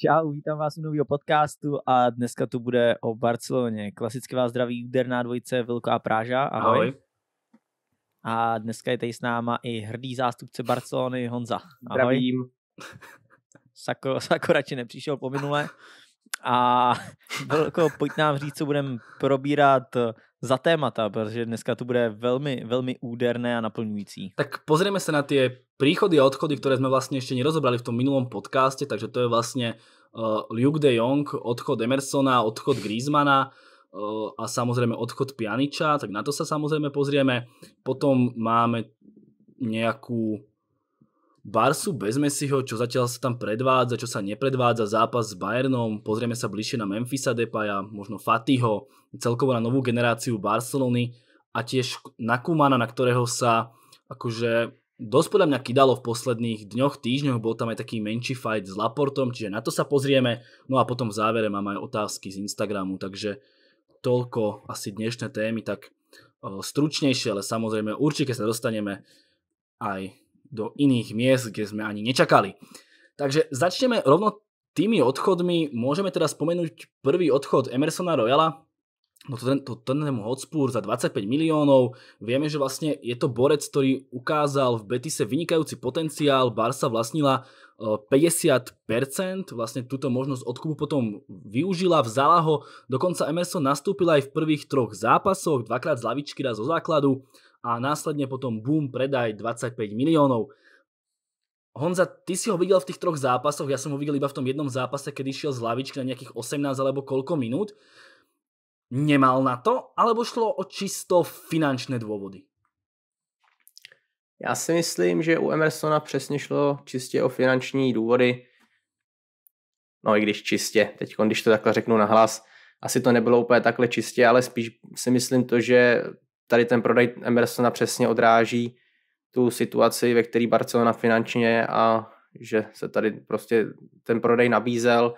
Čau, vítám vás u nového podcastu a dneska tu bude o Barceloně. Klasicky vás zdraví úderná dvojice Vilko Práža. Ahoj. Ahoj. A dneska je tady s náma i hrdý zástupce Barcelony Honza. Ahoj. Zdravím. Sako, Sako radši nepřišel po minule. A Vilko, pojď nám říct, co budeme probírat za témata, protože dneska to bude velmi, velmi úderné a naplňující. Tak pozrieme sa na tie príchody a odchody, ktoré sme vlastne ešte nerozobrali v tom minulom podcaste, takže to je vlastne uh, Luke de Jong, odchod Emersona, odchod Griezmana uh, a samozrejme odchod Pianiča, tak na to sa samozrejme pozrieme. Potom máme nejakú Barsu bez Messiho, čo zatiaľ sa tam predvádza, čo sa nepredvádza, zápas s Bayernom, pozrieme sa bližšie na Memphisa Depaja, možno Fatiho, celkovo na novú generáciu Barcelony a tiež na Kumana, na ktorého sa akože dosť podľa mňa kydalo v posledných dňoch, týždňoch, bol tam aj taký menší fight s Laportom, čiže na to sa pozrieme, no a potom v závere mám aj otázky z Instagramu, takže toľko asi dnešné témy, tak stručnejšie, ale samozrejme určite sa dostaneme aj do iných miest, kde sme ani nečakali. Takže začneme rovno tými odchodmi. Môžeme teda spomenúť prvý odchod Emersona Royala, no to, to Tottenham Hotspur za 25 miliónov. Vieme, že vlastne je to borec, ktorý ukázal v Betise vynikajúci potenciál. Barsa vlastnila 50%, e, vlastne túto možnosť odkupu potom využila, vzala ho. Dokonca Emerson nastúpil aj v prvých troch zápasoch, dvakrát z lavičky, raz zo základu a následne potom boom, predaj 25 miliónov. Honza, ty si ho videl v tých troch zápasoch, ja som ho videl iba v tom jednom zápase, kedy šiel z lavičky na nejakých 18 alebo koľko minút. Nemal na to, alebo šlo o čisto finančné dôvody? Já si myslím, že u Emersona přesně šlo čistě o finanční důvody. No i když čistě, teď když to takhle řeknu nahlas, asi to nebylo úplně takhle čistě, ale spíš si myslím to, že tady ten prodej Emersona přesně odráží tu situaci, ve které Barcelona finančně a že se tady prostě ten prodej nabízel,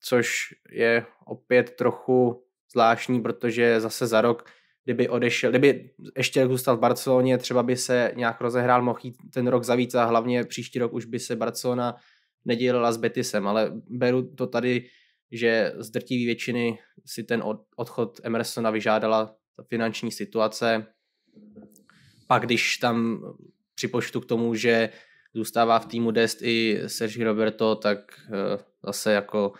což je opět trochu zvláštní, protože zase za rok, kdyby odešel, kdyby ještě zůstal v Barceloně, třeba by se nějak rozehrál, mohl jít ten rok za víc a hlavně příští rok už by se Barcelona nedělila s Betisem, ale beru to tady, že z drtivé většiny si ten odchod Emersona vyžádala finanční situace. Pak když tam připočtu k tomu, že zůstává v týmu Dest i Sergi Roberto, tak eh, zase jako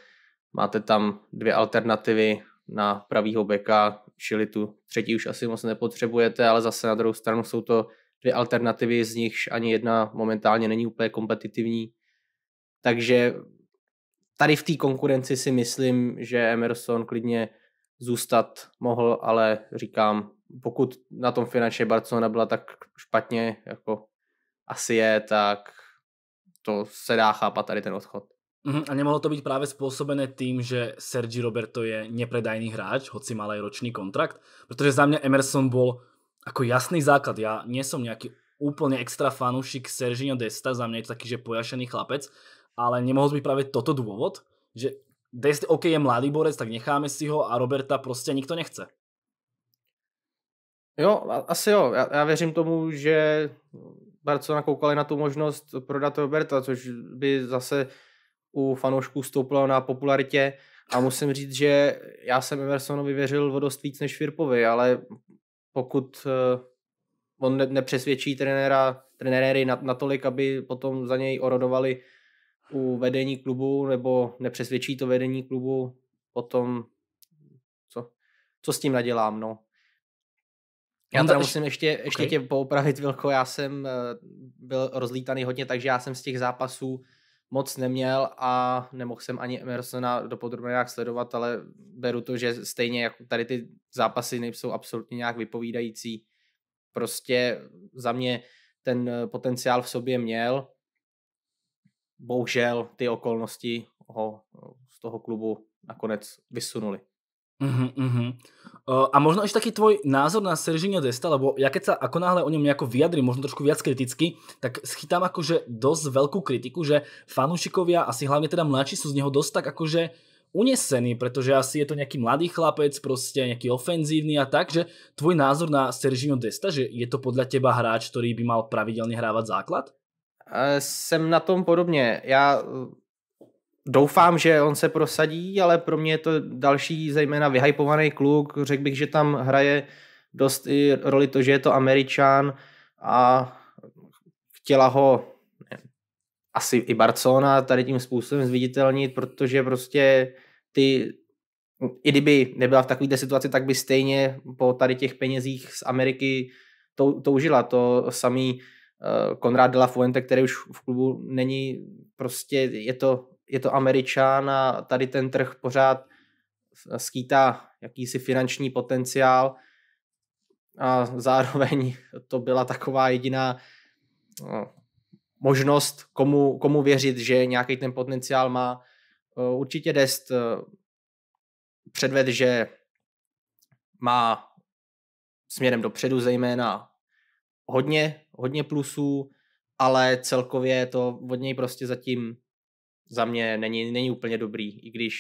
máte tam dvě alternativy na pravýho beka, čili tu třetí už asi moc nepotřebujete, ale zase na druhou stranu jsou to dvě alternativy, z nichž ani jedna momentálně není úplně kompetitivní. Takže tady v té konkurenci si myslím, že Emerson klidně zůstat mohl, ale říkám, pokud na tom finančně Barcelona byla tak špatně, jako asi je, tak to se dá chápat tady ten odchod. Uh-huh. A nemohlo to byť práve spôsobené tým, že Sergi Roberto je nepredajný hráč, hoci mal aj ročný kontrakt? Pretože za mňa Emerson bol ako jasný základ. Ja nie som nejaký úplne extra fanúšik Serginho Desta, za mňa je to taký, že pojašený chlapec, ale nemohol byť práve toto dôvod, že Dest, OK, je mladý borec, tak necháme si ho a Roberta prostě nikto nechce. Jo, asi jo. Já, já věřím tomu, že Barcelona koukali na tu možnost prodat Roberta, což by zase u fanoušků stouplo na popularitě a musím říct, že já jsem Emersonovi věřil o dost víc než Firpovi, ale pokud uh, on ne, nepřesvědčí trenéra, trenéry natolik, aby potom za něj orodovali u vedení klubu nebo nepřesvědčí to vedení klubu, potom co, co s tím nadělám, no. Já teda musím ještě, ještě okay. tě poupravit, Vilko, já jsem eh, byl rozlítaný hodně, takže já jsem z těch zápasů moc neměl a nemohl jsem ani Emersona dopodrobně nějak sledovat, ale beru to, že stejně jako tady ty zápasy nejsou absolutně nějak vypovídající. Prostě za mě ten eh, potenciál v sobě měl, bohužel ty okolnosti ho z toho klubu nakonec vysunuli. Uh-huh, uh-huh. Uh, a možno ešte taký tvoj názor na Serginho Desta, lebo ja keď sa ako náhle o ňom nejako vyjadrím, možno trošku viac kriticky, tak schytám akože dosť veľkú kritiku, že fanúšikovia, asi hlavne teda mladší, sú z neho dosť tak akože unesení, pretože asi je to nejaký mladý chlapec, proste nejaký ofenzívny a tak, že tvoj názor na Serginho Desta, že je to podľa teba hráč, ktorý by mal pravidelne hrávať základ? Jsem na tom podobně. Já doufám, že on se prosadí, ale pro mě je to další zejména vyhypovaný kluk. Řekl bych, že tam hraje dost i roli to, že je to američan a chtěla ho asi i Barcelona tady tím způsobem zviditelnit, protože prostě ty, i kdyby nebyla v takové situaci, tak by stejně po tady těch penězích z Ameriky toužila. To samý Konrad eh, de la Fuente, který už v klubu není, prostě je to, je to američán a tady ten trh pořád skýtá jakýsi finanční potenciál a zároveň to byla taková jediná no, možnost, komu, komu věřit, že nějaký ten potenciál má. Eh, určitě Dest eh, předved, že má směrem dopředu zejména hodně, hodně plusů, ale celkově to od něj prostě zatím za mě není, není úplně dobrý, i když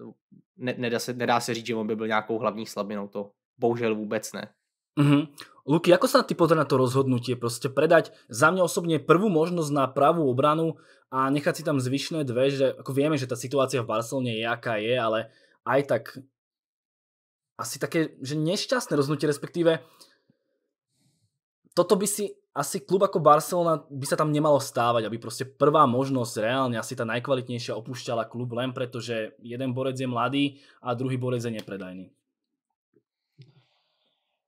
ne, nedá, se, nedá se říct, že on by byl nějakou hlavní slabinou, to bohužel vůbec ne. Mm-hmm. Luky, ako sa ty pozrie na to rozhodnutie? Proste predať za mňa osobne prvú možnosť na pravú obranu a nechať si tam zvyšné dve, že ako vieme, že tá situácia v Barcelone je, aká je, ale aj tak asi také, že nešťastné rozhodnutie, respektíve toto by si asi klub ako Barcelona by sa tam nemalo stávať, aby proste prvá možnosť reálne asi tá najkvalitnejšia opúšťala klub len preto, že jeden borec je mladý a druhý borec je nepredajný.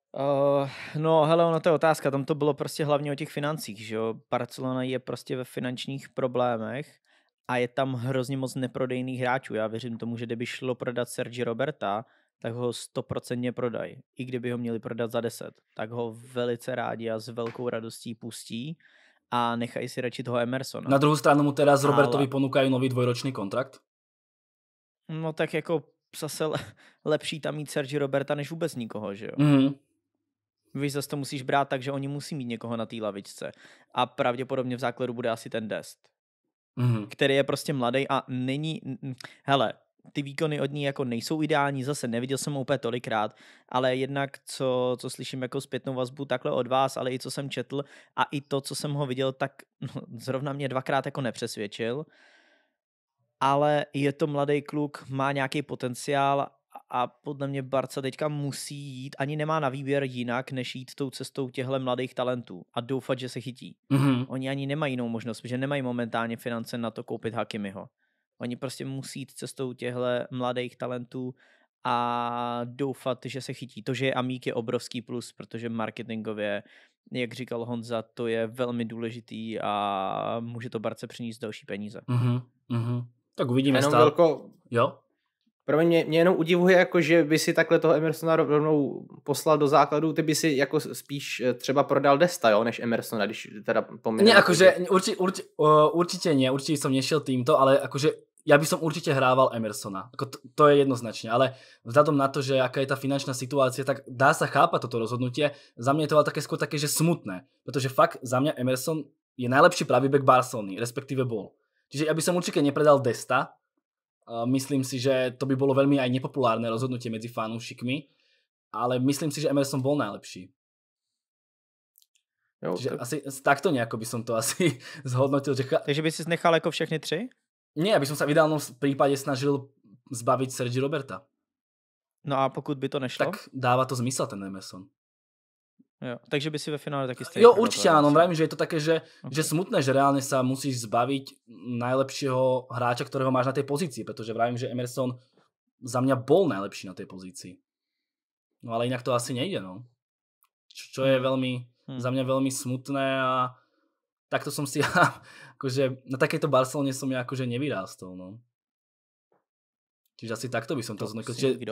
Uh, no hele, ono to je otázka, tam to bylo prostě hlavně o těch financích, že jo, Barcelona je prostě ve finančních problémech a je tam hrozně moc neprodejných hráčů, já věřím tomu, že kdyby šlo prodat Sergi Roberta, tak ho stoprocentně prodají. I kdyby ho měli prodat za 10, tak ho velice rádi a s velkou radostí pustí a nechají si radši toho Emersona. Na druhou stranu mu teraz Robertovi Ale... ponúkají nový dvojročný kontrakt? No tak jako zase lepší tam mít Sergi Roberta než vůbec nikoho, že jo? Mm-hmm. Víš, zase to musíš brát tak, že oni musí mít někoho na té lavičce. A pravděpodobně v základu bude asi ten Dest. Mm-hmm. Který je prostě mladý a není... Hele, ty výkony od ní jako nejsou ideální, zase neviděl jsem ho úplně tolikrát, ale jednak co, co slyším jako zpětnou vazbu takhle od vás, ale i co jsem četl a i to, co jsem ho viděl, tak no, zrovna mě dvakrát jako nepřesvědčil. Ale je to mladý kluk, má nějaký potenciál a podle mě Barca teďka musí jít, ani nemá na výběr jinak, než jít tou cestou těchto mladých talentů a doufat, že se chytí. Mm-hmm. Oni ani nemají jinou možnost, protože nemají momentálně finance na to koupit Hakimiho. Oni prostě musí jít cestou těchto mladých talentů a doufat, že se chytí. To, že je Amík je obrovský plus, protože marketingově, jak říkal Honza, to je velmi důležitý a může to Barce přinést další peníze. Mm-hmm. Mm-hmm. Tak uvidíme. Jenom velko... Jo? Pro mě, mě jenom udivuje, jako, že by si takhle toho Emersona rovnou poslal do základu, ty by si jako spíš eh, třeba prodal Desta, jo, než Emersona, když teda pomínám. Ne, akože urči, urči, uh, určite nie, určite som nešiel týmto, ale akože ja by som určite hrával Emersona. Ako to, to je jednoznačne, ale vzhľadom na to, že aká je tá finančná situácia, tak dá sa chápať toto rozhodnutie. Za mňa je to ale také skôr také, že smutné, pretože fakt za mňa Emerson je najlepší pravý back Barcelony, respektíve bol. Čiže ja by som určite nepredal Desta, myslím si, že to by bolo veľmi aj nepopulárne rozhodnutie medzi fanúšikmi, ale myslím si, že Emerson bol najlepší. Jo, Čiže to... asi takto nejako by som to asi zhodnotil. Že... Takže by si nechal jako všechny tři? Nie, aby som sa v ideálnom prípade snažil zbaviť Sergi Roberta. No a pokud by to nešlo? Tak dáva to zmysel ten Emerson. Jo, takže by si ve finále taky stejně. Jo, určite áno, vravím, že je to také, že, okay. že smutné, že reálne sa musíš zbaviť najlepšieho hráča, ktorého máš na tej pozícii, pretože vravím, že Emerson za mňa bol najlepší na tej pozícii. No ale inak to asi nejde, no. Čo, čo je hmm. veľmi, hmm. za mňa veľmi smutné a takto som si ja, akože na takejto Barcelone som ja akože nevyrástol, no. Čiže asi takto by som to, to zhodnotil. Čiže,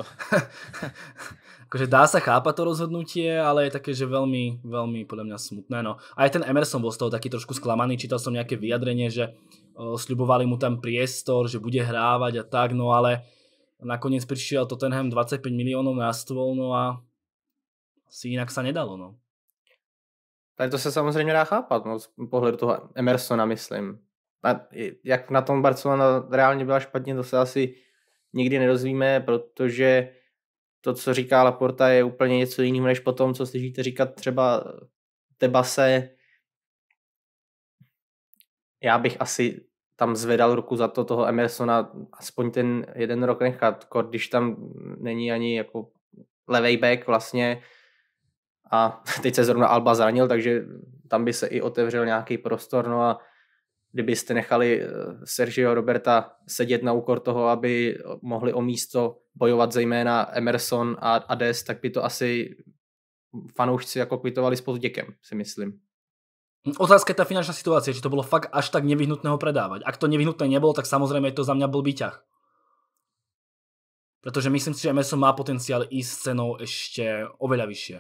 akože dá sa chápať to rozhodnutie, ale je také, že veľmi, veľmi podľa mňa smutné. No. Aj ten Emerson bol z toho taký trošku sklamaný, čítal som nejaké vyjadrenie, že o, sľubovali mu tam priestor, že bude hrávať a tak, no ale nakoniec prišiel Tottenham 25 miliónov na stôl, no a si inak sa nedalo, no. Tak to se samozřejmě dá chápat, no, z pohledu toho Emersona, myslím. A jak na tom Barcelona reálně byla špatně, to se asi nikdy nedozvíme, protože to, co říká Laporta, je úplně něco jiného, než potom, co slyšíte říkat třeba Tebase. Já bych asi tam zvedal ruku za to toho Emersona aspoň ten jeden rok nechat, když tam není ani jako levej back vlastně a teď se zrovna Alba zranil, takže tam by se i otevřel nějaký prostor, no a kdybyste nechali eh, Sergio Roberta sedět na úkor toho, aby mohli o místo bojovat zejména Emerson a Ades, tak by to asi fanoušci jako kvitovali s povděkem, si myslím. Otázka je tá finančná situácia, či to bolo fakt až tak nevyhnutné ho predávať. Ak to nevyhnutné nebolo, tak samozrejme to za mňa blbý ťah. Pretože myslím si, že Emerson má potenciál ísť s cenou ešte oveľa vyššie.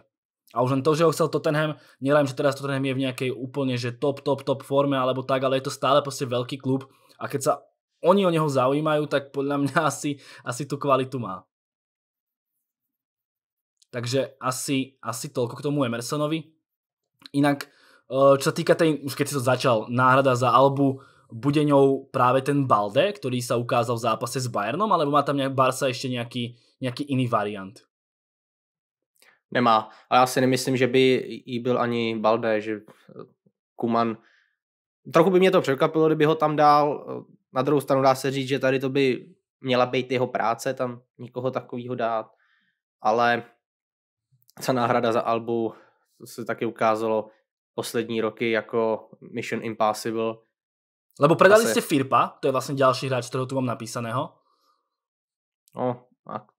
A už len to, že ho chcel Tottenham, nielen, že teraz Tottenham je v nejakej úplne že top, top, top forme alebo tak, ale je to stále proste veľký klub a keď sa oni o neho zaujímajú, tak podľa mňa asi, asi tú kvalitu má. Takže asi, asi toľko k tomu Emersonovi. Inak Eh, čo sa týka tej, už keď si to začal, náhrada za Albu, bude ňou práve ten Balde, ktorý sa ukázal v zápase s Bayernom, alebo má tam nejak Barca ešte nejaký, nejaký iný variant? Nemá. A já si nemyslím, že by jí byl ani Balde, že Kuman... Trochu by mě to překvapilo, kdyby ho tam dal. Na druhou stranu dá se říct, že tady to by měla být jeho práce, tam nikoho takového dát. Ale ta náhrada za Albu, se taky ukázalo, poslední roky jako Mission Impossible. Lebo predali Zase... ste Firpa, to je vlastně další hráč, kterého tu mám napísaného. No,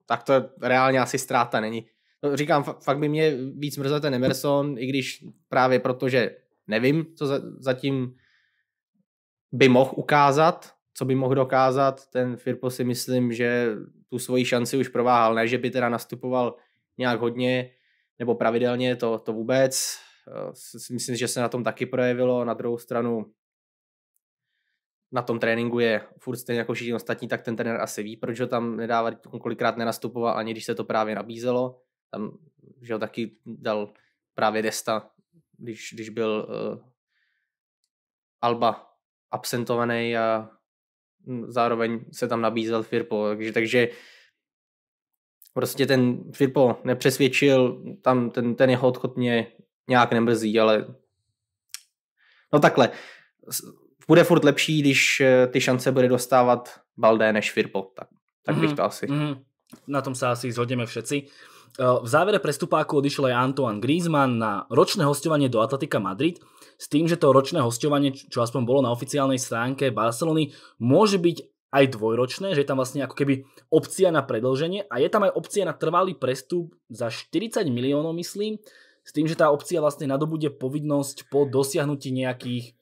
tak to reálně asi ztráta není. No, říkám, fakt by mě víc mrzel ten Emerson, i když právě protože nevím, co za, zatím by mohl ukázat, co by mohl dokázat. Ten Firpo si myslím, že tu svoji šanci už prováhal. Ne, že by teda nastupoval nějak hodně nebo pravidelně, to, to vůbec. Eh, myslím, že se na tom taky projevilo. Na druhou stranu na tom tréninku je furt stejně jako všichni ostatní, tak ten trenér asi ví, proč ho tam nedává, kolikrát nenastupoval, ani když se to právě nabízelo. Tam, že ho taky dal právě Desta, když, když byl uh, Alba absentovaný a zároveň se tam nabízel Firpo, takže, takže prostě ten Firpo nepřesvědčil, tam ten, ten jeho odchod mě nějak nemrzí, ale no takhle, bude furt lepší, když eh, ty šance bude dostávat Balde než Firpo, tak, tak mm-hmm. bych to asi. Mm-hmm. Na tom sa asi zhodneme všetci. Eh, v závere prestupáku odišiel aj Antoine Griezmann na ročné hostovanie do Atletika Madrid s tým, že to ročné hostovanie, čo aspoň bolo na oficiálnej stránke Barcelony, môže byť aj dvojročné, že je tam vlastne ako keby opcia na predlženie a je tam aj opcia na trvalý prestup za 40 miliónov, myslím, s tým, že tá opcia vlastne nadobude povinnosť po dosiahnutí nejakých,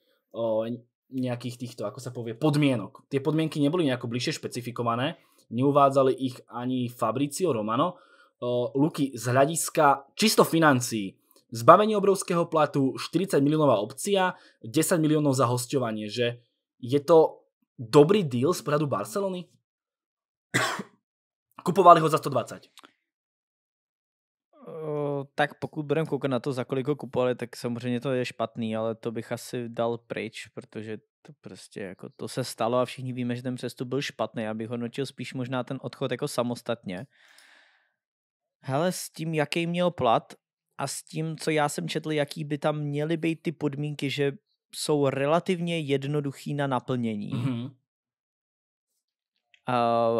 nejakých týchto, ako sa povie, podmienok. Tie podmienky neboli nejako bližšie špecifikované, neuvádzali ich ani Fabricio Romano. Luky, z hľadiska čisto financií, zbavenie obrovského platu, 40 miliónová opcia, 10 miliónov za hostovanie, že je to dobrý deal z pohľadu Barcelony? Kupovali ho za 120 tak pokud budeme koukat na to, za kolik ho kupovali, tak samozřejmě to je špatný, ale to bych asi dal pryč, protože to prostě jako to se stalo a všichni víme, že ten přestup byl špatný. Já bych hodnotil spíš možná ten odchod jako samostatně. Hele, s tím, jaký měl plat a s tím, co já jsem četl, jaký by tam měly být ty podmínky, že jsou relativně jednoduchý na naplnění. Mm-hmm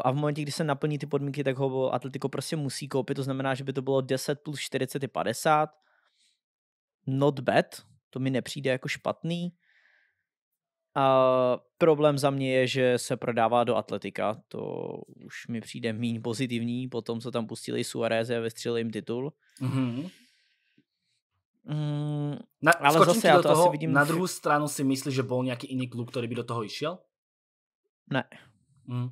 a v momentě, kdy se naplní ty podmínky, tak ho Atletico prostě musí koupit, to znamená, že by to bylo 10 plus 40 je 50. Not bad, to mi nepřijde jako špatný. A problém za mě je, že se prodává do Atletika, to už mi přijde méně pozitivní, po tom, co tam pustili Suarez a vystřelili jim titul. Mm-hmm. Mm, na, ale zase já to toho, asi vidím... Na druhou stranu si myslíš, že byl nějaký jiný klub, který by do toho išel? Ne. Mm.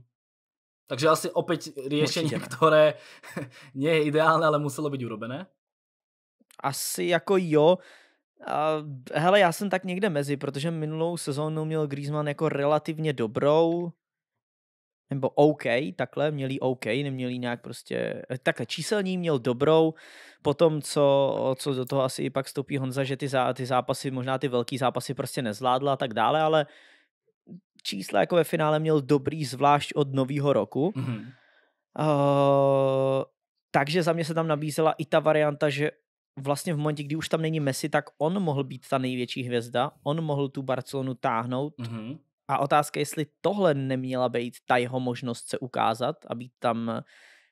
Takže asi opäť riešenie, ktoré nie je ideálne, ale muselo byť urobené. Asi jako jo. A, hele, já jsem tak někde mezi, protože minulou sezónu měl Griezmann jako relativně dobrou, nebo OK, takhle, měli OK, neměli nějak prostě, takhle číselní měl dobrou, potom co, co do toho asi i pak stoupí Honza, že ty, zá, ty zápasy, možná ty velký zápasy prostě nezvládla a tak dále, ale čísla jako ve finále měl dobrý, zvlášť od nového roku. Mm-hmm. Uh, takže za mě se tam nabízela i ta varianta, že vlastně v momentě, kdy už tam není Messi, tak on mohl být ta největší hvězda, on mohl tu Barcelonu táhnout mm-hmm. A otázka, jestli tohle neměla být ta jeho možnost se ukázat a být tam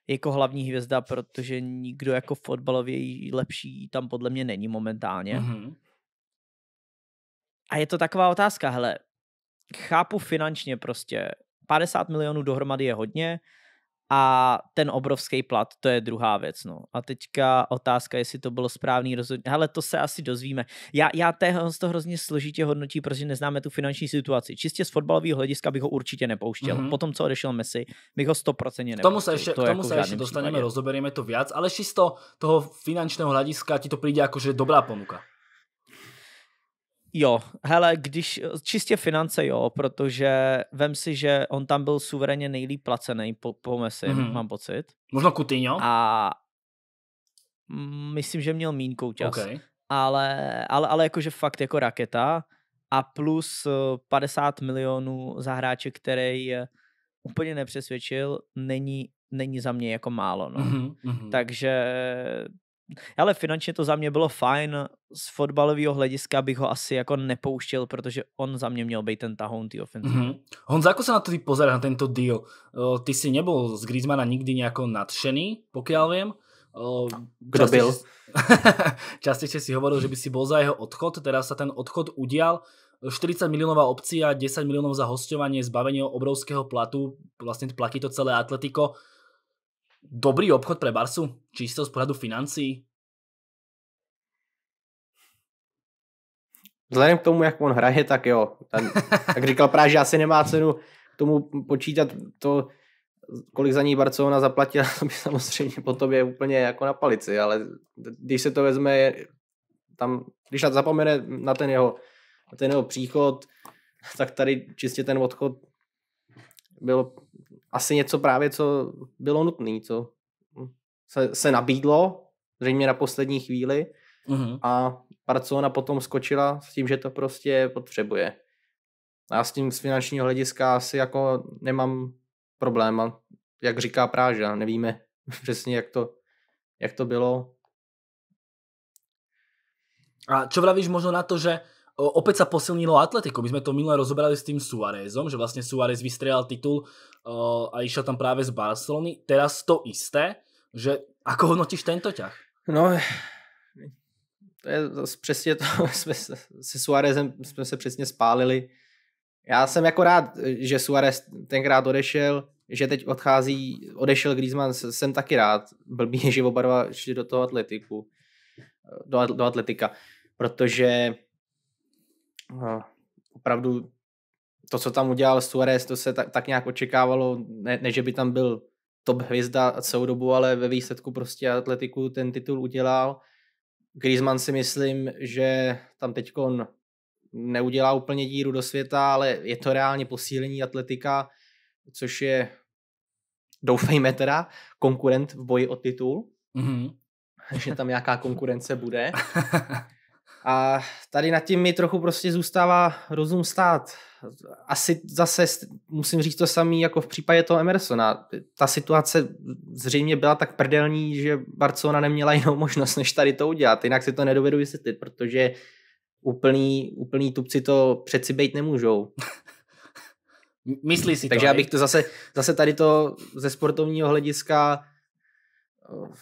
jako hlavní hvězda, protože nikdo jako fotbalově lepší tam podle mě není momentálně. Mm-hmm. A je to taková otázka, hele, chápu finančně prostě, 50 milionů dohromady je hodně, a ten obrovský plat, to je druhá věc. No. A teďka otázka, jestli to bylo správný rozhodnutí. Hele, to se asi dozvíme. Já, já téhle to hrozně složitě hodnotí, protože neznáme tu finanční situaci. Čistě z fotbalového hlediska bych ho určitě nepouštěl. Mm-hmm. Potom, co odešel Messi, bych ho 100% nepouštěl. Tomu sa ešte, to tomu jako sa ešte dostaneme, případě. rozoberieme to viac, ale čisto toho finančného hlediska ti to príde ako, že dobrá ponuka. Jo, hele, když čistě finance, jo, protože vem si, že on tam byl suverénně nejlíp placený po, po Messi, mm-hmm. mám pocit. Možno Coutinho? A myslím, že měl mín čas. Okay. Ale, ale, ale jakože fakt jako raketa a plus 50 milionů za hráče, který úplně nepřesvědčil, není, není za mě jako málo. No. Mm-hmm. Takže ale finančně to za mě bylo fajn, z fotbalového hlediska bych ho asi jako nepouštěl, protože on za mě měl být ten tahoun té ofenzívy. Mm-hmm. Honza, ako sa na to ty pozeráš, na tento deal? Ty si nebol z Griezmana nikdy nejako nadšený, pokiaľ viem. Kdo byl? Častejšie si hovoril, že by si bol za jeho odchod, teraz sa ten odchod udial. 40 miliónová opcia, 10 miliónov za hostovanie, zbavenie obrovského platu, vlastne platí to celé Atletico dobrý obchod pre Barsu? Čisto z pohľadu financí? Vzhledem k tomu, jak on hraje, tak jo. Ten, jak říkal právě, že asi nemá cenu k tomu počítat to, kolik za ní Barcelona zaplatila, to by samozřejmě po tobě úplně jako na palici, ale když se to vezme, tam, když zapomene na ten jeho, na ten jeho příchod, tak tady čistě ten odchod byl asi něco právě, co bylo nutné, co se, se nabídlo, zřejmě na poslední chvíli mm-hmm. a Barcelona potom skočila s tím, že to prostě potřebuje. Já s tím z finančního hlediska asi jako nemám problém. A jak říká Práža, nevíme přesně, jak to, jak to bylo. A čo vravíš možno na to, že opäť sa posilnilo Atletico. My sme to minule rozoberali s tým Suárezom, že vlastne Suárez vystrelal titul a išiel tam práve z Barcelony. Teraz to isté, že ako hodnotíš tento ťah? No, to je přesně to, jsme se Suárezem jsme se přesně spálili. Já jsem jako rád, že Suárez tenkrát odešel, že teď odchází, odešel Griezmann, jsem taky rád. Blbý že oba dva šli do toho atletiku, do, do atletika, protože opravdu to, co tam udělal Suarez, to se tak, tak nějak očekávalo, ne, ne, že by tam byl top hvězda celou dobu, ale ve výsledku prostě Atletiku ten titul udělal. Griezmann si myslím, že tam teď neudělá úplně díru do světa, ale je to reálně posílení atletika, což je, doufejme teda, konkurent v boji o titul. Mm-hmm. Že tam nějaká konkurence bude. A tady nad tím mi trochu prostě zůstává rozum stát. Asi zase musím říct to samé jako v případě toho Emersona. Ta situace zřejmě byla tak prdelní, že Barcelona neměla jinou možnost, než tady to udělat. Jinak si to nedovedu vysvětlit, protože úplný, úplný tupci to přeci být nemůžou. Myslí si Takže to, abych to zase, zase tady to ze sportovního hlediska eh,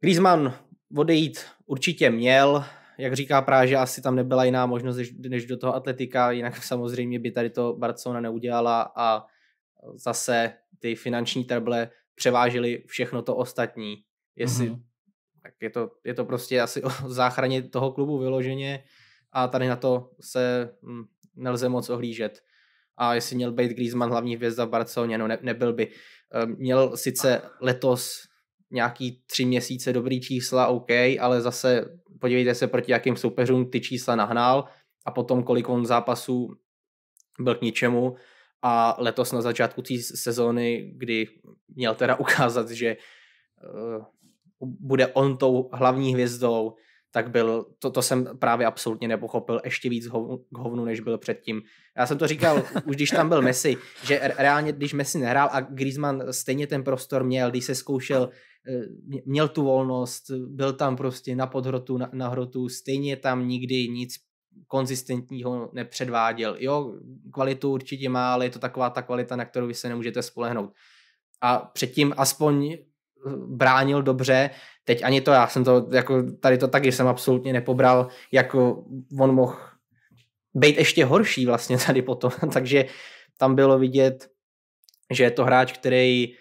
Griezmann odejít určitě měl, jak říká Práže, asi tam nebyla jiná možnost, než do toho atletika, jinak samozřejmě by tady to Barcelona neudělala a zase ty finanční trble převážily všechno to ostatní. Jestli, mm-hmm. tak je to, je to prostě asi o záchraně toho klubu vyloženě a tady na to se hm, nelze moc ohlížet. A jestli měl být Griezmann hlavní hvězda v Barceloně, no ne, nebyl by. Ehm, měl sice letos nějaký tři měsíce dobrý čísla, OK, ale zase podívejte se, proti jakým soupeřům ty čísla nahnal a potom kolik on zápasů byl k ničemu a letos na začátku té sezóny, kdy měl teda ukázat, že uh, bude on tou hlavní hvězdou, tak byl, to, to jsem právě absolutně nepochopil, ještě víc k hovnu, než byl předtím. Já jsem to říkal, už když tam byl Messi, že reálně, když Messi nehrál a Griezmann stejně ten prostor měl, když se zkoušel měl tu volnost, byl tam prostě na podhrotu, na, na hrotu, stejně tam nikdy nic konzistentního nepředváděl. Jo, kvalitu určitě má, ale je to taková ta kvalita, na kterou vy se nemůžete spolehnout. A předtím aspoň eh, bránil dobře, teď ani to, já jsem to, jako tady to taky jsem absolutně nepobral, jako on mohl být ještě horší vlastně tady potom, takže tam bylo vidět, že je to hráč, který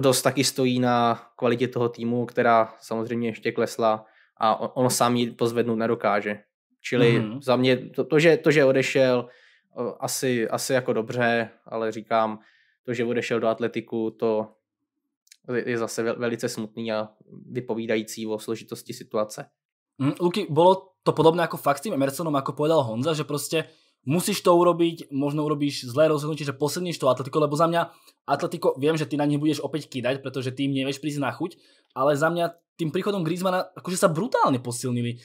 dost taky stojí na kvalitě toho týmu, která samozřejmě ještě klesla a on sám ji pozvednout nedokáže. Čili mm-hmm. za mě to, to, že, to, že odešel, asi, asi jako dobře, ale říkám, to, že odešel do atletiku, to je zase velice smutný a vypovídající o složitosti situace. Mm, Luky, bolo to podobné ako fakt s tým Emersonom, ako povedal Honza, že proste musíš to urobiť, možno urobíš zlé rozhodnutie, že posilníš to Atletico, lebo za mňa Atletico, viem, že ty na nich budeš opäť kýdať, pretože tým nevieš prísť na chuť, ale za mňa tým príchodom Griezmana akože sa brutálne posilnili.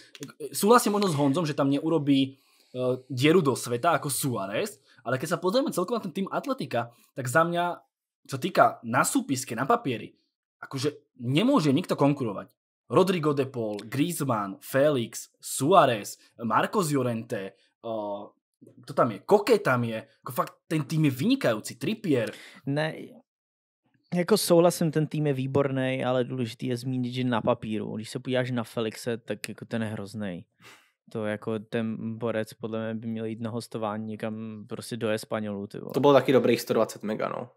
Súhlasím možno s Honzom, že tam neurobí uh, dieru do sveta ako Suárez, ale keď sa pozrieme celkovo na ten tým Atletika, tak za mňa, čo týka na súpiske, na papieri, akože nemôže nikto konkurovať. Rodrigo de Paul, Griezmann, Felix, Suárez, Marcos Llorente, uh, to tam je, Koke tam je, jako fakt ten tým je vynikající, Trippier. Ne, jako souhlasím, ten tým je výborný, ale důležitý je zmínit, že na papíru, když se podíváš na Felixe, tak jako ten je hrozný. To jako ten borec podle mě by měl jít na hostování někam prostě do Espanolu. Ty To bylo taky dobrých 120 mega, no.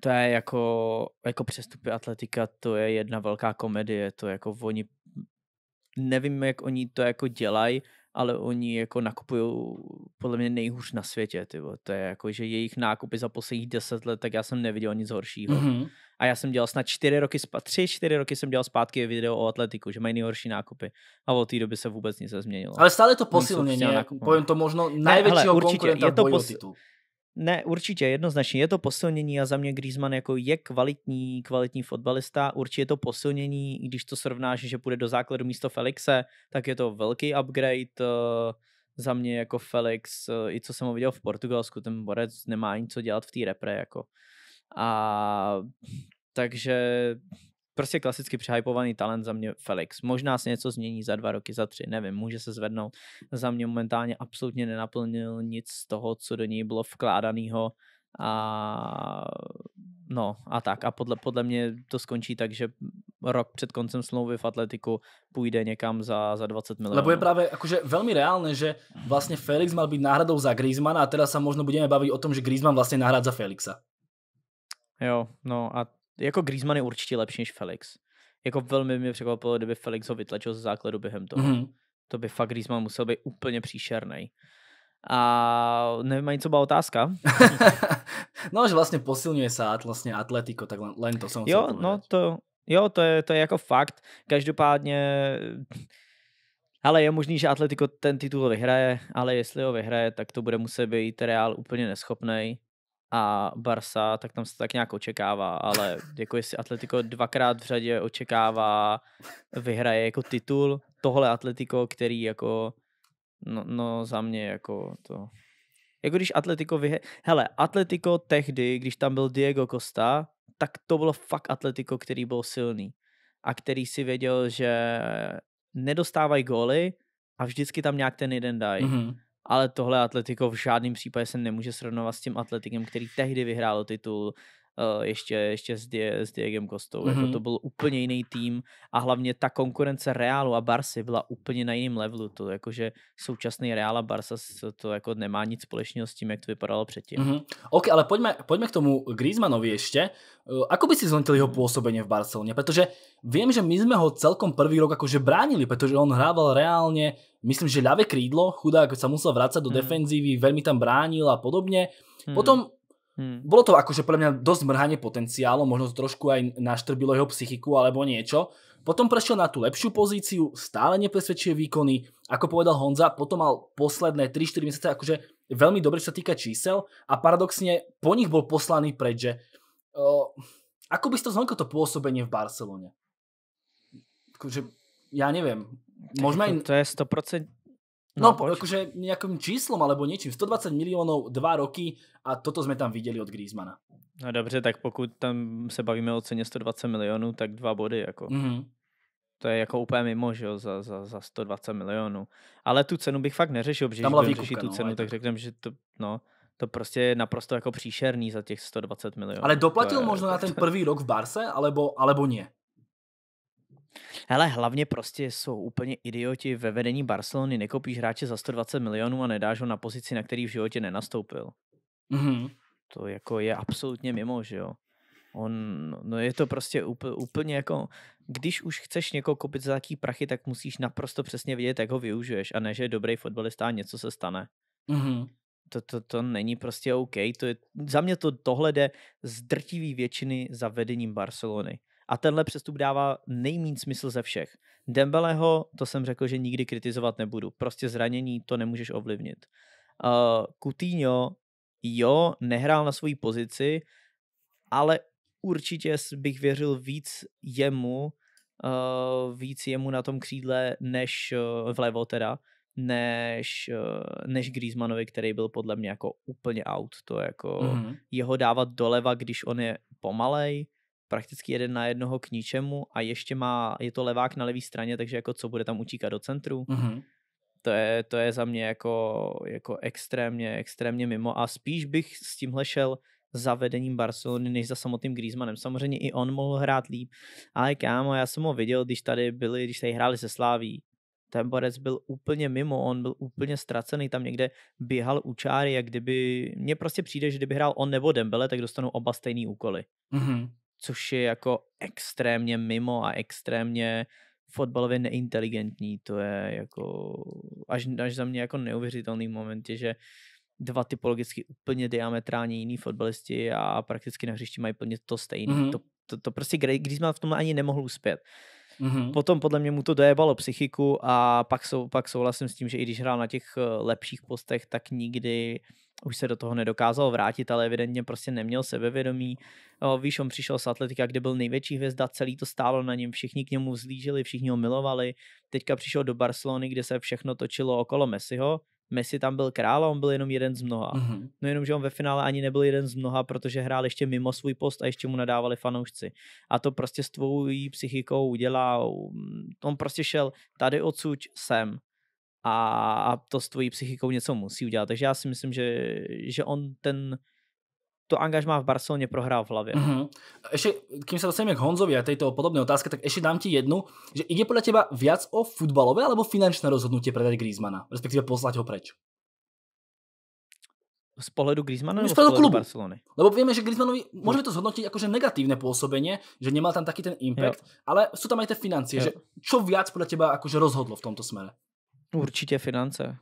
To je jako, jako přestupy atletika, to je jedna velká komedie, to jako oni, nevím, jak oni to jako dělají, ale oni jako nakupují podle mě nejhůř na světě, tyvo. To je jako, že jejich nákupy za posledních deset let, tak já jsem neviděl nic horšího. Mm-hmm. A já jsem dělal snad čtyři roky, tři, čtyři roky jsem dělal zpátky video o atletiku, že mají nejhorší nákupy. A od té doby se vůbec nic nezměnilo. Ale stále to posilnění, povím to možno největšího konkurenta je to pos... Ne, určitě, jednoznačně. Je to posilnění a za mě Griezmann jako je kvalitní, kvalitní fotbalista. Určitě je to posilnění, když to srovnáš, že půjde do základu místo Felixe, tak je to velký upgrade. Uh, za mě jako Felix, uh, i co jsem ho viděl v Portugalsku, ten borec nemá nic co dělat v té repre. Jako. A takže prostě klasicky přehypovaný talent za mě Felix. Možná se něco změní za dva roky, za tři, nevím, může se zvednout. Za mě momentálně absolutně nenaplnil nic z toho, co do něj bylo vkládaného a no a tak a podle, podle mě to skončí tak, že rok před koncem smlouvy v Atletiku půjde někam za, za 20 milionů. Lebo je právě jakože velmi reálné, že vlastně Felix mal být náhradou za Griezmana a teda sa možno budeme bavit o tom, že Griezmann vlastně náhrad za Felixa. Jo, no a jako Griezmann je určitě lepší než Felix. Jako velmi mě překvapilo, kdyby Felix ho vytlačil z základu během toho. Mm-hmm. To by fakt Griezmann musel být úplně příšerný. A nevím ani, co byla otázka. no, že vlastně posilňuje se vlastně Atletico, tak len, len to jsem Jo, no to, jo, to je, to je jako fakt. Každopádně ale je možný, že Atletico ten titul vyhraje, ale jestli ho vyhraje, tak to bude muset být Real úplně neschopný a Barsa, tak tam se tak nějak očekává, ale jako jestli Atletico dvakrát v řadě očekává, vyhraje jako titul, tohle Atletico, který jako, no, no za mě jako to, jako když Atletico vyhraje, hele, Atletico tehdy, když tam byl Diego Costa, tak to bylo fakt Atletico, který byl silný a který si věděl, že nedostávají góly a vždycky tam nějak ten jeden dají. Mm-hmm ale tohle Atletico v žádném případě se nemůže srovnovat s tím Atletikem, který tehdy vyhrál titul uh, ještě, ještě s, Die, s Diegem Kostou. Mm-hmm. Jako mhm. to byl úplně jiný tým a hlavně ta konkurence Realu a Barsy byla úplně na jiném levelu. To jakože současný Real a Barsa to jako nemá nic společného s tím, jak to vypadalo předtím. Mm-hmm. OK, ale pojďme, pojďme k tomu Griezmannovi ještě. Eh, ako by si zhodnotil jeho pôsobenie v Barcelone? Protože viem, že my sme ho celkom prvý rok akože bránili, pretože on hrával reálne, myslím, že ľavé krídlo, chudák sa musel vrácať do mm. defenzívy, veľmi tam bránil a podobne. Mm. Potom Hmm. Bolo to akože podľa mňa dosť mrhanie potenciálu, možno trošku aj naštrbilo jeho psychiku alebo niečo. Potom prešiel na tú lepšiu pozíciu, stále nepresvedčuje výkony. Ako povedal Honza, potom mal posledné 3-4 mesiace akože veľmi dobre, čo sa týka čísel a paradoxne po nich bol poslaný preč, že uh, ako by si to zhodnotil to pôsobenie v Barcelone? Akože, ja neviem. Môžeme aj... To je 100% No, no akože nejakým číslom alebo niečím. 120 miliónov, dva roky a toto sme tam viděli od Griezmana. No dobře, tak pokud tam se bavíme o ceně 120 milionů, tak dva body. Jako. Mm-hmm. To je jako úplně mimo, že jo, za, za, za 120 milionů. Ale tu cenu bych fakt neřešil, protože Tam když výkupka, řešit tu no, cenu, tak tak. řekneme, že to, no, to prostě je naprosto jako příšerný za těch 120 milionů. Ale To doplatil je- možno na ten prvý rok v Barse, alebo, alebo nie? Hele, hlavně prostě jsou úplně idioti ve vedení Barcelony, nekopíš hráče za 120 milionů a nedáš ho na pozici, na který v životě nenastoupil. Mhm. To jako je absolutně mimo, že jo. On, no je to prostě úplně, úplně jako, když už chceš někoho koupit za taký prachy, tak musíš naprosto přesně vědět, jak ho využiješ a ne, že je dobrý fotbalista a něco se stane. Mhm. To, to, to není prostě OK. To je, za mě to tohle jde z drtivý většiny za vedením Barcelony. A tenhle přestup dává nejmín smysl ze všech. Dembeleho, to jsem řekl, že nikdy kritizovat nebudu. Prostě zranění to nemůžeš ovlivnit. Uh, Coutinho, jo, nehrál na svoji pozici, ale určitě bych věřil víc jemu, uh, víc jemu na tom křídle, než uh, vlevo teda, než, uh, než Griezmannovi, který byl podle mě jako úplně out. To jako Mhm. jeho dávat doleva, když on je pomalej, prakticky jeden na jednoho k ničemu a ještě má, je to levák na levé straně, takže jako co bude tam utíkat do centru, Mhm. to je, to je za mě jako, jako extrémně, extrémně mimo a spíš bych s tímhle šel za vedením Barcelony, než za samotným Griezmannem. Samozřejmě i on mohl hrát líp, ale kámo, já jsem ho viděl, když tady byli, když tady hráli se Sláví. Ten borec byl úplně mimo, on byl úplně ztracený, tam někde běhal u čáry, jak kdyby, mně prostě přijde, že kdyby hrál on nebo Dembele, tak dostanou oba stejný úkoly Mhm. Což je jako extrémně mimo a extrémně fotbalově neinteligentní. To je jako až, až za mě jako neuvěřitelný v momentě, že dva typologicky úplně diametrálně jiný fotbalisti a prakticky na hřišti mají plně to stejné. Mhm. To, to, to prostě Griezmann v tom ani nemohl uspět. Mhm. Potom podle mě mu to dojebalo psychiku a pak, sou, pak souhlasím s tím, že i když hrál na těch eh, lepších postech, tak nikdy už se do toho nedokázal vrátit, ale evidentně prostě neměl sebevědomí. O, víš, on přišel z Atletika, kde byl největší hvězda, celý to stálo na něm, všichni k němu zlížili, všichni ho milovali. Teďka přišel do Barcelony, kde se všechno točilo okolo Messiho. Messi tam byl král a on byl jenom jeden z mnoha. Mhm. No jenom, že on ve finále ani nebyl jeden z mnoha, protože hrál ještě mimo svůj post a ještě mu nadávali fanoušci. A to prostě s tvojí psychikou udělá, mm, on prostě šel tady odsud sem a, a to s tvojí psychikou něco musí udělat. Takže já si myslím, že, že on ten to angažmá v Barceloně prohrál v hlavě. Mhm. Ešte, kým sa dostaneme k Honzovi a tejto podobnej otázke, tak ešte dám ti jednu, že ide podľa teba viac o futbalové alebo finančné rozhodnutie predať Griezmana, respektíve poslať ho preč? Z pohledu Griezmana Z nebo z pohledu klubu. Barcelony? Lebo vieme, že Griezmannovi môžeme to zhodnotiť akože negatívne pôsobenie, že nemal tam taký ten impact, ale sú tam aj tie financie, Jo. že čo viac podľa teba akože rozhodlo v tomto smere? Určitě finance.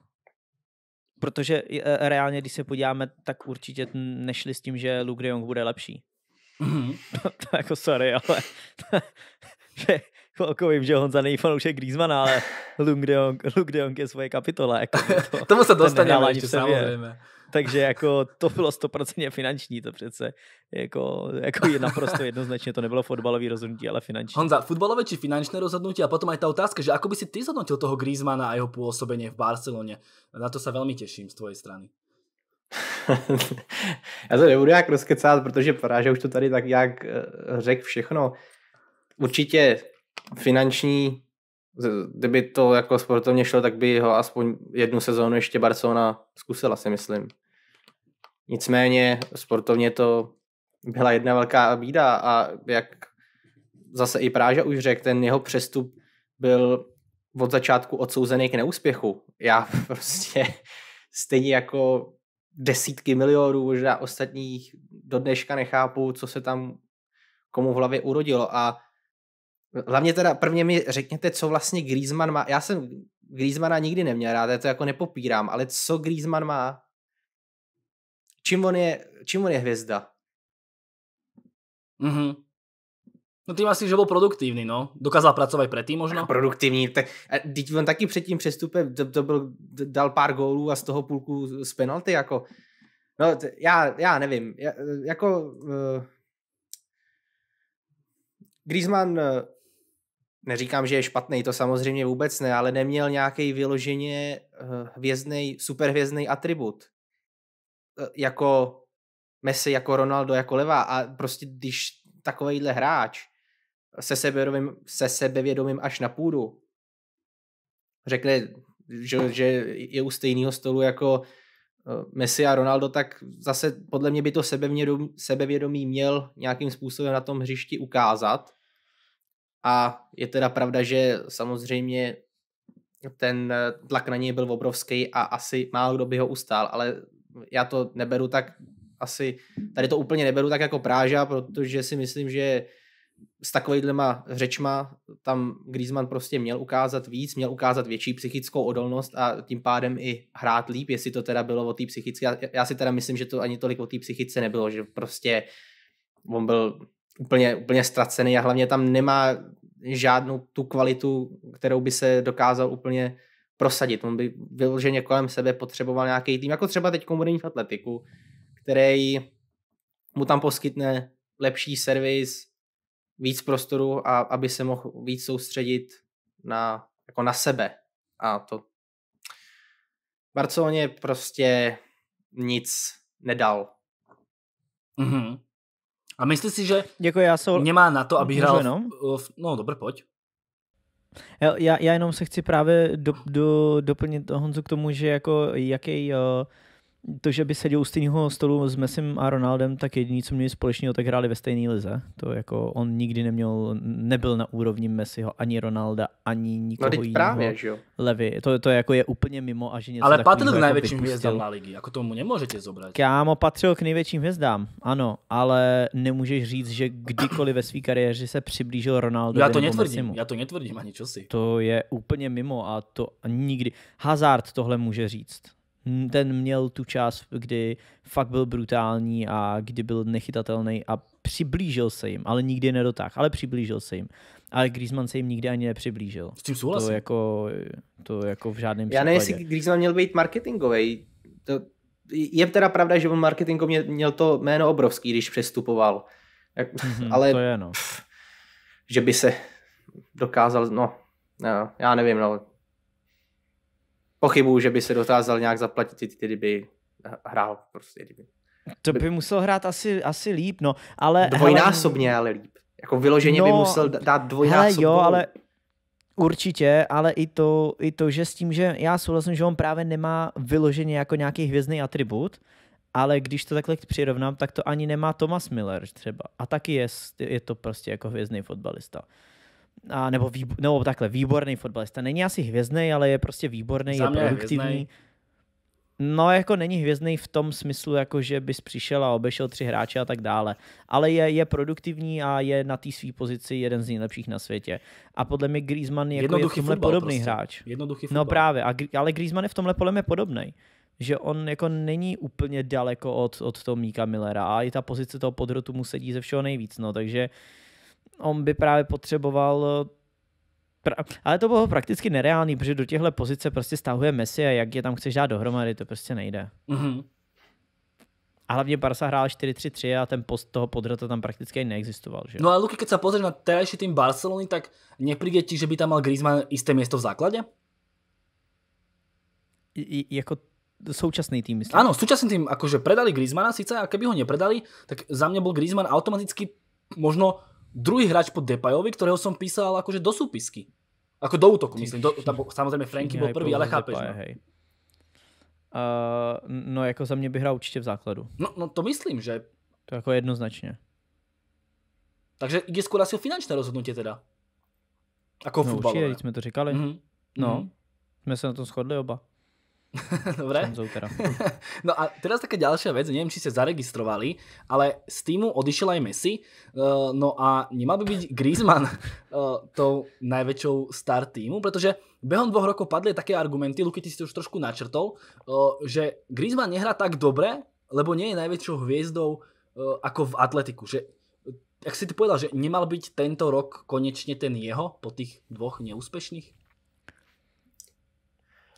Protože e, reálně, když se podíváme, tak určitě nešli s tím, že Luke de Jong bude lepší. Mhm. to jako sorry, ale že chvilku vím, že Honza není fanoušek Griezmana, ale Luke de Jong, Luke de Jong je svoje kapitola. Jako to, Tomu ten dostaneme Seville. samozrejme. Takže jako to bylo stoprocentně finanční, to přece jako, jako je naprosto jednoznačně, to nebylo fotbalový rozhodnutí, ale finanční. Honza, futbalové či finančné rozhodnutie a potom aj tá otázka, že ako by si ty zhodnotil toho Griezmana a jeho pôsobenie v Barcelone. Na to sa veľmi teším z tvojej strany. Já to nebudu jak rozkecát, protože Paráža už to tady tak jak eh, řekl všechno. Určitě finanční, kdyby to jako sportovně šlo, tak by ho aspoň jednu sezónu ještě Barcelona zkusila, si myslím. Nicméně sportovně to byla jedna velká bída a jak zase i Práža už řekl, ten jeho přestup byl od začátku odsouzený k neúspěchu. Já prostě stejně jako desítky milionů, možná ostatních do dneška nechápu, co se tam komu v hlavě urodilo a hlavně teda prvně mi řekněte, co vlastně Griezmann má. Já jsem Griezmana nikdy neměl rád, já to jako nepopírám, ale co Griezmann má? Čím on je, čím on je hvězda? Mhm. No tým asi, že bol produktívny, no. Dokázal pracovať predtým možno? Produktivní. Tak, a teď on taky před tím přestupem to, to byl, dal pár gólů a z toho půlku z penalty, jako no, t- já, já nevím, já, jako uh, Griezmann eh, neříkám, že je špatný, to samozřejmě vůbec ne, ale neměl nějaký vyloženě uh, hvězdnej, superhvězdný atribut. Eh, jako Messi, jako Ronaldo, jako Leva a prostě když takovejhle hráč se sebevědomím, se sebevědomím až na půdu řekne, že, že je u stejného stolu jako eh, Messi a Ronaldo, tak zase podle mě by to sebevědomí, sebevědomí měl nějakým způsobem na tom hřišti ukázat. A je teda pravda, že samozřejmě ten tlak na něj byl obrovský a asi málo kdo by ho ustál, ale já to neberu tak asi, tady to úplně neberu tak jako Práža, protože si myslím, že s takovýhlema řečma tam Griezmann prostě měl ukázat víc, měl ukázat větší psychickou odolnost a tím pádem i hrát líp, jestli to teda bylo o té psychické. Já, já si teda myslím, že to ani tolik o té psychice nebylo, že prostě on byl úplně, úplně ztracený a hlavně tam nemá žádnou tu kvalitu, kterou by se dokázal úplně prosadit. On by vyloženě kolem sebe potřeboval nějaký tým, jako třeba teď Mourinho v Atletiku, který mu tam poskytne lepší servis, víc prostoru a aby se mohl víc soustředit na, jako na sebe. A to Barceloně prostě nic nedal. Mm-hmm. A myslíš si, že jako já jsou... nemá na to, aby hrál... Jenom? V... No, dobře, pojď. Já, já jenom se chci právě do, do, doplnit Honzu k tomu, že jako jaký to, že by seděl u stejného stolu s Messim a Ronaldem, tak jediný, co měli společného, tak hráli ve stejné lize. To jako on nikdy neměl, nebyl na úrovni Messiho, ani Ronalda, ani nikoho no, jiného. právě, že jo. Levy. To, to jako je úplně mimo a že něco Ale patřil k jako největším hvězdám na ligy, jako tomu nemůžete zobrat. Kámo, patřil k největším hvězdám, ano, ale nemůžeš říct, že kdykoliv ve své kariéře se přiblížil Ronaldo. Já to netvrdím, já to netvrdím ani čosi. To je úplně mimo a to nikdy. Hazard tohle může říct ten měl tu část, kdy fakt byl brutální a kdy byl nechytatelný a přiblížil se jim, ale nikdy nedotáhl, ale přiblížil se jim. Ale Griezmann se jim nikdy ani nepřiblížil. S tím souhlasím. To jako, to jako v žádném případě. Já nevím, jestli Griezmann měl být marketingový. To, je teda pravda, že on marketingově měl to jméno obrovský, když přestupoval. mm-hmm, ale to je, no. pff, že by se dokázal, no, no já nevím, no, pochybuju, že by se dokázal nějak zaplatit, kdyby hrál prostě. Kdyby. To by musel hrát asi, asi líp, no, ale... Dvojnásobně, hele, ale líp. Jako vyloženě no, by musel dát dvojnásobně. Hele, jo, ale Určitě, ale i to, i to, že s tím, že já souhlasím, že on právě nemá vyloženě jako nějaký hvězdný atribut, ale když to takhle přirovnám, tak to ani nemá Thomas Miller třeba. A taky je, je to prostě jako hvězdný fotbalista a nebo, výbo, nebo takhle, výborný fotbalista. Není asi hvězdný, ale je prostě výborný, je produktivní. Je No, jako není hvězdný v tom smyslu, jako že bys přišel a obešel tři hráče a tak dále. Ale je, je produktivní a je na té své pozici jeden z nejlepších na světě. A podle mě Griezmann jako je v tomhle podobný prostě. hráč. Jednoduchý No právě, a, ale Griezmann je v tomhle podle mě podobný. Že on jako není úplně daleko od, od toho Míka Millera a i ta pozice toho podrotu mu sedí ze všeho nejvíc. No, takže on by právě potřeboval ale to bylo prakticky nereálný, protože do těchto pozice prostě stahuje Messi a jak je tam chceš dát dohromady, to prostě nejde. Mm-hmm. A hlavně Barca hrál 4-3-3 a ten post toho podrota tam prakticky neexistoval. Že? No a Luky, keď sa pozrieš na terajší tým Barcelony, tak nepríde ti, že by tam mal Griezmann isté miesto v základe? I, jako současný tým, myslím. Áno, súčasný tým, akože predali Griezmana síce a keby ho nepredali, tak za mňa bol Griezmann automaticky možno druhý hráč po Depajovi, ktorého som písal akože do súpisky. Ako do útoku, myslím. Do, tam, samozrejme Franky bol prvý, ale chápeš. No. hej. Uh, no jako za mě by hrál určitě v základu. No, no to myslím, že... To jako jednoznačně. Takže ide skôr asi o finančné rozhodnutie teda. Ako no, futbalové. Určitě, jsme to říkali. Mm-hmm. No, mm-hmm. jsme se na tom shodli oba. Dobre. no a teraz taká ďalšia vec, neviem, či ste zaregistrovali, ale z týmu odišiel aj Messi, uh, no a nemal by byť Griezmann uh, tou najväčšou star týmu, pretože behom dvoch rokov padli také argumenty, Luky, ty si to už trošku načrtol, uh, že Griezmann nehrá tak dobre, lebo nie je najväčšou hviezdou ako v atletiku, že jak si ty povedal, že nemal byť tento rok konečne ten jeho po tých dvoch neúspešných?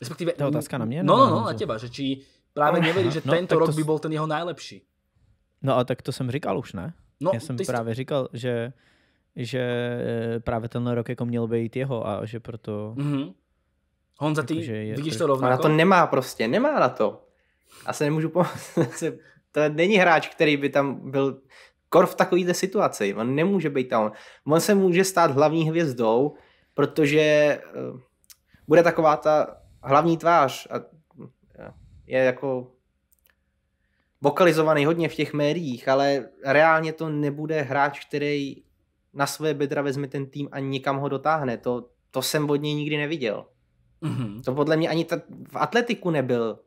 Respektíve... To je otázka na mě? No, no, no, na teba, že či právě nevěří, že no, tento rok to... by byl ten jeho nejlepší. No a tak to jsem říkal už, ne? No, Já jsem právě jsi... říkal, že, že eh, právě tenhle rok jako měl být jeho a že proto... Mm-hmm. Honza, ty jako, je, vidíš to rovnako? Na to nemá prostě, nemá na to. Já se nemůžu pomoct. to není hráč, který by tam byl kor v takovéhle situaci. On nemůže být tam. On se může stát hlavní hvězdou, protože uh, bude taková ta hlavní tvář a je jako vokalizovaný hodně v těch médiích, ale reálně to nebude hráč, který na své bedra vezme ten tým a nikam ho dotáhne. To, to jsem od něj nikdy neviděl. Mm-hmm. To podle mě ani ta, v atletiku nebyl.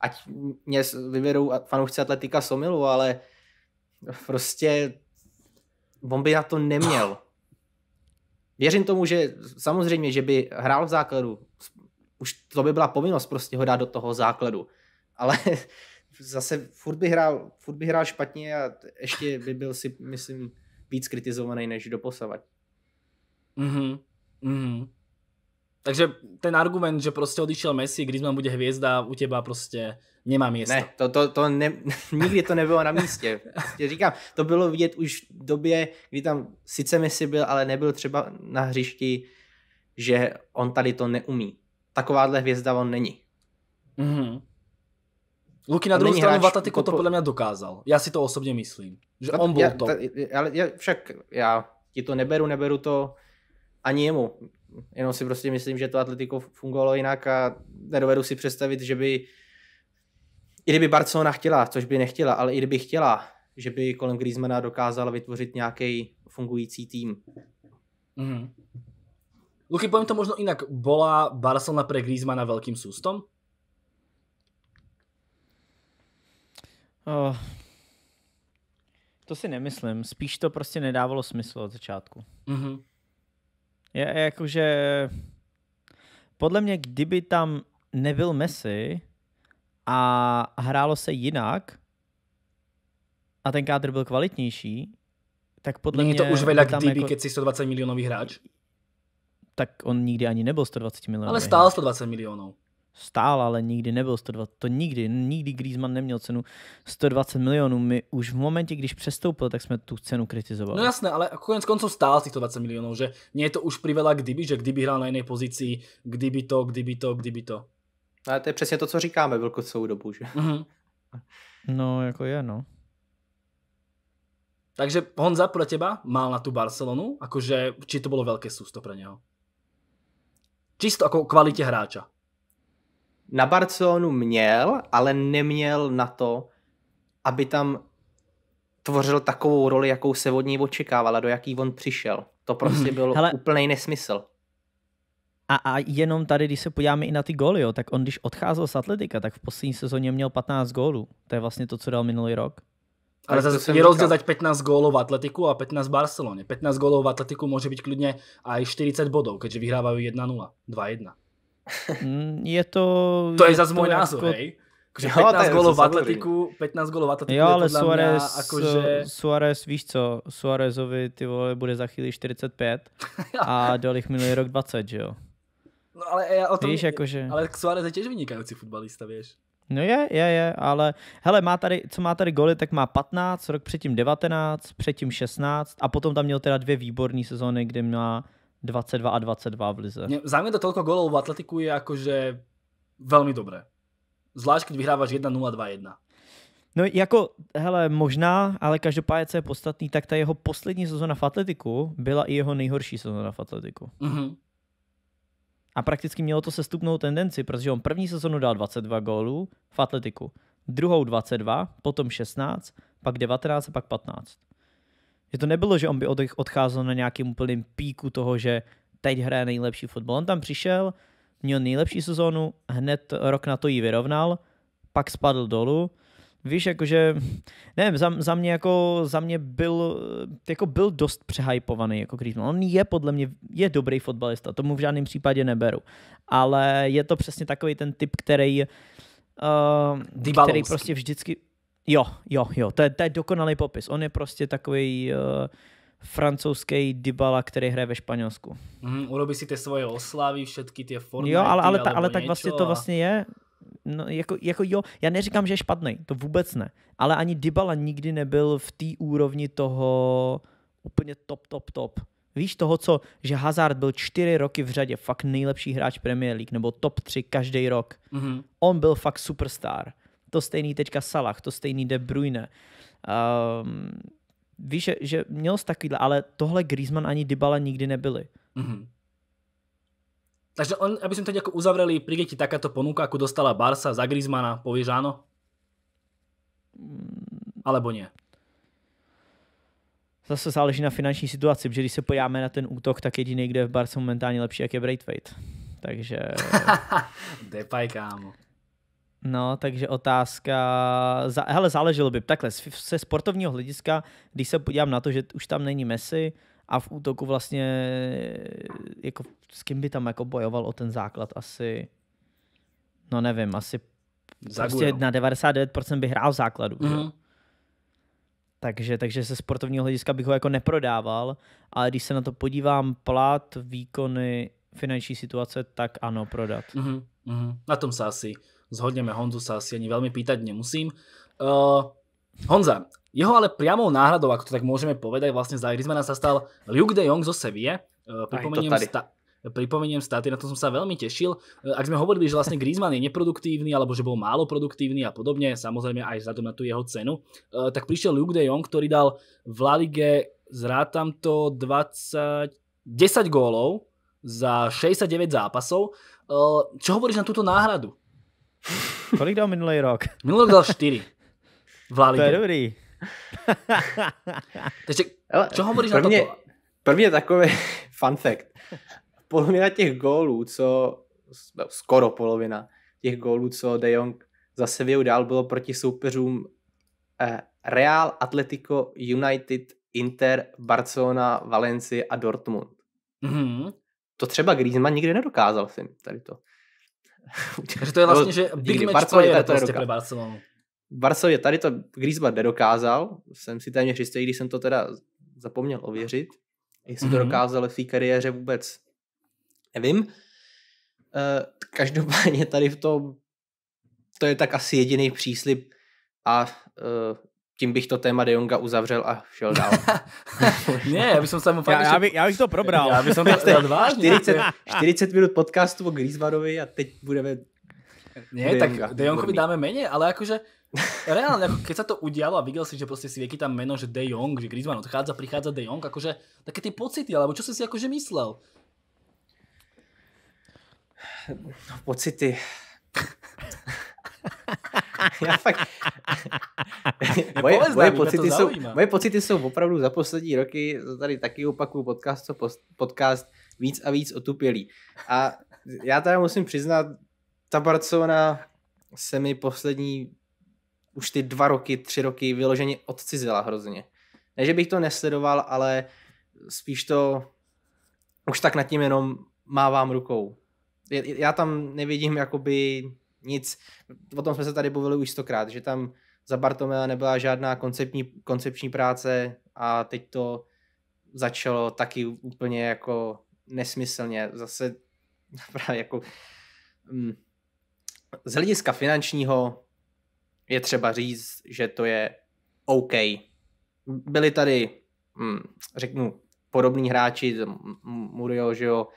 Ať mě vyvedou fanoušci atletika Somilu, ale prostě on by na to neměl. Věřím tomu, že samozřejmě, že by hrál v základu. Už to by byla povinnost prostě ho dát do toho základu. Ale zase furt by hrál, furt by hrál špatně a ještě by byl si, myslím, víc kritizovaný než doposavať. Mhm. Mhm. Takže ten argument, že prostě odišel Messi, Griezmann bude hvězda, u těba prostě nemá místo. Ne, to, to, to ne, nikdy to nebylo na místě. Prostě říkám, to bylo vidět už v době, kdy tam sice Messi byl, ale nebyl třeba na hřišti, že on tady to neumí. Takováhle hvězda on není. Mhm. Luky na druhou stranu Vatatiku to podle mě dokázal. Já si to osobně myslím. Že on byl to. Ale já, však já ti to neberu, neberu to ani jemu. Jenom si prostě myslím, že to Atletico fungovalo jinak a nedovedu si představit, že by i kdyby Barcelona chtěla, což by nechtěla, ale i kdyby chtěla, že by kolem Griezmana dokázala vytvořit nějaký fungující tým. Mm. Luky, poviem to možno inak. Bola Barcelona pre Griezmana veľkým sústom? Oh, to si nemyslím. Spíš to prostě nedávalo smysl od začátku. Mm-hmm. Je, je jakože... Podle mě, kdyby tam nebyl Messi a hrálo se jinak a ten kádr byl kvalitnější, tak podle Není mě... to už veľa kdyby, jako... keď si 120 milionový hráč? Tak on nikdy ani nebyl 120 milionů. Ale stál 120 milionů stál, ale nikdy nebyl 120. To nikdy, nikdy Griezmann neměl cenu 120 milionů. My už v momentě, když přestoupil, tak jsme tu cenu kritizovali. No jasné, ale konec koncov stál z těch 20 milionů, že nie je to už priveľa kdyby, že kdyby hrál na jiné pozici, kdyby to, kdyby to, kdyby to. Ale to je přesně to, co říkáme velkou celou dobu, že? Mm-hmm. No, jako je, no. Takže Honza pro teba mal na tu Barcelonu, akože, či to bylo velké sústo pre něho? Čisto jako kvalitě hráča na Barcelonu měl, ale neměl na to, aby tam tvořil takovou roli, jakou se od něj očekávala, do jaký on přišel. To prostě mhm. byl Hele, úplný nesmysl. A, a jenom tady, když se podíváme i na ty góly, jo, tak on když odcházel z Atletika, tak v poslední sezóně měl 15 gólů. To je vlastně to, co dal minulý rok. Ale zase je rozdíl dať 15 gólov v Atletiku a 15 v Barcelone. 15 gólov v Atletiku môže byť kľudne aj 40 bodov, keďže vyhrávajú 1-0, 2-1. Mm, je to... To je, je zase můj názor, jako... hej? Že 15 gólov v Atletiku, 15 gólov v Atletiku jo, ale Suarez, mě akože... Suarez, víš co, Suarezovi ty vole bude za chvíli 45 a dal jich minulý rok 20, že jo? No ale já o tom, víš, jakože... ale Suarez je těž vynikající fotbalista, víš? No je, je, je, ale hele, má tady, co má tady goly, tak má 15, rok předtím 19, předtím 16 a potom tam měl teda dvě výborné sezóny, kde má 22 a 22 v lize. Za mňa to toľko golov v Atletiku je akože veľmi dobré. Zvlášť, keď vyhrávaš 1-0, 2-1. No jako, hele, možná, ale každopádně, co je podstatný, tak ta jeho poslední sezona v Atletiku byla i jeho nejhorší sezona v Atletiku. Mm-hmm. A prakticky mělo to sestupnou tendenci, protože on první sezonu dal 22 gólů v Atletiku, druhou 22, potom 16, pak 19 a pak 15. Že to nebylo, že on by odcházel na nějakým úplným píku toho, že teď hraje nejlepší fotbal. On tam přišel, měl nejlepší sezónu, hned rok na to ji vyrovnal, pak spadl dolů. Víš, jakože, nevím, za, za mě jako, za mě byl, jako byl dost přehypovaný jako Griezmann. On je podle mě, je dobrý fotbalista, tomu v žádném případě neberu. Ale je to přesně takový ten typ, který, uh, který prostě vždycky, Jo, jo, jo, to je, to je dokonalý popis. On je prostě takový uh, francouzský Dybala, který hraje ve Španělsku. Mm, urobí si ty svoje oslavy, všetky ty formy. Jo, ale, ale, ta, ale tak vlastně to vlastně je. No, jako, jako jo, já neříkám, že je špatný, to vůbec ne. Ale ani Dybala nikdy nebyl v té úrovni toho úplně top, top, top. Víš toho, co, že Hazard byl čtyři roky v řadě fakt nejlepší hráč Premier League, nebo top 3 každý rok. Mm-hmm. On byl fakt superstar to stejný teďka Salah, to stejný De Bruyne. Um, víš, že, že měl jsi takovýhle, ale tohle Griezmann ani Dybala nikdy nebyli. Mhm. Takže on, aby sme to nejako uzavreli, príde ti takáto ponuka, ako dostala Barsa za Griezmana, povieš áno? Alebo nie? Zase záleží na finanční situaci, protože když se podíváme na ten útok, tak jediný, kde je v Barce momentálně lepší, jak je Braithwaite. Takže... Depay, kámo. No, takže otázka, hele, záleželo by, takhle, ze sportovního hlediska, když se podívám na to, že už tam není Messi a v útoku vlastně, jako s kým by tam jako bojoval o ten základ, asi, no nevím, asi prostě na 99% by hrál v základu. Mm-hmm. Takže, takže ze sportovního hlediska bych ho jako neprodával, ale když se na to podívám, plat, výkony, finanční situace, tak ano, prodat. Mm-hmm. Na tom sa asi zhodneme, Honzu sa asi ani veľmi pýtať nemusím. Uh, Honza, jeho ale priamou náhradou, ako to tak môžeme povedať, vlastne za Griezmana sa stal Luke de Jong zo Sevilla. Uh, pripomeniem, sta- pripomeniem staty, na to som sa veľmi tešil. Uh, ak sme hovorili, že vlastne Griezmann je neproduktívny, alebo že bol málo produktívny a podobne, samozrejme aj vzhľadom na tú jeho cenu, uh, tak prišiel Luke de Jong, ktorý dal v La Lige, zrátam to, 20, 10 gólov za 69 zápasov. Čo hovoríš na túto náhradu? Kolik dal minulý rok? Minulý rok dal 4. V La Lige. To je dobrý. Takže, čo hovoríš na toto? Prvně takový fun fact. Polovina těch gólů, co, no, skoro polovina těch gólů, co De Jong za Sevillu dal, bylo proti soupeřům eh, Real, Atletico, United, Inter, Barcelona, Valencia a Dortmund. Mm-hmm. To třeba Griezmann nikdy nedokázal si tady to. Takže to je vlastně, že big match player prostě pro Barcelonu. V Barceloně tady to Griezmann nedokázal, jsem si téměř jistý, když jsem to teda zapomněl ověřit, jestli mm-hmm. to mhm. dokázal v té kariéře vůbec, nevím. Uh, každopádně tady v tom, to je tak asi jediný příslip a uh, tím bych to téma De Jonga uzavřel a šel dál. ne, já bych se mu fakt já, já, bych, já bych to probral. Já bych to chtěl vážně. 40, 40 minut podcastu o Griezmannovi a teď budeme... Nie, tak De Jongovi dáme menej, ale akože reálne, ako keď sa to udialo a videl si, že proste si vie tam meno, že De Jong, že Griezmann odchádza, prichádza De Jong, akože také tie pocity, alebo čo si si akože myslel? No, pocity. Já fakt... moje, moje, pocity jsou, moje pocity jsou opravdu za poslední roky, tady taky opakuju podcast, co podcast, víc a víc otupělý. A já teda musím přiznat, ta Barcelona se mi poslední už ty dva roky, tři roky vyloženě odcizila hrozně. Ne, že bych to nesledoval, ale spíš to už tak nad tím jenom mávám rukou. Já tam nevidím jakoby nic, o tom jsme se tady bavili už stokrát, že tam za Bartomea nebyla žádná koncepční, koncepční práce a teď to začalo taky úplně jako nesmyslně. Zase právě jako mm, z hlediska finančního je třeba říct, že to je OK. Byli tady, mm, řeknu, podobní hráči, Muriel, že jo,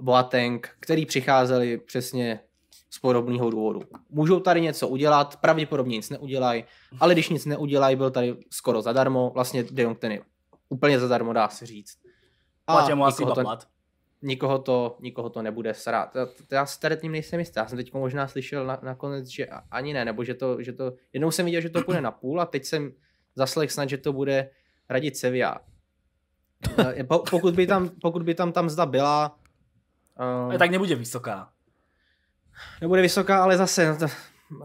Boateng, který přicházeli přesně z podobného důvodu. Můžou tady něco udělat, pravděpodobně nic neudělají, ale když nic neudělají, byl tady skoro zadarmo, vlastně De Jong ten je úplně zadarmo, dá se říct. A Platě mu asi to. Nikoho to, nikoho to nebude srát. Já si tady tím nejsem jistý. Já jsem teď možná slyšel na, nakonec, že ani ne, nebo že to, že to, jednou jsem viděl, že to půjde na půl a teď jsem zaslech snad, že to bude radit Sevilla. Eh, pokud by tam, pokud by tam, tam zda byla, um, tak nebude vysoká nebude vysoká, ale zase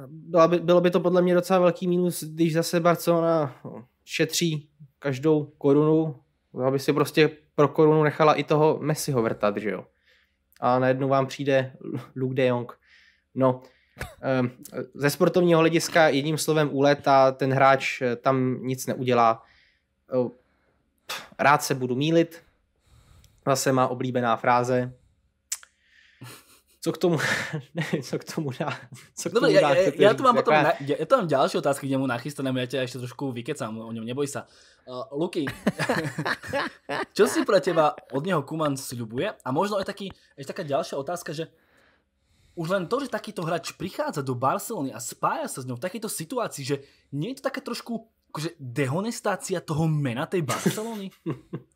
bylo by, bylo by to podle mě docela velký mínus, když zase Barcelona šetří každou korunu, aby si prostě pro korunu nechala i toho Messiho vrtat, že jo. A najednou vám přijde Luke de Jong. No, ehm, ze sportovního hlediska jedním slovem úlet a ten hráč eh, tam nic neudělá. Rád se budu mílit, zase má oblíbená fráze, co k tomu, nevím, co k tomu dá. Co k tomu Dobre, dá, ja, ja, ja, tu mám potom, na, ja, ja tu mám ďalšie otázky, kde mu nachystané, ja ťa ešte trošku vykecam o ňom, neboj sa. Uh, Luky, čo si pre teba od neho Kuman sľubuje? A možno aj taký, ešte taká ďalšia otázka, že už len to, že takýto hráč prichádza do Barcelony a spája sa s ňou v takejto situácii, že nie je to také trošku akože dehonestácia toho mena tej Barcelony?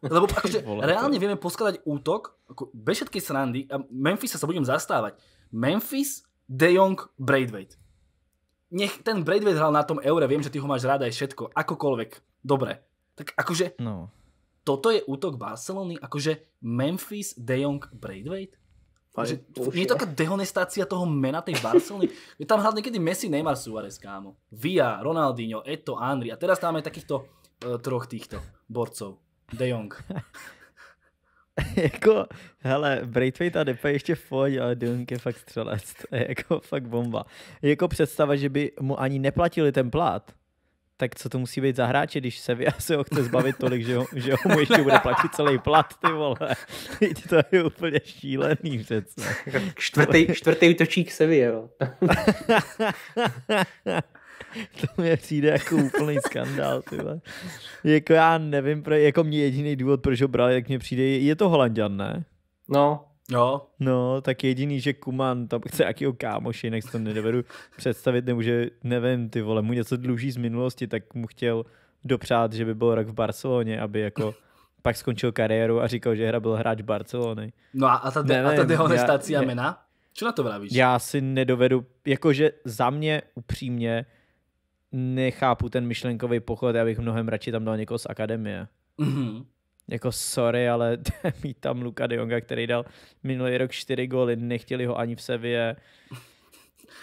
Lebo akože reálne vieme poskladať útok, ako bez všetkej srandy, a Memphisa sa budem zastávať. Memphis, De Jong, Braithwaite. Nech ten Braithwaite hral na tom eure, viem, že ty ho máš rád aj všetko, akokoľvek. Dobre. Tak akože No. toto je útok Barcelony, akože Memphis, De Jong, Braithwaite? Že, nie je to taká dehonestácia toho mena tej Barcelony. Je tam hlavne niekedy Messi, Neymar, Suárez, kámo. Via, Ronaldinho, Eto, Andri. A teraz tam máme takýchto uh, troch týchto borcov. De Jong. jako, hele, Braithwaite a Depay ještě v pohodě, ale Dunk je fakt střelec, to je jako fakt bomba. Je jako představa, že by mu ani neplatili ten plat, tak co to musí být za hráče, když se se ho chce zbavit tolik, že ho, že ho mu ještě bude platit celý plat, ty vole. Teď to je úplně šílený přece. Čtvrtý, čtvrtý útočík Sevilla, jo. to mě přijde jako úplný skandál, ty vole. Jako já nevím, pro, jako mě jediný důvod, proč ho brali, jak mě přijde, je to Holandian, ne? No, Jo. No, tak jediný, že Kuman tam chce jakýho kámoši, jinak si to nedovedu představit, nebo že nevím, ty vole, mu něco dluží z minulosti, tak mu chtěl dopřát, že by byl rok v Barceloně, aby jako pak skončil kariéru a říkal, že hra byl hráč Barcelony. No a, a ta, de, a ta Nevím, dehonestácia mena? Čo na to vravíš? Já si nedovedu, jakože za mě upřímně nechápu ten myšlenkový pochod, já bych mnohem radši tam dal někoho z akademie. Mhm. Jako sorry, ale mít tam Luka de Jonga, který dal minulý rok 4 góly, nechtěli ho ani v Sevě.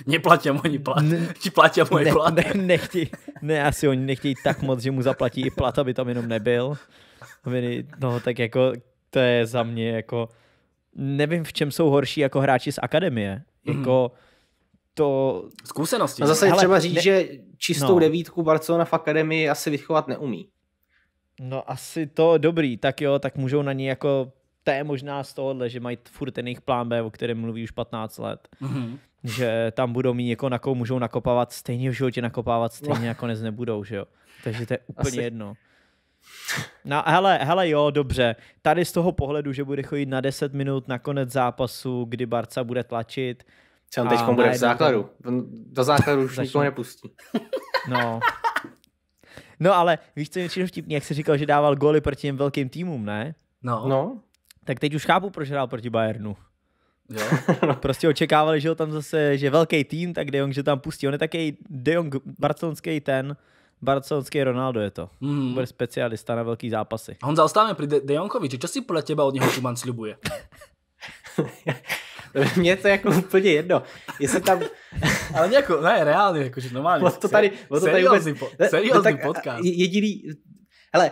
Neplatia mu ani plat. Ne- Ti platia mu aj ne, plat. ne, nechtějí, ne, asi oni nechtějí tak moc, že mu zaplatí i plat, aby tam jenom nebyl. No, tak jako to je za mě jako, nevím, v čem jsou horší jako hráči z akademie. Mhm. Jako to, Skúsenosti. a zase je Hele, třeba říct, ne- že čistou no. devítku Barcelona v akademii asi vychovat neumí. No asi to dobrý, tak jo, tak můžou na ní jako, to je možná z tohohle, že mají furt ten jejich plán B, o kterém mluví už 15 let. Mhm. že tam budou mít jako na koho můžou nakopávat, stejně v životě nakopávat, stejně nakonec nebudou, že jo. Takže to je úplně Asi. jedno. No hele, hele jo, dobře. Tady z toho pohledu, že bude chodit na 10 minut na konec zápasu, kdy Barca bude tlačit, Co on teď bude v základu. Do základu už nikoho nepustí. no. No ale víš, co je přijde vtipný, jak jsi říkal, že dával góly proti těm velkým týmům, ne? No. No, Tak teď už chápu, proč hrál proti Bayernu. Jo. Prostě očekávali, že ho tam zase, že velký tým, tak De Jong, že tam pustí. On je taky De Jong, barcelonský ten, barcelonský Ronaldo je to. Mhm. Bude specialista na velký zápasy. Honza, ostávame pri De, De Jonkoviči. Čo si podľa teba od neho Kuman sľubuje? mně to jako úplně jedno. Jestli tam... Ale nejako, ne, reálne, akože normálne. O to tady, o to tady vůbec... po, seriózny tak, podcast. a- Jediný... Hele,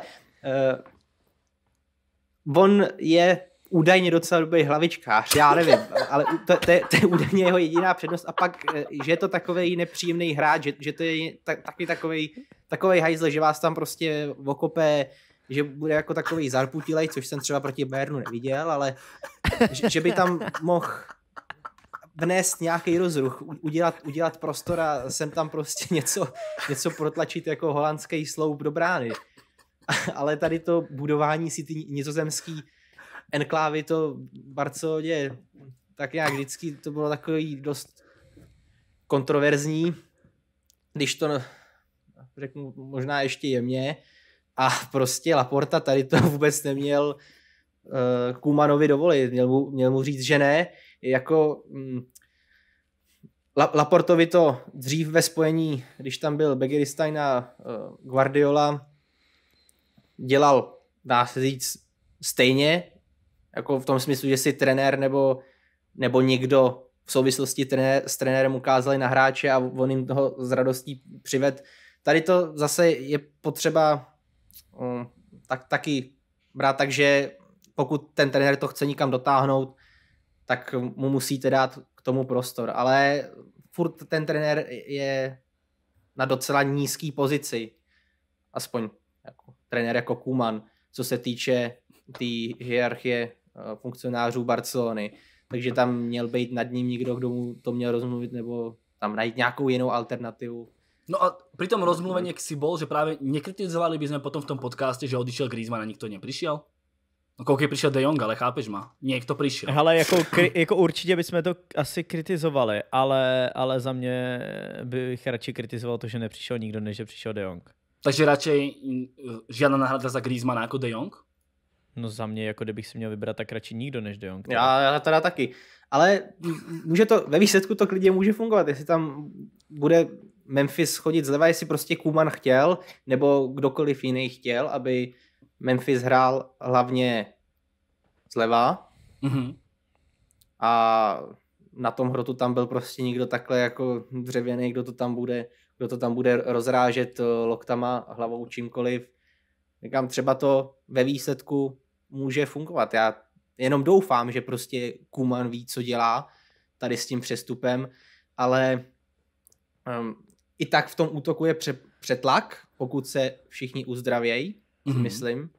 uh, on je údajně docela dobrý hlavičkář, já nevím, ale to, to, je, to je údajně jeho jediná přednost a pak, eh, že je to takový nepříjemný hráč, že, že to je tak, takový takový, takový hajzl, že vás tam prostě okope, že bude jako takový zarputilej, což jsem třeba proti Bayernu neviděl, ale že, že by tam mohl vnést nějaký rozruch, udělat, udělat prostor a sem tam prostě něco, něco protlačit jako holandský sloup do brány. Ale tady to budování si ty nizozemský enklávy, to Barceloně tak nějak vždycky to bylo takový dost kontroverzní, když to řeknu možná ještě jemně. A prostě Laporta tady to vůbec neměl uh, Kumanovi dovolit, měl mu, měl mu říct, že ne, jako mm, La, Laportovi to dřív ve spojení, když tam byl Begiristain a uh, Guardiola, dělal, dá se říct, stejně, jako v tom smyslu, že si trenér nebo, nebo někdo v souvislosti trenér, s trenérem ukázali na hráče a on jim toho s radostí přived. Tady to zase je potřeba um, tak, taky brát tak, že pokud ten trenér to chce nikam dotáhnout, tak mu musíte dát k tomu prostor. Ale furt ten trenér je na docela nízký pozici. Aspoň jako trenér jako Kuman, co se týče té tý hierarchie uh, funkcionářů Barcelony. Takže tam měl být nad ním někdo, kdo mu to měl rozmluvit, nebo tam najít nějakou jinou alternativu. No a pri tom rozmluvení si bol, že práve nekritizovali by sme potom v tom podcaste, že odišiel Griezmann a nikto neprišiel? No koľko prišiel De Jong, ale chápeš ma? Niekto prišiel. Hele, jako, kri, jako určitě bychom to asi kritizovali, ale, ale za mě bych radši kritizoval to, že nepřišel nikdo, než že přišel De Jong. Takže radšej žiadna náhrada za Griezmana jako De Jong? No za mě, jako kdybych si měl vybrat, tak radši nikdo než De Jong. Já, já teda taky. Ale může to, ve výsledku to klidně může fungovat, jestli tam bude Memphis chodit zleva, jestli prostě Kuman chtěl, nebo kdokoliv jiný chtěl, aby Memphis hrál hlavně zleva. Mm-hmm. A na tom hrotu tam byl prostě někdo takhle jako dřevěný, kdo to tam bude, kdo to tam bude rozrážet eh, loktama, hlavou, čímkoliv. Říkám, třeba to ve výsledku může fungovat. Já jenom doufám, že prostě Kuman ví, co dělá tady s tím přestupem, ale um, i tak v tom útoku je pře- přetlak, pokud se všichni uzdravějí, mm-hmm. myslím.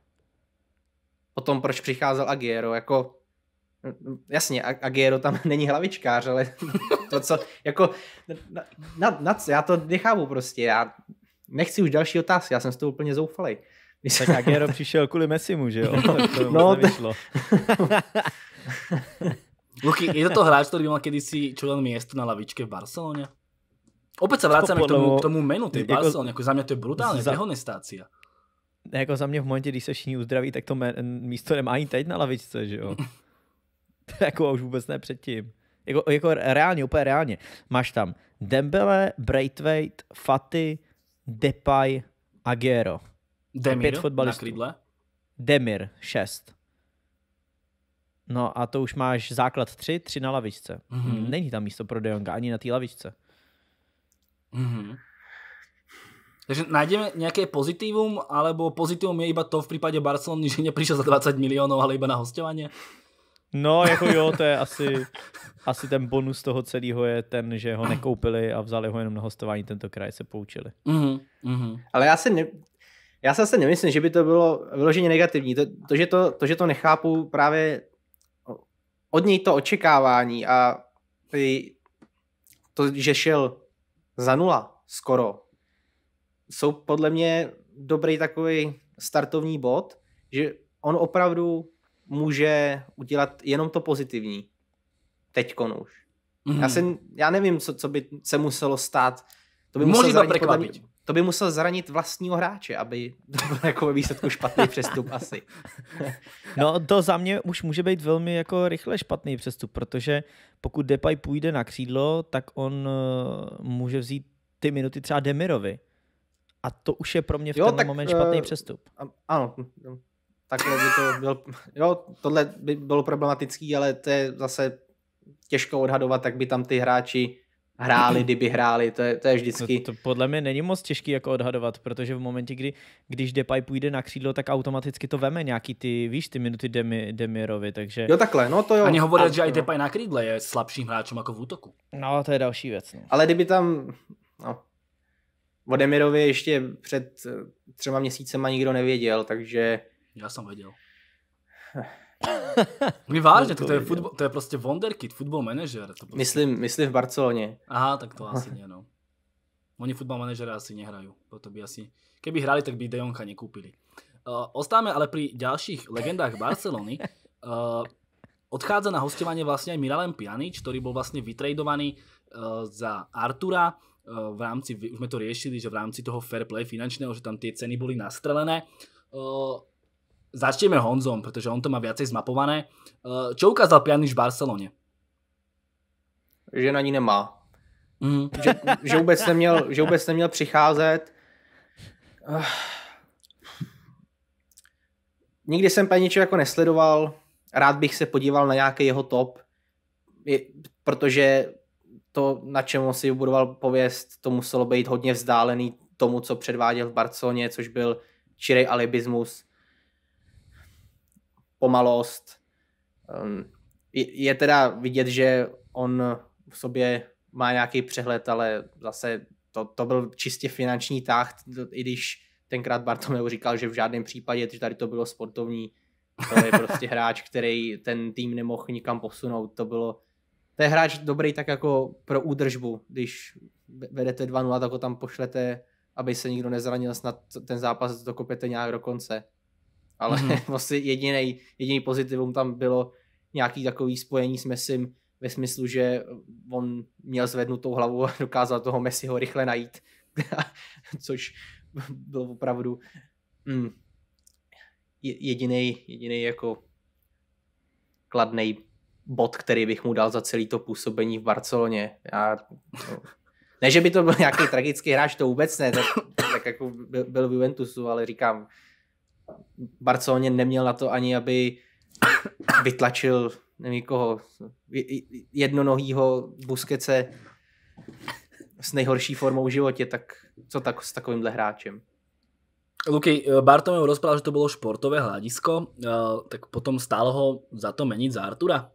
Potom proč přicházel Agiero, jako jasně, Agiero tam není hlavičkář, ale to, co, jako, na, na, na co, já to nechápu prostě, já nechci už další otázky, já jsem z toho úplně zoufalý. Tak Aguero přišel kvůli Messimu, že jo? to no. Luky, je to to hráč, ktorý mal kedysi čo len miesto na lavičke v Barcelone? Opäť sa vracame k tomu, k tomu menu tej jako, Barcelony, jako za mě to je brutálně, za... dehonestácia. Jako za mě v momentě, když se všichni uzdraví, tak to místo nemá ani teď na lavičce, že jo? jako už vůbec ne předtím. Jako, jako reálně, úplně reálně. Máš tam Dembele, Braithwaite, Faty, Depay, Aguero. Demir pět fotbalistů. na krídle? Demir, šest. No a to už máš základ tři, tři na lavičce. Mm-hmm. Není tam místo pro De Jonga, ani na té lavičce. Mm-hmm. Takže nájdeme nějaké pozitivum, alebo pozitivum je iba to v případě Barcelony, že neprišiel za 20 milionů, ale iba na hostování? No, jako jo, to je asi, asi ten bonus toho celého je ten, že ho nekoupili a vzali ho jenom na hostování tento kraj, se poučili. Mm-hmm. Mm-hmm. Ale já si ne, já se asi nemyslím, že by to bylo vyloženě negativní. To, to, že to, to, že to nechápu právě od něj to očekávání a to, že šel za nula skoro, jsou podle mě dobrý takový startovní bod, že on opravdu může udělat jenom to pozitivní. Teďkon už. Mm-hmm. Já, si, já nevím, co, co by se muselo stát. To by muselo zranit, to by musel zranit vlastního hráče, aby to byl jako ve výsledku špatný přestup asi. no to za mě už může být velmi jako rychle špatný přestup, protože pokud Depay půjde na křídlo, tak on uh, může vzít ty minuty třeba Demirovi. A to už je pro mě v jo, ten moment špatný uh, přestup. Ano, takhle by to byl, jo, tohle by bylo problematický, ale to je zase těžko odhadovat, tak by tam ty hráči hráli, kdyby hráli, to je, to je vždycky... To, to podle mě není moc těžký jako odhadovat, protože v momentě, kdy když Depay půjde na křídlo, tak automaticky to veme nějaký ty, víš, ty minuty Demi, Demirovi, takže... Jo takhle, no to jo. Ani hovorit, že i Depay na křídle je slabším hráčem jako v útoku. No, to je další věc. No. Ale kdyby tam, no, o Demirovi ještě před eh, třema měsícema nikdo nevěděl, takže... Já jsem věděl. My vážně, to, to, je futbol, to je prostě wonderkid, football manager. To prostě... myslím, myslím v Barceloně. Aha, tak to asi nie, no. Oni football manažera asi nehrajú. Proto by asi, keby hrali, tak by De Jonga nekúpili. Uh, ostáme ale pri ďalších legendách Barcelony. Uh, odchádza na hostovanie vlastne aj Miralem Pjanic, ktorý bol vlastne vytradovaný uh, za Artura v rámci, už sme to riešili, že v rámci toho fair play finančného, že tam tie ceny boli nastrelené. Uh, Začneme Honzom, protože on to má viacej zmapované. Eh, čo ukázal Pjanič v Barceloně? Že na ní nemá. Mm. Že, že, vůbec neměl, že vůbec neměl přicházet. Uh. Nikdy jsem Pjaniče jako nesledoval. Rád bych se podíval na nějaký jeho top, protože to, na čem si budoval pověst, to muselo být hodně vzdálený tomu, co předváděl v Barceloně, což byl čirej alibismus pomalost. Ehm, je teda vidět, že on v sobě má nějaký přehled, ale zase to, to byl čistě finanční tah, i když tenkrát Bartomeu říkal, že v žádném případě, že tady to bylo sportovní, to je prostě hráč, který ten tým nemohl nikam posunout, to bylo, to je hráč dobrý tak jako pro údržbu, když vedete 2-0, tak ho tam pošlete, aby se nikdo nezranil, snad ten zápas dokopete nějak do konce ale mm. vlastně jediný, jediný pozitivum tam bylo nějaký takový spojení s Messim ve smyslu, že on měl zvednutou hlavu a dokázal toho Messiho rychle najít, což byl opravdu mm, jediný, jediný jako kladný bod, který bych mu dal za celý to působení v Barceloně. Já, no, ne, že by to byl nějaký tragický hráč, to vůbec ne, tak, tak jako byl, byl v Juventusu, ale říkám, Barceloně neměl na to ani, aby vytlačil nevím koho, jednonohýho Buskece s nejhorší formou v životě, tak co tak s takovýmhle hráčem? Luky, Bartomeu rozprával, že to bylo športové hľadisko, eh, tak potom stálo ho za to meniť za Artura?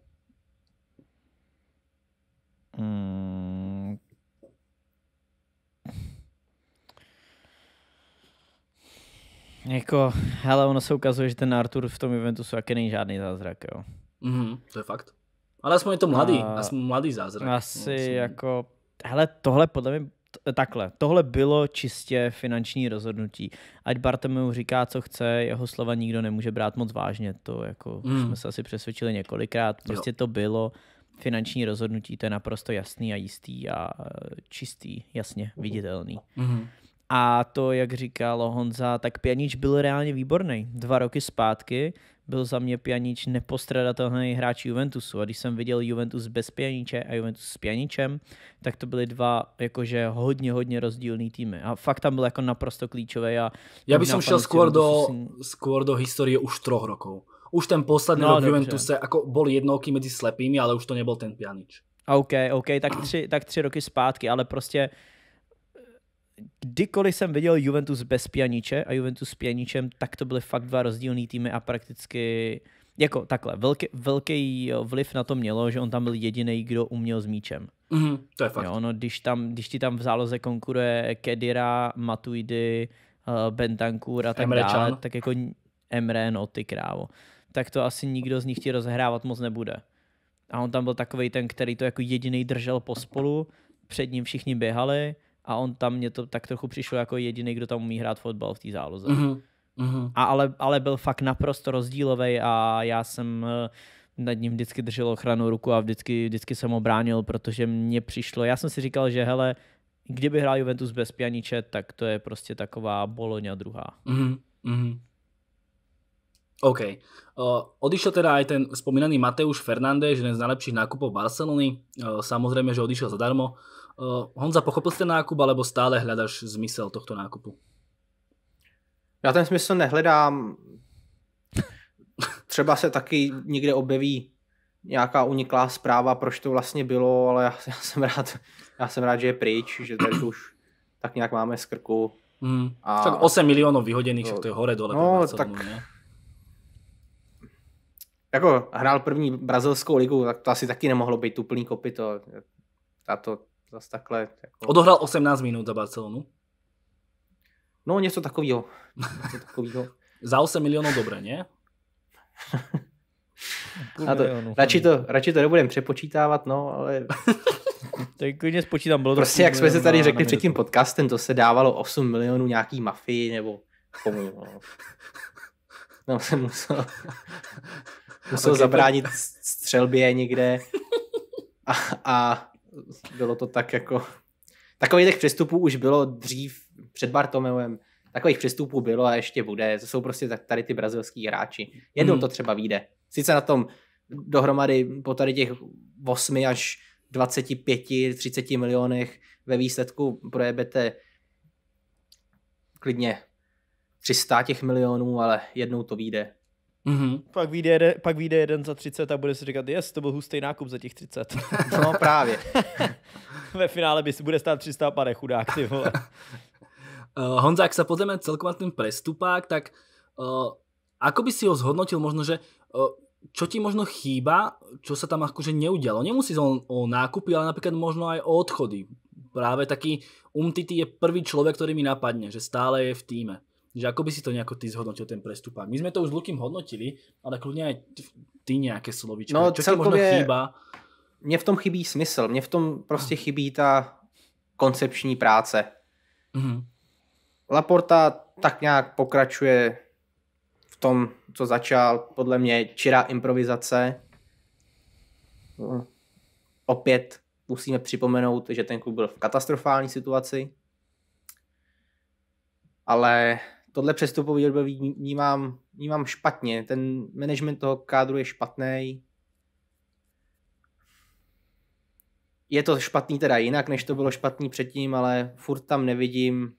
Hmm. Jako, hele, ono se ukazuje, že ten Artur v tom Juventusu jaký není žádný zázrak, jo. Mm, to je fakt. Ale aspoň je to mladý, a... aspoň mladý zázrak. Asi no, jako, hele, tohle podle mě takhle, tohle bylo čistě finanční rozhodnutí. Ať Bartomeu říká, co chce, jeho slova nikdo nemůže brát moc vážně. To jako mm. jsme se asi přesvědčili několikrát. Prostě jo. to bylo finanční rozhodnutí, to je naprosto jasný a jistý a čistý, jasně viditelný. Mm. A to, jak říkal Honza, tak Pjanič byl reálně výborný. Dva roky zpátky byl za mě Pjanič nepostradatelný hráč Juventusu. A když jsem viděl Juventus bez Pjaniče a Juventus s Pjaničem, tak to byly dva jakože hodně, hodně rozdílný týmy. A fakt tam byl jako naprosto klíčový. A Já bych šel skôr do, skôr do historie už troch rokov. Už ten posledný no, rok v Juventuse ako bol jednouky medzi slepými, ale už to nebyl ten Pjanič. OK, OK, tak tři, tak tři roky zpátky, ale prostě kdykoliv jsem viděl Juventus bez Pjaniče a Juventus s Pjaničem, tak to byly fakt dva rozdílný týmy a prakticky jako takhle, velký, velký vliv na to mělo, že on tam byl jediný, kdo uměl s míčem. Mm, to je fakt. Jo, no, když, tam, když ti tam v záloze konkuruje Kedira, Matuidi, uh, Bentancur a tak Emre dále, Can. tak jako Emre, no ty krávo, tak to asi nikdo z nich ti rozehrávat moc nebude. A on tam byl takový ten, který to jako jediný držel pospolu, před ním všichni běhali, a on tam mě to tak trochu přišlo jako jediný, kdo tam umí hrát fotbal v té záloze. Mm-hmm. Mm-hmm. A ale, ale byl fakt naprosto rozdílový a já jsem eh, nad ním vždycky držel ochranu ruku a vždycky, vždycky jsem ho bránil, protože mně přišlo, já jsem si říkal, že hele, kdyby hrál Juventus bez Pjaniče, tak to je prostě taková Boloňa druhá. Mm-hmm. OK. Uh, odišiel teda aj ten spomínaný Mateusz Fernández, jeden z najlepších nákupov Barcelony. Uh, samozrejme, že odišiel zadarmo. Uh, Honza, pochopil jste nákup, alebo stále hledáš zmysel tohto nákupu? Já ten smysl nehledám. Třeba se taky někde objeví nějaká uniklá zpráva, proč to vlastně bylo, ale já, já jsem rád, já jsem rád, že je pryč, že to už tak nějak máme z krku. Mm. A... Tak 8 milionů vyhoděných, však to je hore dole. No, tak... Ne? Jako hrál první brazilskou ligu, tak to asi taky nemohlo být úplný kopito. Tato, zase takhle. Jako... Odohrál 18 minut za Barcelonu? No něco takového. Něco takového. za 8 milionů dobré, ne? A to, radši, to, radši to nebudem přepočítávat, no, ale... tak klidně spočítám, bylo to Prostě jak jsme se tady řekli před tím podcastem, to se dávalo 8 milionů nějaký mafii, nebo komu, no. no jsem musel, musel okay, zabránit to... střelbě někde a, a bylo to tak jako... Takových těch přestupů už bylo dřív před Bartomeuem. Takových přestupů bylo a ještě bude. To jsou prostě tady ty brazilský hráči. Jednou hmm. to třeba vyjde. Sice na tom dohromady po tady těch 8 až 25, 30 milionech ve výsledku projebete klidně 300 těch milionů, ale jednou to vyjde. Mm-hmm. Pak, vyjde jeden, pak vyjde jeden za 30 a bude si říkat, jest, to byl hustý nákup za těch 30. No právě. Ve finále by si bude stát 300 pade chudák, ty vole. Uh, Honza, ak sa pozrieme celkovo ten prestupák, tak uh, ako by si ho zhodnotil možno, že uh, čo ti možno chýba, čo sa tam akože neudialo? Nemusí o, o nákupy, ale napríklad možno aj o odchody. Práve taký Umtiti je prvý človek, ktorý mi napadne, že stále je v týme že ako by si to nejako ty zhodnotil ten prestupák. My sme to už s Lukým hodnotili, ale kľudne aj ty nejaké slovičky. No, Čo celkově možno chýba? Mně v tom chybí smysl, mně v tom prostě chybí ta koncepční práce. Mm-hmm. Laporta tak nějak pokračuje v tom, co začal, podle mě čirá improvizace. Opět musíme připomenout, že ten klub byl v katastrofální situaci ale tohle přestupový období vnímám, vnímám špatně. Ten management toho kádru je špatný. Je to špatný teda jinak, než to bylo špatný předtím, ale furt tam nevidím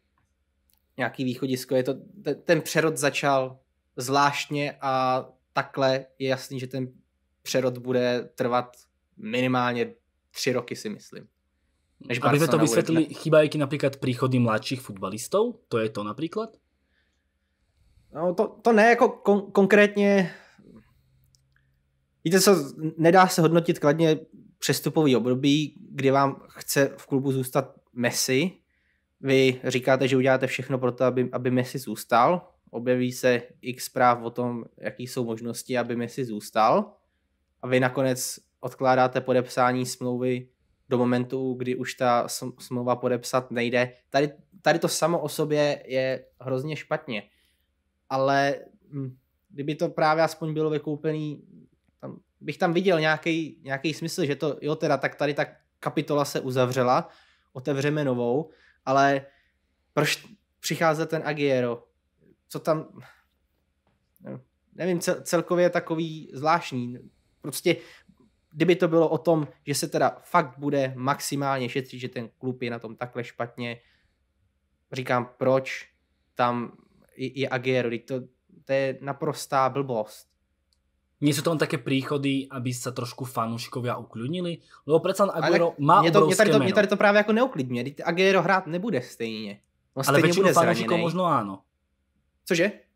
nějaký východisko. Je to, ten, ten přerod začal zvláštně a takhle je jasný, že ten přerod bude trvat minimálně tři roky, si myslím. Než Aby sme to vysvetlili, bude... chýbajú ti napríklad príchody mladších futbalistov? To je to napríklad? No to, to ne, jako kon, konkrétně Víte co, nedá se hodnotit kladně přestupový období, kdy vám chce v klubu zůstat Messi. Vy říkáte, že uděláte všechno pro to, aby, aby Messi zůstal. Objeví se x zpráv o tom, jaký jsou možnosti, aby Messi zůstal. A vy nakonec odkládáte podepsání smlouvy do momentu, kdy už ta smlouva podepsat nejde. Tady, tady to samo o sobě je hrozně špatně. Ale hm, kdyby to právě aspoň bylo vykoupený, tam, bych tam viděl nějaký smysl, že to, jo teda, tak tady ta kapitola se uzavřela, otevřeme novou, ale proč přichází ten Agiero? Co tam, nevím, cel, celkově takový zvláštní. Prostě kdyby to bylo o tom, že se teda fakt bude maximálně šetřit, že ten klub je na tom takhle špatně, říkám, proč tam je Aguero, to, to je naprostá blbost. Nie sú to len také príchody, aby sa trošku fanúšikovia ukľudnili? Lebo predsa Aguero má mě to, mě tady, to, mě tady to právě jako neuklidňuje. Aguero hrát nebude stejně. On Ale väčšinu fanúšikov možno áno. Cože?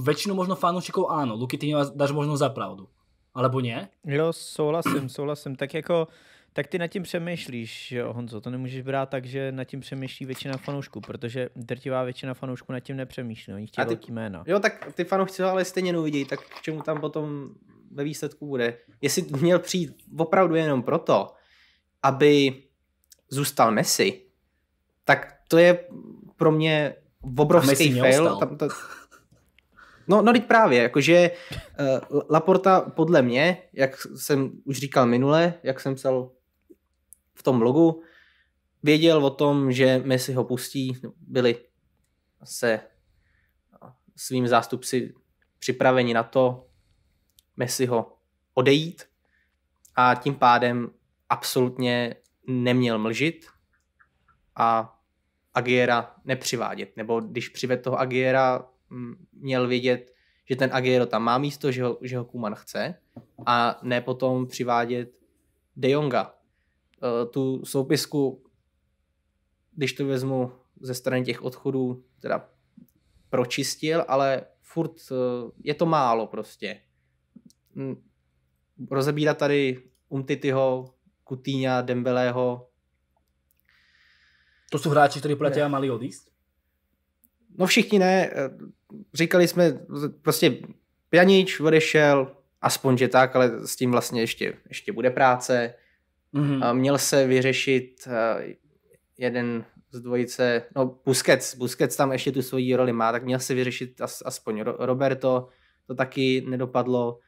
Väčšinu možno fanúšikov áno. Luky, ty dáš možno za pravdu. Alebo ne? Jo, souhlasím, souhlasím. Tak jako, tak ty nad tím přemýšlíš, Honzo, to nemůžeš brát tak, že nad tím přemýšlí většina fanoušků, protože drtivá většina fanoušků nad tím nepřemýšlí, oni chtějí velký jména. Jo, tak ty fanoušci ho ale stejně neuvidí, tak k čemu tam potom ve výsledku bude. Jestli měl přijít opravdu jenom proto, aby zůstal Messi, tak to je pro mě obrovský fail. Tam to, No, no teď právě, jakože uh, Laporta podle mě, jak jsem už říkal minule, jak jsem psal tom blogu, věděl o tom, že Messi ho pustí, byli se svým zástupci připraveni na to Messi ho odejít a tím pádem absolutně neměl mlžit a Agiera nepřivádět. Nebo když přived toho Agiera, měl vědět, že ten Aguero tam má místo, že ho, že ho Kuman chce a ne potom přivádět De Jonga. E, tu soupisku, když to vezmu ze strany těch odchodů, teda pročistil, ale furt e, je to málo prostě. Rozebírat tady Umtityho, Kutíňa, Dembelého. To jsou hráči, kteří platí a mali odísť? No všichni ne, říkali jsme prostě Pjanič odešel, aspoň že tak, ale s tím vlastně ještě, ještě bude práce. Mm-hmm. Měl se vyřešit eh, jeden z dvojice, no Busquets, Busquets tam ještě tu svoji roli má, tak měl se vyřešit as, aspoň Roberto, to taky nedopadlo.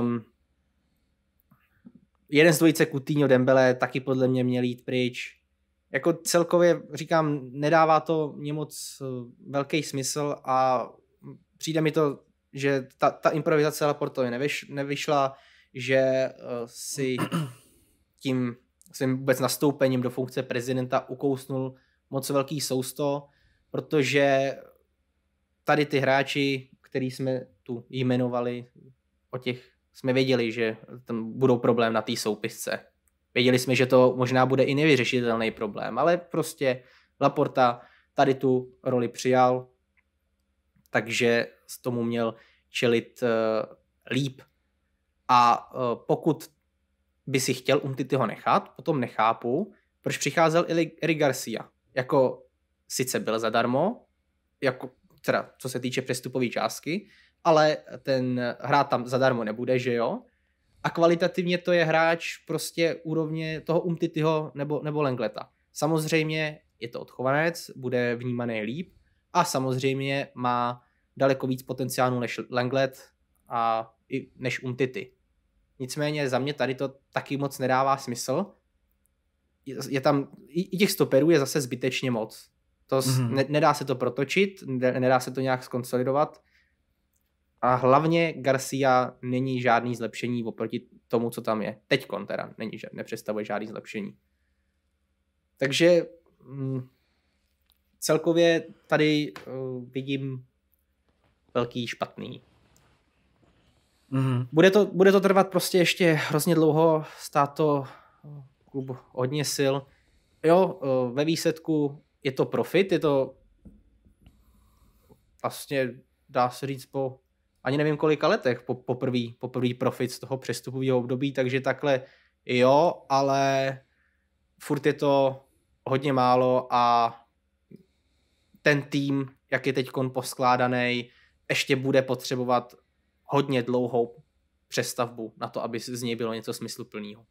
Um, jeden z dvojice Coutinho Dembele taky podle mě měl jít pryč jako celkově říkám, nedává to mě moc eh, velký smysl a přijde mi to, že ta, ta improvizace Laportovi nevyš, nevyšla, že uh, si tím svým vůbec nastoupením do funkce prezidenta ukousnul moc velký sousto, protože tady ty hráči, který jsme tu jmenovali, o těch jsme věděli, že tam budou problém na té soupisce. Věděli jsme, že to možná bude i nevyřešitelný problém, ale prostě Laporta tady tu roli přijal, takže s tomu měl čelit uh, líp. A uh, pokud by si chtěl Umtityho nechat, potom nechápu, proč přicházel i Eric Garcia. Jako sice byl zadarmo, jako teda co se týče přestupové částky, ale ten hrát tam zadarmo nebude, že jo? a kvalitativně to je hráč prostě úrovně toho Umtityho nebo, nebo Lengleta. Samozřejmě je to odchovanec, bude vnímaný líp a samozřejmě má daleko víc potenciálu než Lenglet a i než Umtity. Nicméně za mě tady to taky moc nedává smysl. Je, je tam, i, i těch stoperů je zase zbytečně moc. To mm-hmm. ne, nedá se to protočit, ne, nedá se to nějak skonsolidovat. A hlavně Garcia není žádný zlepšení oproti tomu, co tam je. Teď teda není, nepředstavuje žádný zlepšení. Takže mm, celkově tady uh, vidím velký špatný. Mm-hmm. Bude, to, bude to trvat prostě ještě hrozně dlouho, stát to klub hodně sil. Jo, uh, ve výsledku je to profit, je to vlastně dá se říct po ani nevím kolika letech po, poprvý, poprvý profit z toho přestupového období, takže takhle jo, ale furt je to hodně málo a ten tým, jak je teď poskládaný, ještě bude potřebovat hodně dlouhou přestavbu na to, aby z něj bylo něco smysluplného.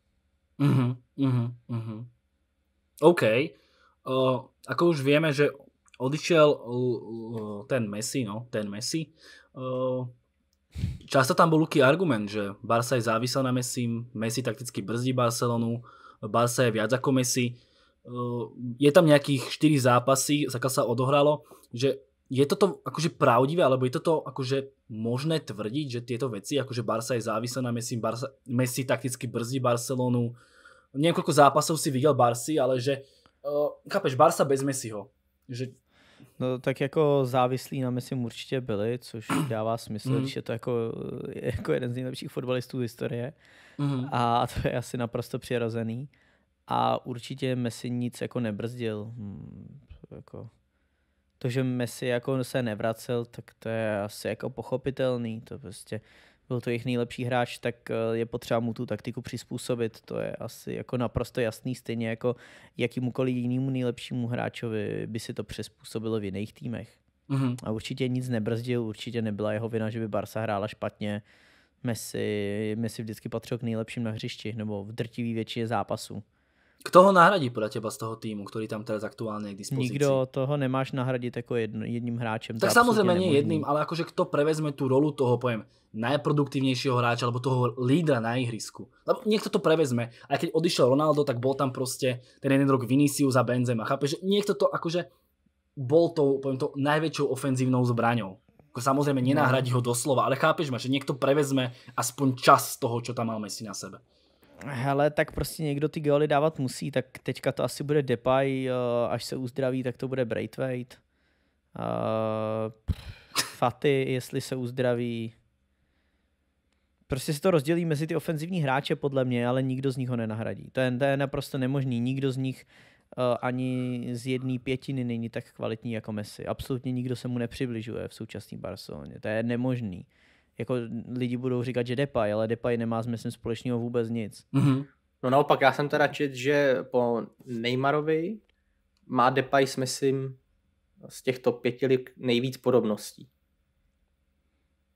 Mhm, mhm, mhm. OK. Uh, ako už vieme, že odišiel uh, ten Messi, no, ten Messi. Uh, často tam bol luký argument, že Barca je závislá na Messi, Messi takticky brzdí Barcelonu, Barca je viac ako Messi. Uh, je tam nejakých 4 zápasy, zakiaľ sa odohralo, že je toto akože pravdivé, alebo je toto akože možné tvrdiť, že tieto veci, akože Barca je závislá na Messi, Barca, Messi takticky brzdí Barcelonu. Neviem, koľko zápasov si videl Barsi, ale že uh, chápeš, Barca bez Messiho. Že... No tak jako závislí na Messi určitě byli, což dává smysl, mm. je to jako, jako jeden z nejlepších fotbalistů historie. Mm. A to je asi naprosto přirozený. A určitě Messi nic jako nebrzdil. Hmm, jako to, že Messi jako se nevracel, tak to je asi jako pochopitelný. To prostě byl to jejich nejlepší hráč, tak eh, je potřeba mu tu taktiku přizpůsobit. To je asi jako naprosto jasný, stejně jako jakýmukoliv jinému nejlepšímu hráčovi by si to přizpůsobilo v jiných týmech. Mm-hmm. A určitě nic nebrzdil, určitě nebyla jeho vina, že by Barca hrála špatně. Messi, Messi vždycky patřil k nejlepším na hřišti, nebo v drtivý většině zápasů. Kto ho nahradí podľa teba z toho týmu, ktorý tam teraz aktuálne je k dispozícii? Nikdo toho nemáš nahradit jako jedn, jedním hráčem. Tak samozrejme nie jedným, ale akože kto prevezme tú rolu toho, poviem, najproduktívnejšieho hráča alebo toho lídra na ihrisku. Lebo niekto to prevezme. Aj keď odišiel Ronaldo, tak bol tam proste ten jeden rok Vinicius a Benzema. Chápeš, že niekto to akože bol to, poviem to, najväčšou ofenzívnou zbraňou. Ako samozrejme nenahradí ho doslova, ale chápeš ma, že niekto prevezme aspoň čas z toho, čo tam mal Messi na sebe. Hele, tak prostě někdo ty góly dávat musí, tak teďka to asi bude Depay, eh, až se uzdraví, tak to bude Braithwaite. Uh, Faty, jestli se uzdraví. Prostě se to rozdělí mezi ty ofenzivní hráče podle mě, ale nikdo z nich ho nenahradí. To je, to je naprosto nemožný. Nikdo z nich uh, ani z jedné pětiny není tak kvalitní jako Messi. Absolutně nikdo se mu nepřibližuje v současné Barceloně. To je nemožný jako lidi budou říkat, že Depay, ale Depay nemá s Messim společného vůbec nic. Mm-hmm. No naopak, já jsem teda čet, že po Neymarovi má Depay s Messim z těchto pěti nejvíc podobností.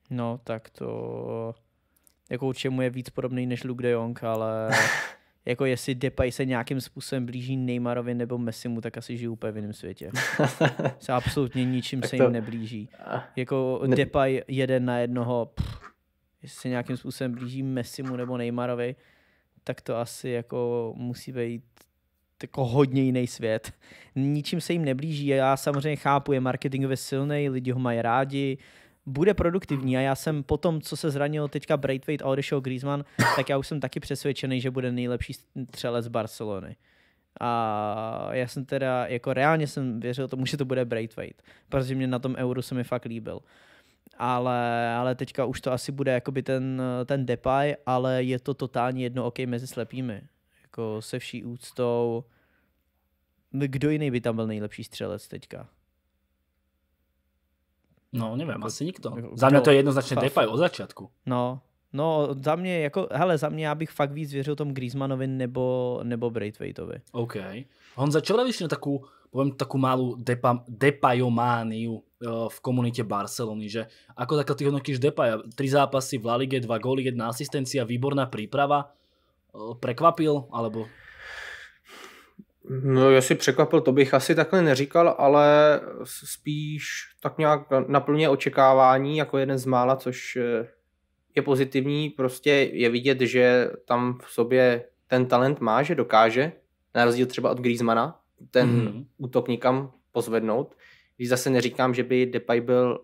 No, tak to jako určitě mu je víc podobný než Luke de Jong, ale jako jestli Depay se nějakým způsobem blíží Neymarovi nebo Messimu, tak asi žiju úplně v jiném světě. se absolutně ničím se jim neblíží. Jako ne... Depay jeden na jednoho, pff, jestli se nějakým způsobem blíží Messimu nebo Neymarovi, tak to asi jako musí být jako hodně jiný svět. Ničím se jim neblíží. Já samozřejmě chápu, je marketingově silný, lidi ho mají rádi, bude produktivní a já jsem po tom, co se zranil teďka Braithwaite a odešel Griezmann, tak já už jsem taky přesvědčený, že bude nejlepší střelec Barcelony. A já jsem teda, jako reálně jsem věřil tomu, že to bude Braithwaite, protože mě na tom euru se mi fakt líbil. Ale, ale teďka už to asi bude jakoby ten, ten Depay, ale je to totálně jedno OK mezi slepými. Jako se vší úctou. Kdo jiný by tam byl nejlepší střelec teďka? No, neviem, jako, asi nikto. Jako, za mňa to je jednoznačne Depay od začiatku. No, No, za mě, jako, hele, za mě já bych fakt víc věřil tomu Griezmannovi nebo, nebo Braithwaiteovi. OK. Honza, čo na takú, poviem, takú malú depa, depajomániu uh, v komunite Barcelony, že ako taká ty hodnotíš Depaja? Tri zápasy v La Ligue, dva góly, jedna asistencia, výborná príprava. Uh, prekvapil, alebo No, jestli překvapil, to bych asi takhle neříkal, ale spíš tak nějak naplně očekávání jako jeden z mála, což eh, je pozitivní. Prostě je vidět, že tam v sobě ten talent má, že dokáže, na rozdíl třeba od Griezmana, ten mm-hmm. útok nikam pozvednout. Když zase neříkám, že by Depay byl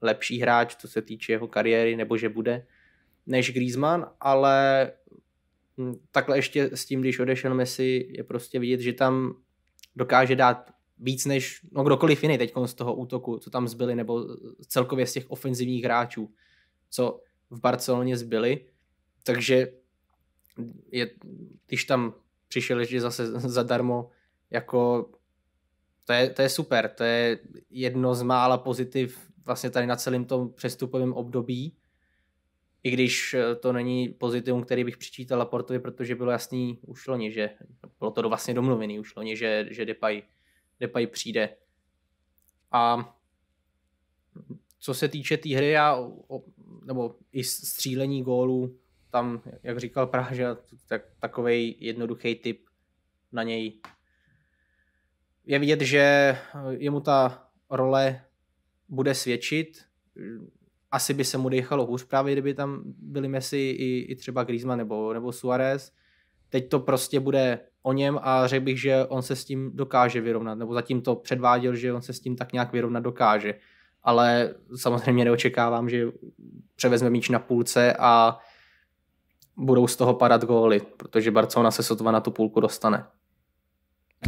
lepší hráč, co se týče jeho kariéry, nebo že bude, než Griezmann, ale takhle ještě s tím, když odešel Messi, je prostě vidět, že tam dokáže dát víc než no, kdokoliv jiný teď z toho útoku, co tam zbyli, nebo celkově z těch ofenzivních hráčů, co v Barceloně zbyli. Takže je, když tam přišel ještě zase zadarmo, jako to je, to je super, to je jedno z mála pozitiv vlastně tady na celém tom přestupovém období, i když to není pozitivum, který bych přičítal Laportovi, protože bylo jasný už loni, že bylo to vlastně domluvený už loni, že, že Depay, Depay přijde. A co se týče té hry, já, nebo i střílení gólů, tam, jak říkal Praža, tak, takový jednoduchý tip na něj. Je vidět, že jemu ta role bude svědčit. Asi by se mu dechalo hůř právě, kdyby tam byli Messi i, i třeba Griezmann nebo, nebo Suarez. Teď to prostě bude o něm a řekl bych, že on se s tím dokáže vyrovnat, nebo zatím to předváděl, že on se s tím tak nějak vyrovnat dokáže. Ale samozřejmě neočekávám, že převezme míč na půlce a budou z toho padat góly, protože Barcelona se sotva na tu půlku dostane.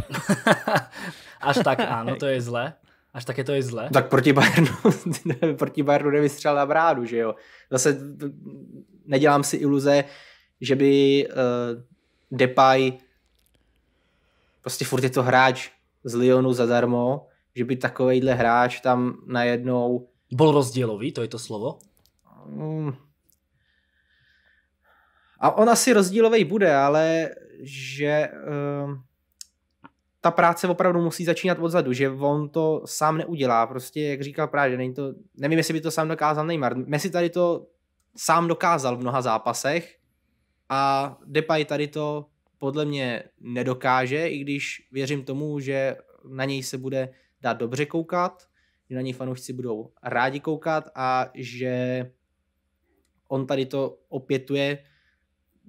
Až tak áno, to je zle. Až také to je zle. Tak proti Bayernu, proti Bayernu nevystřel na brádu, že jo. Zase nedělám si iluze, že by uh, Depay prostě furt je to hráč z Lyonu zadarmo, že by takovejhle hráč tam najednou... Bol rozdílový, to je to slovo? Um, a on asi rozdílový bude, ale že uh, ta práce opravdu musí začínat odzadu, že on to sám neudělá. Prostě, jak říkal právě, není to, nevím, jestli by to sám dokázal Neymar. Messi tady to sám dokázal v mnoha zápasech a Depay tady to podle mě nedokáže, i když věřím tomu, že na něj se bude dát dobře koukat, že na něj fanoušci budou rádi koukat a že on tady to opětuje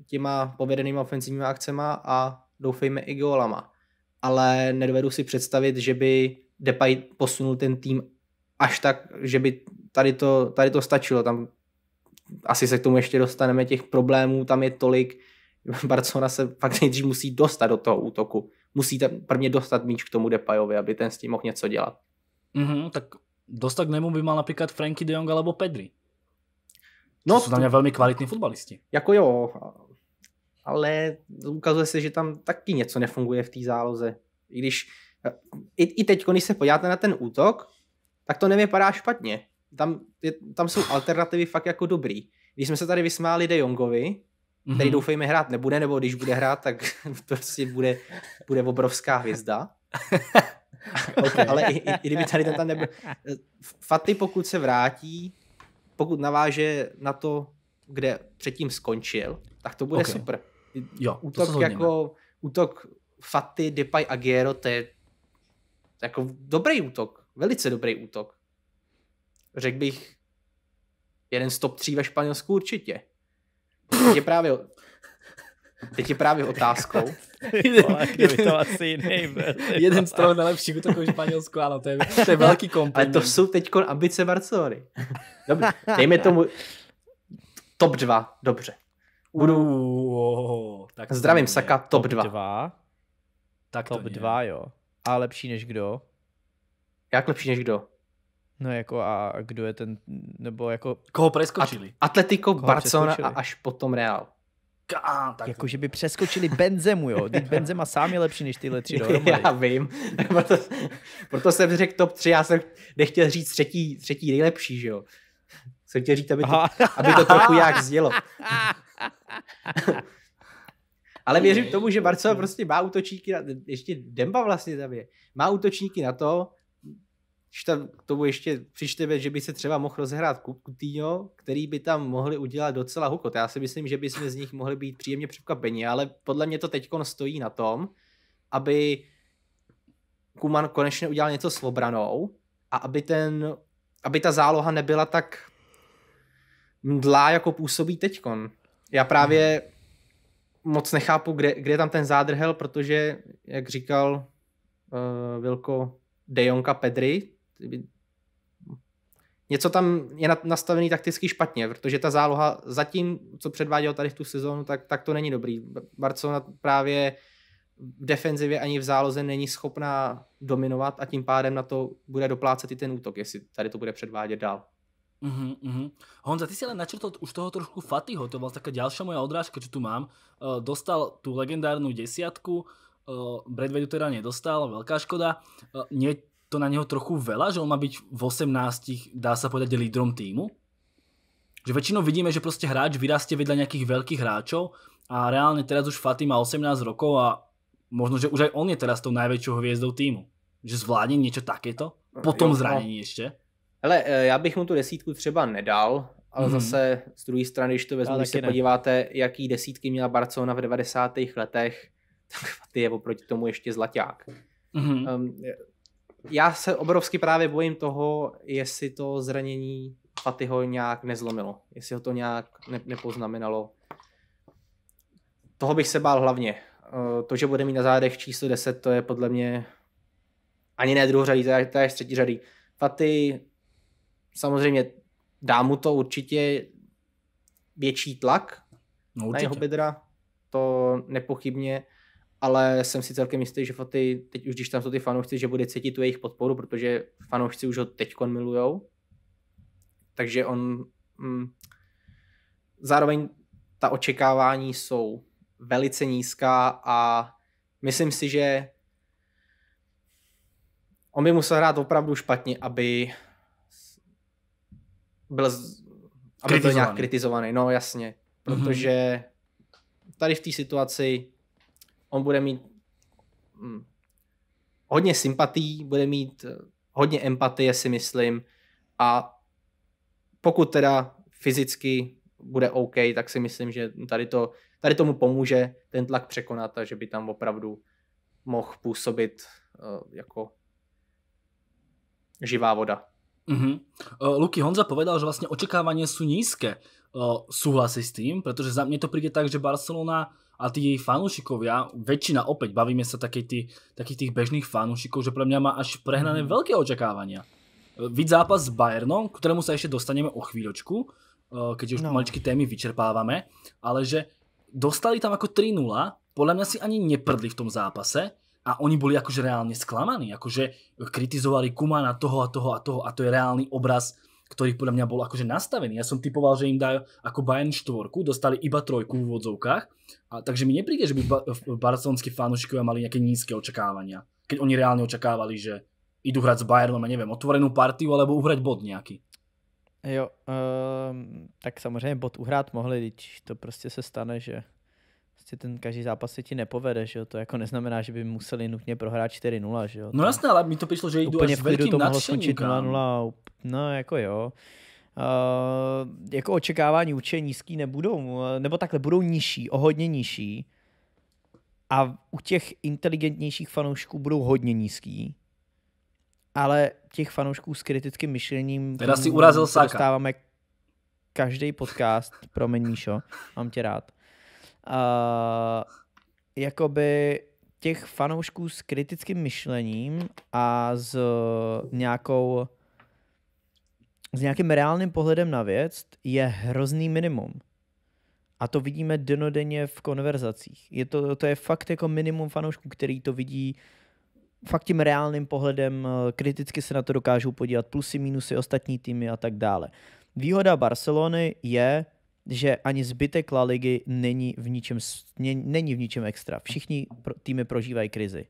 těma povedenými ofenzivními akcema a doufejme i gólama. Ale nedovedu si představit, že by Depay posunul ten tým až tak, že by tady to, tady to stačilo. Tam asi se k tomu ještě dostaneme, těch problémů tam je tolik. Barcelona se fakt nejdřív musí dostat do toho útoku. Musí tam prvně dostat míč k tomu Depayovi, aby ten s tím mohl něco dělat. Mm-hmm, tak dostat k němu by mal například Frankie de Jong alebo Pedri. No, to jsou na mě velmi kvalitní fotbalisti. Jako jo, ale ukazuje se, že tam taky něco nefunguje v té záloze. I když i, i teď, když se podíváte na ten útok, tak to nevypadá špatně. Tam, je, tam jsou alternativy fakt jako dobrý. Když jsme se tady vysmáli De Jongovi, který mm-hmm. doufejme hrát nebude, nebo když bude hrát, tak to prostě bude, bude obrovská hvězda. okay. Ale i, i, i kdyby tady ten tam nebyl. Faty, pokud se vrátí, pokud naváže na to, kde předtím skončil, tak to bude okay. super. Jo, útok jako útok Faty, Depay, Aguero, to je jako dobrý útok. Velice dobrý útok. Řekl bych jeden z top 3 ve Španělsku určitě. Teď je právě, teď je právě otázkou. to asi jiný jeden z toho nejlepších útoků v Španělsku, ano, to je, to je velký kompliment. Ale to jsou teď ambice Barcelony. Dobře, dejme tomu top 2, dobře. Budu... Uh, tak Zdravím Saka, top 2. 2. Tak top 2, jo. A lepší než kdo? Jak lepší než kdo? No jako a kdo je ten, nebo jako... Koho preskočili? At- Atletico, Koho Barcelona a až potom Real. Ká, tak jako, že by přeskočili Benzemu, jo. Teď Benzema sám je lepší než tyhle tři dohromady. Já vím. proto, proto jsem řekl top 3, já jsem nechtěl říct třetí, třetí nejlepší, že jo. Jsem chtěl říct, aby to, aby to trochu jak zdělo. Ale věřím tomu, že Barcelona prostě má útočníky, na, ještě Demba vlastně tam je, má útočníky na to, když tam k tomu ještě přičteme, že by se třeba mohl rozhrát Coutinho, který by tam mohli udělat docela hukot. Já si myslím, že by jsme z nich mohli být příjemně překvapeni, ale podle mě to teď stojí na tom, aby Kuman konečně udělal něco s obranou a aby, ten, aby ta záloha nebyla tak mdlá, jako působí teďkon. Já právě moc nechápu, kde, kde je tam ten zádrhel, protože, jak říkal uh, Vilko De Jonga Pedri. Něco tam je nastavený takticky špatně, protože ta záloha zatím, co předváděl tady v tu sezónu, tak, tak to není dobrý. Barcelona právě v defenzivě ani v záloze není schopná dominovat a tím pádem na to bude doplácet i ten útok, jestli tady to bude předvádět dál. Uh-huh, uh-huh. Honza, ty si len načrtol už toho trošku Fatiho, to bola taká ďalšia moja odrážka, čo tu mám. Uh, dostal tú legendárnu desiatku, uh, Bradway teda nedostal, veľká škoda. Uh, nie je to na neho trochu veľa, že on má byť v 18, dá sa povedať, lídrom týmu? Že väčšinou vidíme, že proste hráč vyrastie vedľa nejakých veľkých hráčov a reálne teraz už Fatih má 18 rokov a možno, že už aj on je teraz tou najväčšou hviezdou týmu. Že zvládne niečo takéto? Po tom no. zranení ešte? Hele, eh, já bych mu tu desítku třeba nedal, ale mm-hmm. zase z druhé strany, když to vezmu, když se ne. podíváte, jaký desítky měla Barcelona v 90. letech, tak ty je oproti tomu ještě zlaťák. Mm-hmm. Um, já se obrovsky právě bojím toho, jestli to zranění Fatyho nějak nezlomilo, jestli ho to nějak ne- nepoznamenalo. Toho bych se bál hlavně. Uh, to, že bude mít na zádech číslo 10, to je podle mě ani ne druhořadý, to je, to je třetí řadý. Faty samozřejmě dá mu to určitě větší tlak no, na jeho bedra, to nepochybně, ale jsem si celkem jistý, že Faty, teď už když tam jsou ty fanoušci, že bude cítit tu jejich podporu, protože fanoušci už ho teďkon milujou, takže on mm, zároveň ta očekávání jsou velice nízká a myslím si, že on by musel hrát opravdu špatně, aby byl, aby byl nějak kritizovaný. No jasně, protože mm-hmm. tady v té situaci on bude mít hm, hodně sympatí, bude mít eh, hodně empatie, si myslím, a pokud teda fyzicky bude OK, tak si myslím, že tady, to, tady tomu pomůže ten tlak překonat a že by tam opravdu mohl působit uh, jako živá voda. Uh-huh. Uh, Luky Honza povedal, že vlastne očakávania sú nízke. Uh, súhlasí s tým? Pretože za mne to príde tak, že Barcelona a tí jej fanúšikovia, väčšina opäť, bavíme sa takých tých, takých tých bežných fanúšikov, že pre mňa má až prehnané uh-huh. veľké očakávania. Uh, vid zápas s Bayernom, ktorému sa ešte dostaneme o chvíľočku, uh, keď už no. maličky témy vyčerpávame, ale že dostali tam ako 3-0, podľa mňa si ani neprdli v tom zápase, a oni boli akože reálne sklamaní, akože kritizovali Kumana toho a toho a toho a to je reálny obraz, ktorý podľa mňa bol akože nastavený. Ja som typoval, že im dajú ako Bayern štvorku, dostali iba trojku v úvodzovkách, a, takže mi nepríde, že by ba- barcelonskí fanúšikovia mali nejaké nízke očakávania, keď oni reálne očakávali, že idú hrať s Bayernom, a neviem, otvorenú partiu alebo uhrať bod nejaký. Jo, um, tak samozřejmě bod uhrát mohli, když to prostě se stane, že prostě ten každý zápas se ti nepovede, že jo? To jako neznamená, že by museli nutně prohrát 4-0, že jo? No jasné, ale mi to přišlo, že jdu až s velkým to mohlo skončit 0-0, no jako jo. Uh, jako očekávání určitě nízký nebudou, nebo takhle budou nižší, o hodně nižší. A u těch inteligentnějších fanoušků budou hodně nízký. Ale těch fanoušků s kritickým myšlením... Teda si urazil Saka. Dostáváme každý podcast, promiň Míšo, mám tě rád jakoby těch fanoušků s kritickým myšlením a s nějakou s nějakým reálným pohledem na věc je hrozný minimum. A to vidíme denodenně v konverzacích. Je to, to je fakt jako minimum fanoušků, který to vidí fakt tím reálným pohledem, kriticky se na to dokážou podívat, plusy, minusy, ostatní týmy a tak dále. Výhoda Barcelony je, že ani zbytek La Ligy není v ničem, není v ničem extra. Všichni týmy prožívají krizi.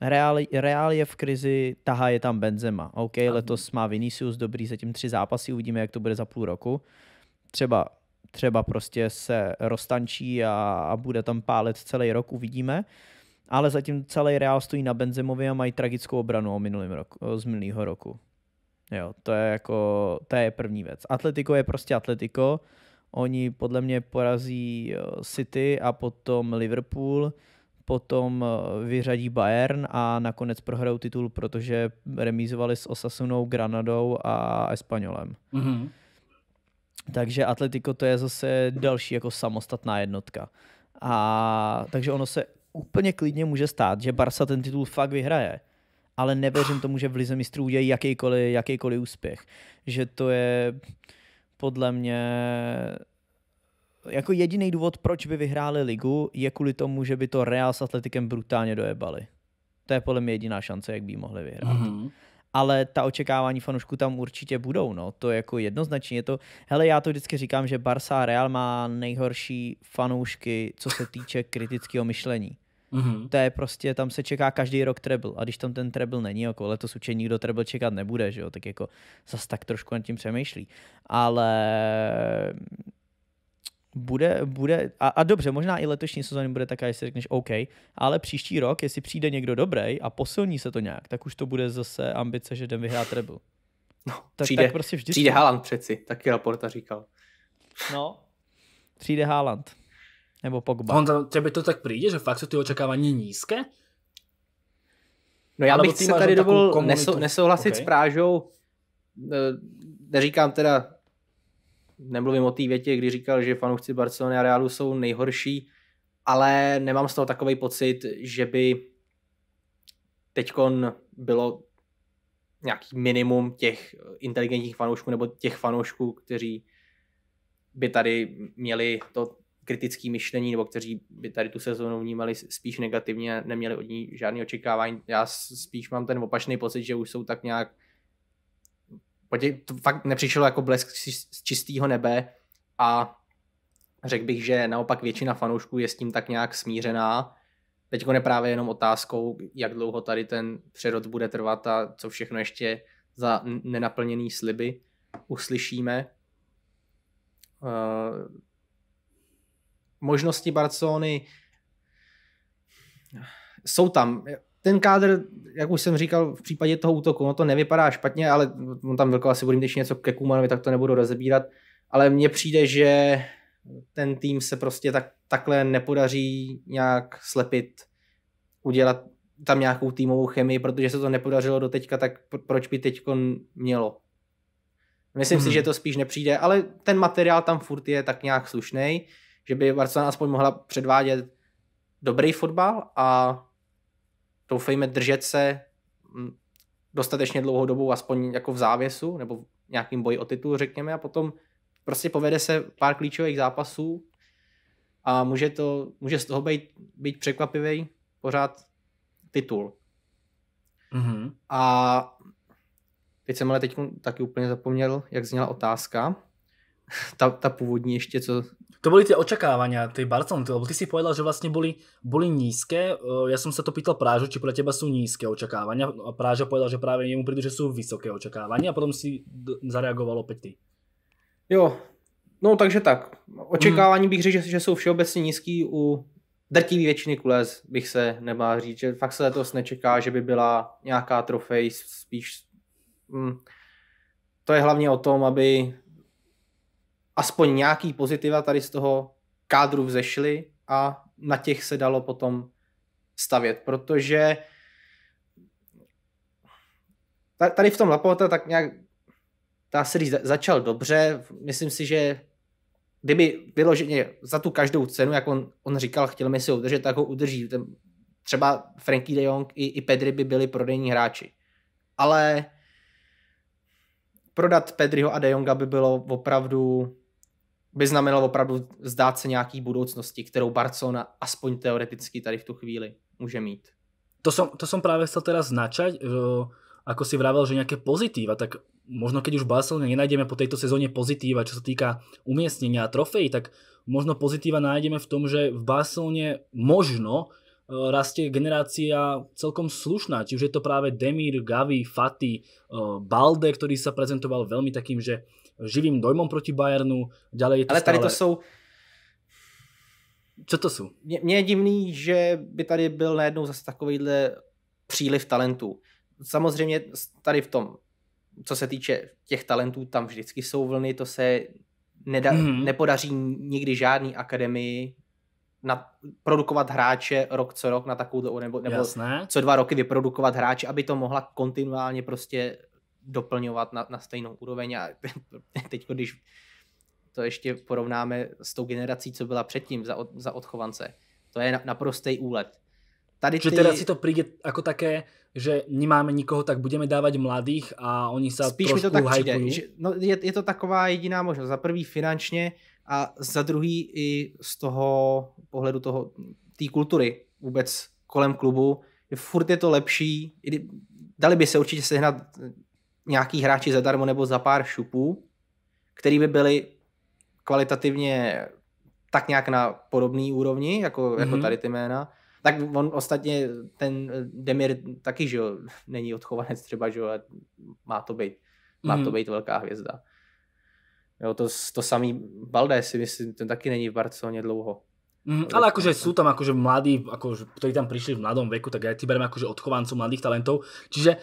Reál, Reál je v krizi, tahá je tam Benzema. OK, letos má Vinicius dobrý zatím tři zápasy, uvidíme, jak to bude za půl roku. Třeba, třeba prostě se roztančí a, a bude tam pálet celý rok, uvidíme. Ale zatím celý Reál stojí na Benzemovi a mají tragickou obranu o minulým roku, z minulého roku. Jo, to je jako, to je první věc. Atletico je prostě Atletico. Oni podle mě porazí eh, City a potom Liverpool, potom eh, vyřadí Bayern a nakonec prohrajou titul, protože remízovali s Osasunou, Granadou a Espanolem. Mm-hmm. Takže Atletico to je zase další jako samostatná jednotka. A takže ono se úplně klidně může stát, že Barca ten titul fakt vyhraje ale nevěřím tomu, že v Lize mistrů udělají jakýkoliv, jakýkoliv úspěch. Že to je podle mě jako jediný důvod, proč by vyhráli ligu, je kvůli tomu, že by to Real s Atletikem brutálně dojebali. To je podle mě jediná šance, jak by mohli vyhrát. Mm-hmm. Ale ta očekávání fanoušků tam určitě budou, no. To je jako jednoznačně je to. Hele, já to vždycky říkám, že Barça a Real má nejhorší fanoušky, co se týče kritického myšlení. Mm-hmm. To je prostě, tam se čeká každý rok treble a když tam ten treble není, jako letos určitě nikdo treble čekat nebude, že jo, tak jako zas tak trošku nad tím přemýšlí. Ale bude, bude a, a dobře, možná i letošní sezóny bude taková, jestli řekneš OK, ale příští rok, jestli přijde někdo dobrý a posilní se to nějak, tak už to bude zase ambice, že jdem vyhrát treble. No, tak, přijde, tak prostě vždycky. přijde Haaland přeci, taky Laporta říkal. No, přijde Haaland. Nebo Pogba. Honza, tebe to tak přijde, že fakt jsou ty očekávání nízké? No já Alebo bych se tady dovolil nesou, nesouhlasit okay. s Prážou. E, neříkám teda, nemluvím o té větě, kdy říkal, že fanoušci Barcelony a Realu jsou nejhorší, ale nemám z toho takový pocit, že by teďkon bylo nějaký minimum těch inteligentních fanoušků nebo těch fanoušků, kteří by tady měli to kritické myšlení, nebo kteří by tady tu sezónu vnímali spíš negativně, neměli od ní žádné očekávání. Já spíš mám ten opačný pocit, že už jsou tak nějak to fakt nepřišlo jako blesk z čistého nebe a řekl bych, že naopak většina fanoušků je s tím tak nějak smířená. Teď je právě jenom otázkou, jak dlouho tady ten přerod bude trvat a co všechno ještě za nenaplněný sliby uslyšíme. Uh, možnosti Barcelony jsou tam. Ten kádr, jak už jsem říkal, v případě toho útoku, no to nevypadá špatně, ale on tam velko asi budím něco ke Kumanovi, tak to nebudu rozebírat. Ale mně přijde, že ten tým se prostě tak, takhle nepodaří nějak slepit, udělat tam nějakou týmovou chemii, protože se to nepodařilo do teďka, tak proč by teď mělo? Myslím hmm. si, mhm. že to spíš nepřijde, ale ten materiál tam furt je tak nějak slušný že by Barcelona aspoň mohla předvádět dobrý fotbal a doufejme držet se mm, dostatečně dlouhou dobu, aspoň jako v závěsu, nebo v nějakým boji o titul, řekněme, a potom prostě povede se pár klíčových zápasů a může, to, může z toho být, být překvapivý pořád titul. Mm-hmm. A teď jsem ale teď taky úplně zapomněl, jak zněla otázka. Ta, ta původní ještě, co, to boli tie očakávania tej Barcelony, lebo ty si povedal, že vlastne boli, boli nízke. Ja som sa to pýtal Prážu, či podľa teba sú nízke očakávania. A Práža povedal, že práve jemu prídu, že sú vysoké očakávania a potom si zareagoval opäť ty. Jo, no takže tak. Očekávání bych řekl, že, že jsou všeobecně nízký u drtivé většiny kulez, bych se nemá říct, že fakt se letos nečeká, že by byla nějaká trofej, spíš hm, to je hlavně o tom, aby aspoň nějaký pozitiva tady z toho kádru vzešly a na těch se dalo potom stavět, protože tady v tom Laporta tak nějak se říct, začal dobře, myslím si, že kdyby vyloženě za tu každou cenu, jak on, on říkal, chtěl mi si ho udržet, tak ho udrží. Třeba Frankie de Jong i, i Pedri by byli prodejní hráči. Ale prodat Pedriho a de Jonga by bylo opravdu by znamenalo opravdu zdát se nějaký budoucnosti, kterou Barcelona aspoň teoreticky tady v tu chvíli může mít. To som, to som práve chcel teraz značať, ako si vravel, že nejaké pozitíva, tak možno keď už v Barcelone nenájdeme po tejto sezóne pozitíva, čo sa týka umiestnenia a trofejí, tak možno pozitíva nájdeme v tom, že v Barcelone možno e, rastie generácia celkom slušná, či už je to práve Demir, Gavi, Fati, e, Balde, ktorý sa prezentoval veľmi takým, že živým dojmom proti Bayernu, ďalej je to Ale tady stále... to jsou... Co to jsou? Mně je divný, že by tady byl najednou zase takovýhle příliv talentů. Samozřejmě tady v tom, co se týče těch talentů, tam vždycky jsou vlny, to se neda, mm-hmm. nepodaří nikdy žádný akademii na, produkovat hráče rok co rok na takovou nebo, nebo co dva roky vyprodukovat hráče, aby to mohla kontinuálně prostě doplňovat na, na stejnou úroveň a teď, když to ještě porovnáme s tou generací, co byla předtím za, od, za odchovance, to je naprostý úlet. tady ty... teraz si to príde ako také, že nemáme nikoho, tak budeme dávať mladých a oni sa Spíš mi to tak přijde. Že, no, je, je to taková jediná možnost. Za prvý finančně a za druhý i z toho pohledu toho té kultury vůbec kolem klubu. Je, furt je to lepší. Dali by se určitě sehnat nějaký hráči zadarmo nebo za pár šupů, který by byli kvalitativně tak nějak na podobné úrovni, jako, mm-hmm. jako Mhm. tady ty jména. Tak on ostatně, ten Demir taky, že jo, není odchovanec třeba, že jo, ale má to být, má to Mhm. být velká hvězda. Jo, to, to samý Balde si myslím, ten taky není v Barceloně dlouho. Mm, ale akože to. sú tam akože mladí, akože, ktorí tam prišli v mladom veku, tak aj ty bereme akože odchovancov mladých talentov. Čiže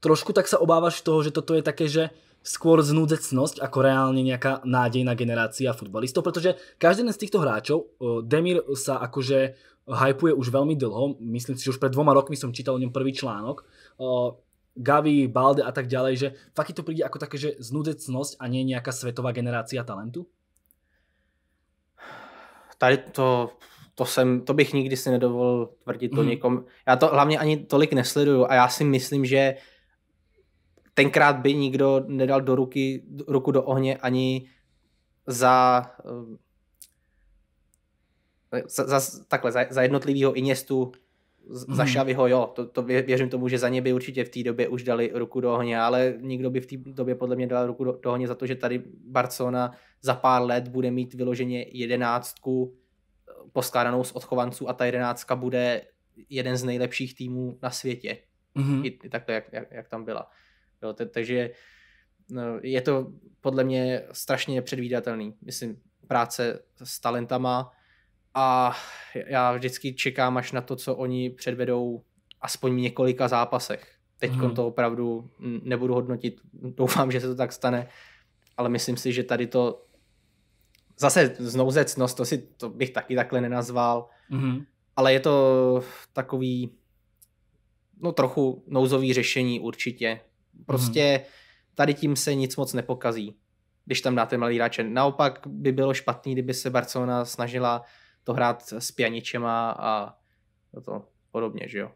trošku tak sa obávaš toho, že toto je také, že skôr znúdecnosť ako reálne nejaká nádejná generácia futbalistov, pretože každý z týchto hráčov, o, Demir sa akože hypuje už veľmi dlho, myslím si, že už pred dvoma rokmi som čítal o ňom prvý článok, o, Gavi, Balde a tak ďalej, že fakt to príde ako také, že znúdecnosť a nie nejaká svetová generácia talentu? Tady to, to, jsem, to bych nikdy si nedovolil tvrdit to Mhm. někom. Já to hlavně ani tolik nesleduju a já si myslím, že tenkrát by nikdo nedal do ruky, ruku do ohně ani za, eh, za, za takhle, za, za jednotlivýho Iniestu, za Mhm. Xaviho, jo, to, to vě- věřím tomu, že za ně by určitě v té době už dali ruku do ohně, ale nikdo by v té době podle mě dal ruku do, do ohně za to, že tady Barcelona za pár let bude mít vyloženě jedenáctku eh, poskládanou z odchovanců a ta jedenáctka bude jeden z nejlepších týmů na světě. Mhm. I, i takhle, jak, jak, jak tam byla. Jo, te, takže no, je to podle mě strašně nepředvídatelný. Myslím, práce s talentama a já vždycky čekám až na to, co oni předvedou aspoň v několika zápasech. Teď Mhm. mm. to opravdu nebudu hodnotit, doufám, že se to tak stane, ale myslím si, že tady to zase znouzecnost, to, si, to bych taky takhle nenazval, Mhm. ale je to takový no trochu nouzový řešení určitě. Prostě tady tím se nic moc nepokazí, když tam dáte malý hráče. Naopak by bylo špatný, kdyby se Barcelona snažila to hrát s pianičema a to podobně, že jo.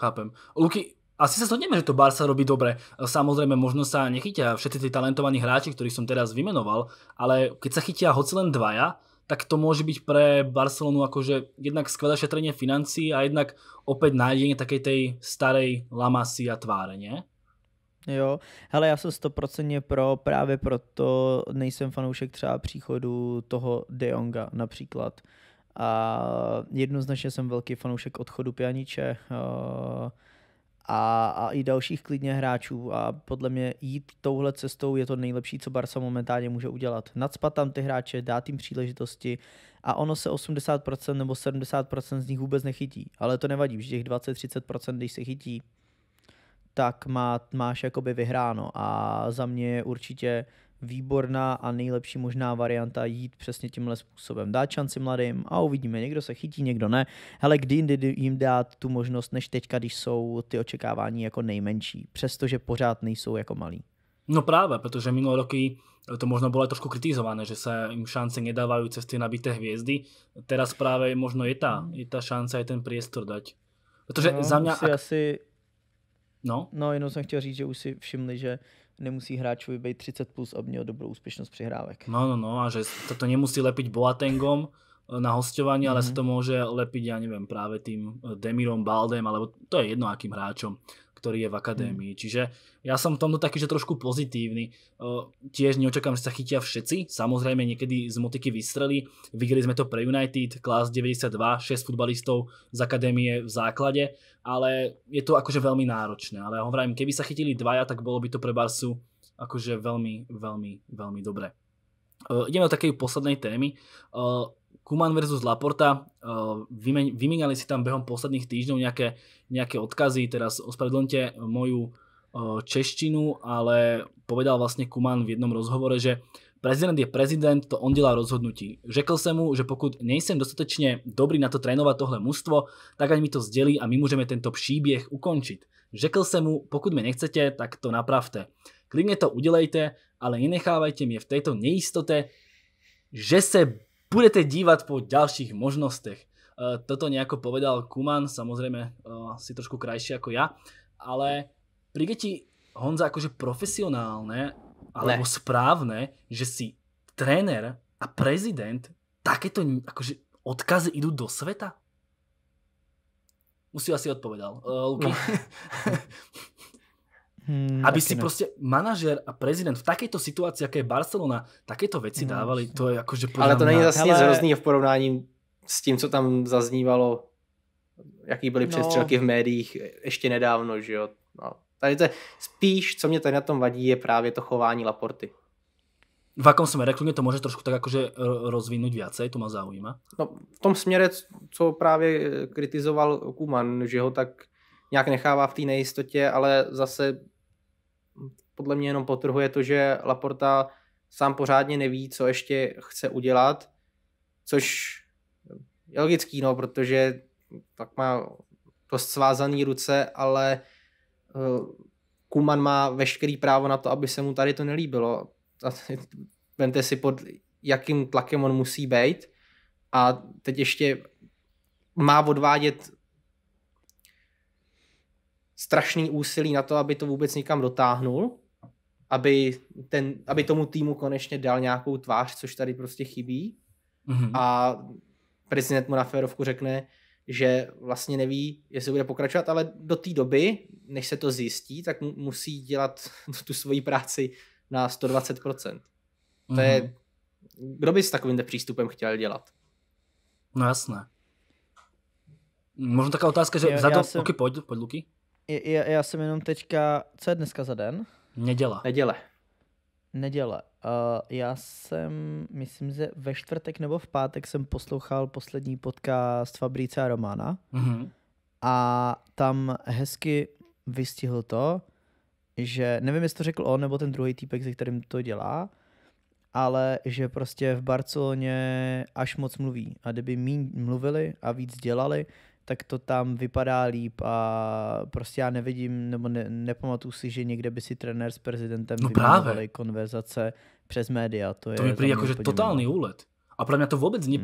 Chápem. Luky, asi sa zhodneme, že to Barca robí dobre. Samozrejme, možno sa nechytia všetci tí talentovaní hráči, ktorých som teraz vymenoval, ale keď sa chytia hoci len dvaja, tak to môže byť pre Barcelonu akože jednak skvelé šetrenie financí a jednak opäť nájdenie takej tej starej Lamasy a tváre, nie? Jo, hele, já jsem stoprocentně pro, právě proto nejsem fanoušek třeba příchodu toho De Jonga například. A jednoznačně jsem velký fanoušek odchodu Pjaniče a, a, a i dalších klidně hráčů a podle mě jít touhle cestou je to nejlepší, co Barca momentálně může udělat. Nadspat tam ty hráče, dát jim příležitosti a ono se 80% nebo 70% z nich vůbec nechytí. Ale to nevadí, že těch 20-30% když se chytí, tak má, máš jakoby vyhráno a za mě je určitě výborná a nejlepší možná varianta jít přesně tímhle způsobem. Dát šanci mladým a uvidíme, někdo se chytí, někdo ne. Hele, kdy jindy jim dát tu možnost, než teďka, když jsou ty očekávání jako nejmenší, přestože pořád nejsou jako malí. No práve, pretože minulé roky to možno bolo aj trošku kritizované, že sa im šance nedávajú cez tie nabité hviezdy. Teraz práve možno je tá, je tá šanca aj ten priestor dať. Pretože no, za mňa... Si asi, No, no, jenom jsem chtěl říct, že už si všimli, že nemusí hráčovi být 30 plus, aby měl dobrou úspěšnost přihrávek. No, no, no, a že toto nemusí lepiť Boatengom na hostovanie, ale Mhm. sa to môže lepiť, ja neviem, práve tým e, Demirom, Baldem, alebo to je jedno akým hráčom, ktorý je v akadémii. Čiže ja som v tomto taký, že trošku pozitívny. E, Tiež neočakám, že sa chytia všetci. Samozrejme, niekedy z motiky vystrelí. Videli sme to pre United, Class 92, 6 futbalistov z akadémie v základe, ale je to akože veľmi náročné. Ale hovorím, keby sa chytili dvaja, tak bolo by to pre Barsu akože veľmi, veľmi, veľmi dobre. Uh, ideme do takej poslednej témy. Uh, Kuman versus Laporta. Uh, vymen- vymenali si tam behom posledných týždňov nejaké, nejaké odkazy. Teraz ospravedlňte moju uh, češtinu, ale povedal vlastne Kuman v jednom rozhovore, že prezident je prezident, to on dělá rozhodnutí. Řekl jsem mu, že pokud nejsem dostatečně dobrý na to trénovat tohle mužstvo, tak ať mi to sdělí a my můžeme tento příběh ukončit. Řekl jsem mu, pokud mě nechcete, tak to napravte. Klidně to udělejte, ale nenechávajte mě v této nejistote, že se budete dívat po ďalších možnostech. toto nejako povedal Kuman, samozrejme si trošku krajšie ako ja, ale príde ti Honza akože profesionálne alebo ne. správne, že si tréner a prezident takéto akože odkazy idú do sveta? Musí asi odpovedal. Uh, Luky? No. Hmm, Aby si proste manažer a prezident v takejto situácii, aké je Barcelona, takéto veci hmm. dávali, to je akože Ale to není zase nic hrozný v porovnání s tím, co tam zaznívalo, jaký byly no. přestřelky v médiích ještě nedávno, že jo. No. Tady to je, spíš, co mě tady na tom vadí, je právě to chování Laporty. V akom smere? Kľudne to môže trošku tak akože rozvinúť viacej, to ma zaujíma. No, v tom směre, co právě kritizoval Kuman, že ho tak nějak nechává v té nejistotě, ale zase podle mě jenom potrhuje to, že Laporta sám pořádně neví, co ještě chce udělat, což je logický, no, protože tak má dost svázaný ruce, ale eh, Kuman má veškerý právo na to, aby se mu tady to nelíbilo. Vente si pod jakým tlakem on musí být a teď ještě má odvádět strašný úsilí na to, aby to vůbec někam dotáhnul, aby, ten, aby tomu týmu konečně dal nějakou tvář, což tady prostě chybí. Mm-hmm. A prezident mu na férovku řekne, že vlastně neví, jestli bude pokračovat, ale do té doby, než se to zjistí, tak musí dělat tu svoji práci na 120%. Mm-hmm. To je, mhm. kdo by s takovým přístupem chtěl dělat? No jasné. Možná taková otázka, že já, za to, jsem... okay, pojď, pojď Luky. Já, já jsem jenom teďka, co je dneska za den? Neděle. Neděle. Neděle. Uh, já jsem, myslím, že ve čtvrtek nebo v pátek jsem poslouchal poslední podcast Fabrice a Romana mm-hmm. a tam hezky vystihl to, že nevím, jestli to řekl on nebo ten druhý týpek, se kterým to dělá, ale že prostě v Barceloně až moc mluví a kdyby méně mluvili a víc dělali, tak to tam vypadá líp a prostě já nevidím, nebo ne, nepamatuju si, že někde by si trenér s prezidentem no vyměňovali konverzace přes média. To, to je mi príde akože totálny úlet. A pre mňa to vôbec hmm.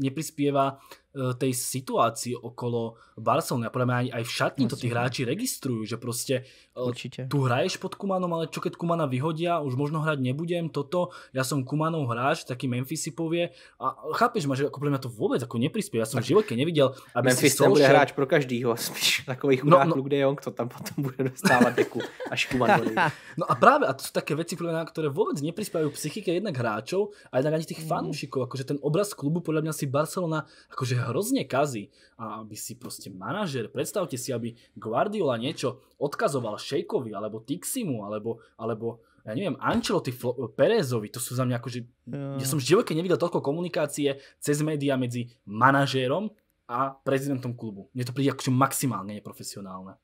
neprispieva, tej situácii okolo Barcelony. A podľa mňa aj v šatni to tí hráči registrujú, že proste e, Určite. tu hraješ pod Kumanom, ale čo keď Kumana vyhodia, už možno hrať nebudem, toto, ja som Kumanov hráč, taký Memphis si povie. A chápeš ma, že ako pre mňa to vôbec ako neprispieva. Ja som v živote nevidel, aby Memphis si Solskjaer... bude hráč pro každýho, spíš takový chudák no, no, Luke de Jong, to tam potom bude dostávat deku, až Kuman No a práve, a to sú také veci, ktoré vôbec neprispievajú psychike jednak hráčov a jednak ani tých mm. fanúšikov akože ten obraz klubu podľa mňa si Barcelona akože hrozne kazí. A aby si proste manažer, predstavte si, aby Guardiola niečo odkazoval Šejkovi, alebo Tiximu, alebo, alebo ja neviem, Ancelotti Perezovi, to sú za mňa akože, ja. ja som v živote nevidel toľko komunikácie cez média medzi manažérom a prezidentom klubu. Mne to príde akože maximálne neprofesionálne.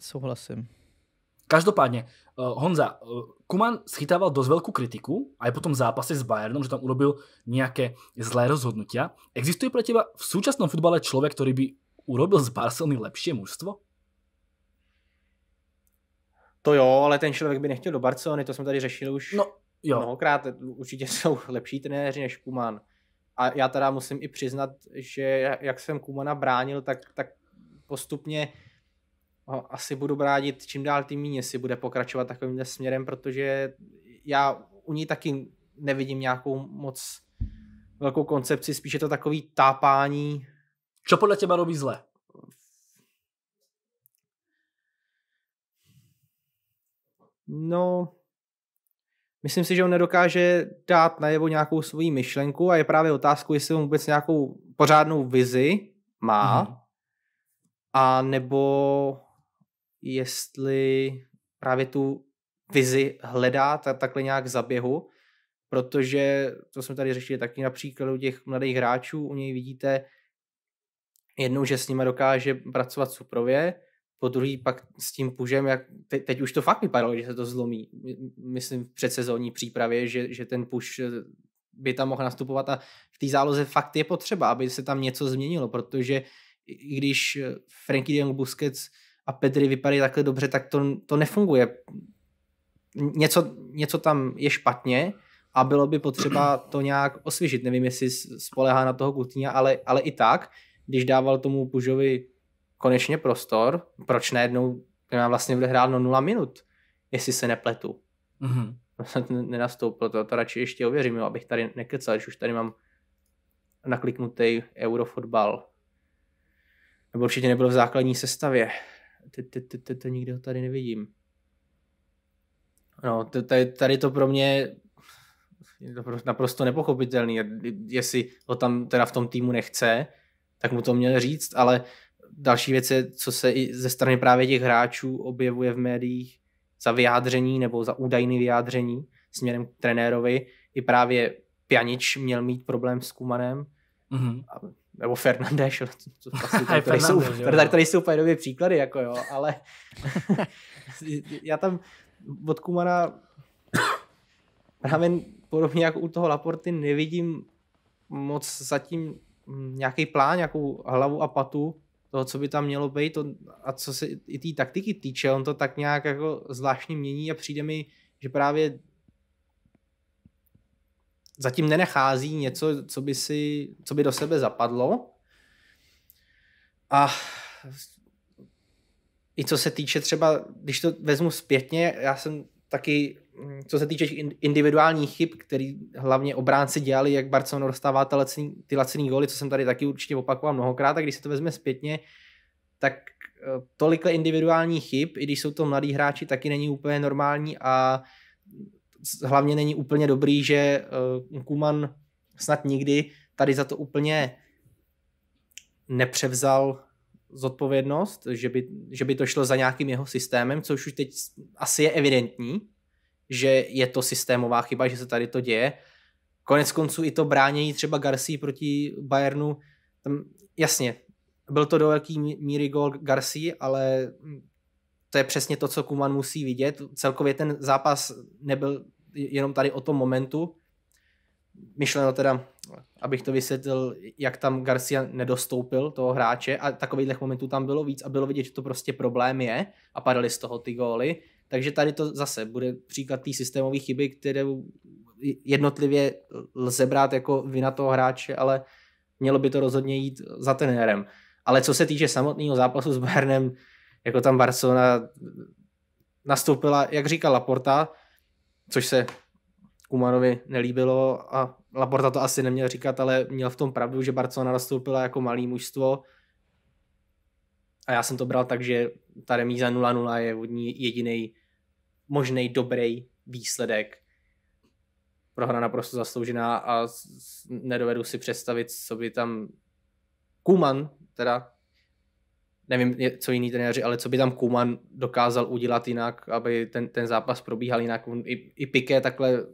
Súhlasím. Každopádne, uh, Honza, uh, Kuman schytával dosť veľkú kritiku aj po tom zápase s Bayernom, že tam urobil nejaké zlé rozhodnutia. Existuje pre teba v súčasnom futbale človek, ktorý by urobil z Barcelony lepšie mužstvo? To jo, ale ten člověk by nechtěl do Barcelony, to jsme tady řešili už no, jo. mnohokrát. Určitě jsou lepší trenéři než Kuman. A já teda musím i přiznat, že jak jsem Kumana bránil, tak, tak postupně asi budu bránit čím dál tím méně, jestli bude pokračovat takovým směrem, protože já u ní taky nevidím nějakou moc velkou koncepci, spíš je to takový tápání. Co podle těba robí zle? No, myslím si, že on nedokáže dát najevo nějakou svoji myšlenku a je právě otázkou, jestli on vůbec nějakou pořádnou vizi má, mm. a nebo jestli právě tu vizi hledá takhle nějak za běhu, protože to jsme tady řešili taky na příkladu těch mladých hráčů, u něj vidíte jednou, že s nimi dokáže pracovat suprově, po druhý pak s tím pužem, jak te, teď už to fakt vypadalo, že se to zlomí. Myslím v předsezónní přípravě, že, že ten puš eh, by tam mohl nastupovat a v té záloze fakt je potřeba, aby se tam něco změnilo, protože i když eh, Frankie de Busquets a Pedri vypadají takhle dobře, tak to, to nefunguje. Něco, něco tam je špatně a bylo by potřeba to nějak osvěžit. Nevím, jestli spolehá na toho Coutinho, ale, ale i tak, když dával tomu Pužovi konečně prostor, proč najednou vlastně bude hrát 0 minut, jestli se nepletu. Mm-hmm. Nenastoupil to, to radši ještě ověřím, jo, abych tady nekecal, když už tady mám nakliknutý eurofotbal. Nebo určitě nebyl v základní sestavě. To nikde ho tady nevidím. No, tady to pro mě je naprosto nepochopitelný. Jestli ho tam teda v tom týmu nechce, tak mu to měl říct, ale další věc je, co se i ze strany právě těch hráčů objevuje v médiích za vyjádření nebo za údajné vyjádření směrem k trenérovi. I právě Pjanič měl mít problém s Kumanem, mm-hmm. Nebo Fernandeš, to, tady, tady, jsou, tady, tady jsou úplně dobré příklady, jako jo, ale já tam od Kumana právě podobně jako u toho Laporty nevidím moc zatím nějaký plán, nějakou hlavu a patu toho, co by tam mělo být. To, a co se i té taktiky týče, on to tak nějak jako zvláštně mění a přijde mi, že právě zatím nenechází něco, co by, si, co by do sebe zapadlo. A i co se týče třeba, když to vezmu zpětně, já jsem taky, co se týče individuálních chyb, který hlavně obránci dělali, jak Barcelona dostává ty laciný, ty laciný góly, co jsem tady taky určitě opakoval mnohokrát, tak když se to vezme zpětně, tak eh, tolik individuálních chyb, i když jsou to mladí hráči, taky není úplně normální a hlavně není úplně dobrý, že uh, Kuman snad nikdy tady za to úplně nepřevzal zodpovědnost, že by, že by to šlo za nějakým jeho systémem, což už teď asi je evidentní, že je to systémová chyba, že se tady to děje. Konec konců i to bránění třeba Garcia proti Bayernu, tam, jasně, byl to do velký míry gol Garcia, ale to je přesně to, co Kuman musí vidět. Celkově ten zápas nebyl jenom tady o tom momentu. Myšleno teda, abych to vysvětlil, jak tam Garcia nedostoupil toho hráče a takových momentů tam bylo víc a bylo vidět, že to prostě problém je a padaly z toho ty góly. Takže tady to zase bude příklad té systémové chyby, které jednotlivě lze brát jako vina toho hráče, ale mělo by to rozhodně jít za trenérem. Ale co se týče samotného zápasu s Bayernem, jako tam Barcelona nastoupila, jak říkal Laporta, což se Kumanovi nelíbilo a Laporta to asi neměl říkat, ale měl v tom pravdu, že Barcelona nastoupila jako malý mužstvo a já jsem to bral tak, že ta remíza 0-0 je jediný možný dobrý výsledek. Prohra naprosto zasloužená a nedovedu si představit, co by tam Kuman, teda nevím, co jiný trenéři, ale co by tam Kuman dokázal udělat jinak, aby ten, ten zápas probíhal jinak. I, i Piqué takhle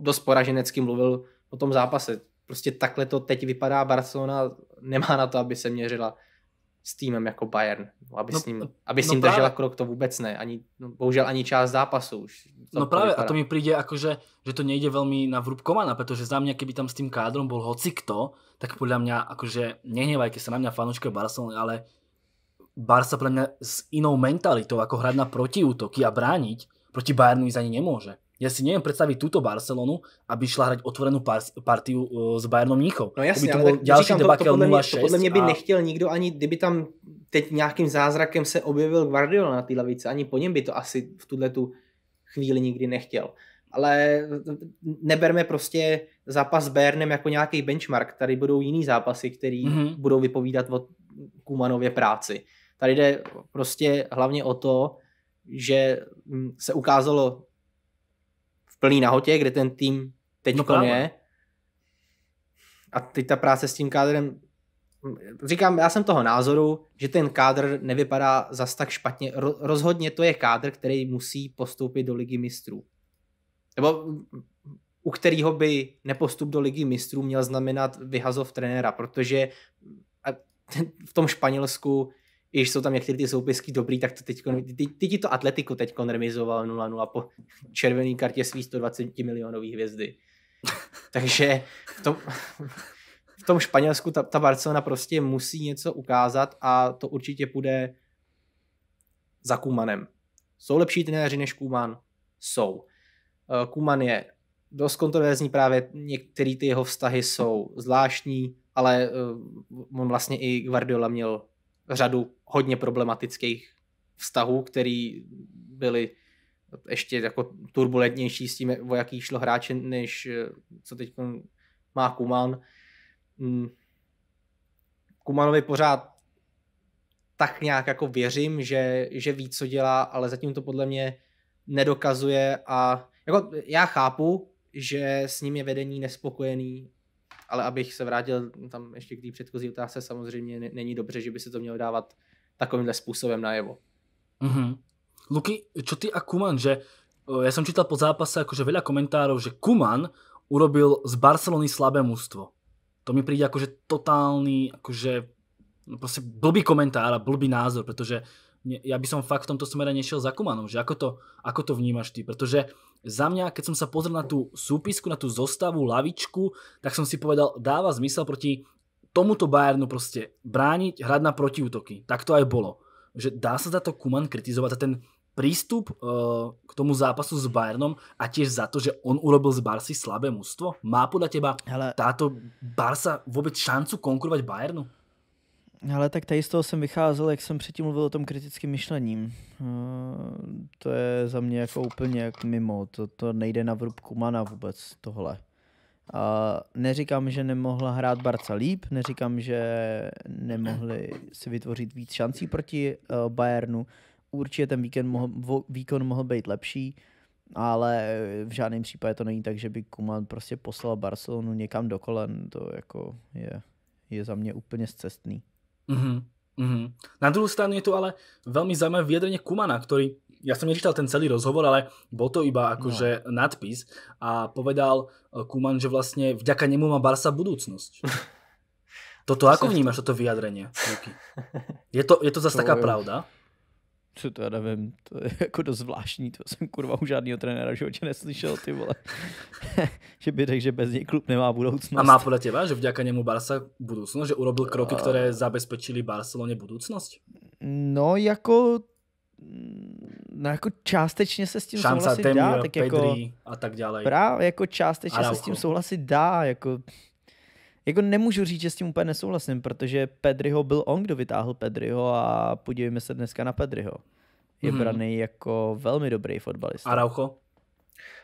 dost poraženecky mluvil o tom zápase. Prostě takhle to teď vypadá, Barcelona nemá na to, aby se měřila s týmem jako Bayern, aby no, s ním, aby s no ním no držela krok, to vůbec ne, ani, no, bohužel ani část zápasu už. To, no právě, a to mi přijde jako, že, že to nejde velmi na vrub Komana, protože za mě, keby tam s tím kádrom bol hoci kto, tak podľa mňa, akože nehnevajte sa na mňa fanúčka Barcelony, ale Barca pre mňa s inou mentalitou, ako hrať na protiútoky a brániť, proti Bayernu ísť ani nemôže. Ja si neviem predstaviť túto Barcelonu, aby šla hrať otvorenú par- partiu uh, s Bayernom Mníchov. No jasně, to byl další říkám, to, to, podle mě, to podle mě by a... nechtěl nikdo ani, kdyby tam teď nějakým zázrakem se objevil Guardiola na té lavici, ani po něm by to asi v tuhle tu chvíli nikdy nechtěl. Ale neberme prostě zápas s Bayernem jako nějaký benchmark. Tady budou jiný zápasy, které mm-hmm. budou vypovídat o Kumanově práci. Tady jde prostě hlavně o to, že mm, se ukázalo v plný nahotě, kde ten tým teď no je. A teď ta práce s tím kádrem mm, říkám, já jsem toho názoru, že ten kádr nevypadá zas tak špatně. Rozhodně to je kádr, který musí postoupit do ligy mistrů. Nebo mm, u kterého by nepostup do ligy mistrů měl znamenat vyhazov trenéra, protože v tom Španělsku i když jsou tam některé ty soupisky dobrý, tak to teď, ty, ty ti to Atletico teď remizoval 0-0 po červený kartě svý 120 milionový hvězdy. Takže v tom, v tom Španělsku ta, ta Barcelona prostě musí něco ukázat a to určitě půjde za Kumanem. Jsou lepší trenéři než Kuman? Jsou. Eh, Kuman je dost kontroverzní právě, některé ty jeho vztahy jsou zvláštní, ale uh, on vlastně i Guardiola měl řadu hodně problematických vztahů, který byly ještě jako turbulentnější s tím, o jaký šlo hráče, než eh, co teď má Kuman. Mm. Kumanovi pořád tak nějak jako věřím, že, že ví, co dělá, ale zatím to podle mě nedokazuje a jako já chápu, že s ním je vedení nespokojený, ale abych se vrátil tam ještě k té předchozí otázce, samozřejmě není dobře, že by se to mělo dávat takovýmhle způsobem najevo. Mm-hmm. Luky, čo ty a Kuman, že ja som čítal po zápase akože veľa komentárov, že Kuman urobil z Barcelony slabé mužstvo. To mi príde akože totálny, akože no proste blbý komentár a blbý názor, pretože ja by som fakt v tomto smere nešiel za Kumanom, že ako to, ako to vnímaš ty, pretože za mňa, keď som sa pozrel na tú súpisku, na tú zostavu, lavičku, tak som si povedal, dáva zmysel proti tomuto Bayernu proste brániť, hrať na protiútoky. Tak to aj bolo. Že dá sa za to Kuman kritizovať, za ten prístup uh, k tomu zápasu s Bayernom a tiež za to, že on urobil z Barsy slabé mužstvo? Má podľa teba Hele. táto Barsa vôbec šancu konkurovať Bayernu? Ale tak tady z toho jsem vycházel, jak jsem předtím mluvil o tom kritickým myšlením. Uh, to je za mě jako úplně jak mimo. To, to nejde na vrub Kumana vůbec tohle. Uh, neříkám, že nemohla hrát Barca líp, neříkám, že nemohli si vytvořit víc šancí proti uh, Bayernu, určitě ten víkend mohl, výkon mohl být lepší, ale v žádném případě to není tak, že by Kuman prostě poslal Barcelonu někam do kolen, to jako je, je za mě úplně zcestný. Mm-hmm. Mm-hmm. Na druhou stranu je to ale veľmi zaujímavé vyjadrenie Kumana, ktorý, ja som nečítal ten celý rozhovor, ale bol to iba akože no. nadpis a povedal eh, Kuman, že vlastne vďaka nemu má Barsa budúcnosť. Toto ako vnímaš, toto vyjadrenie? Je to, je to zase taká je... co to já nevím, to je jako dost zvláštní, to jsem kurva u žádného trenéra v životě neslyšel, ty vole. že by řekl, že bez něj klub nemá budoucnost. A má podle těba, že vďaka němu Barca budoucnost, že urobil kroky, které zabezpečili Barceloně budoucnost? No jako no jako částečně se s tím Šanca, souhlasit Temir, dá, tak Pedri jako, a tak dále. Právě jako částečně Araujo. se s tím souhlasit dá, jako jako nemůžu říct, že s tím úplně nesouhlasím, protože Pedriho byl on, kdo vytáhl Pedriho a podívejme se dneska na Pedriho. Je mm-hmm. braný jako velmi dobrý fotbalista. Araujo?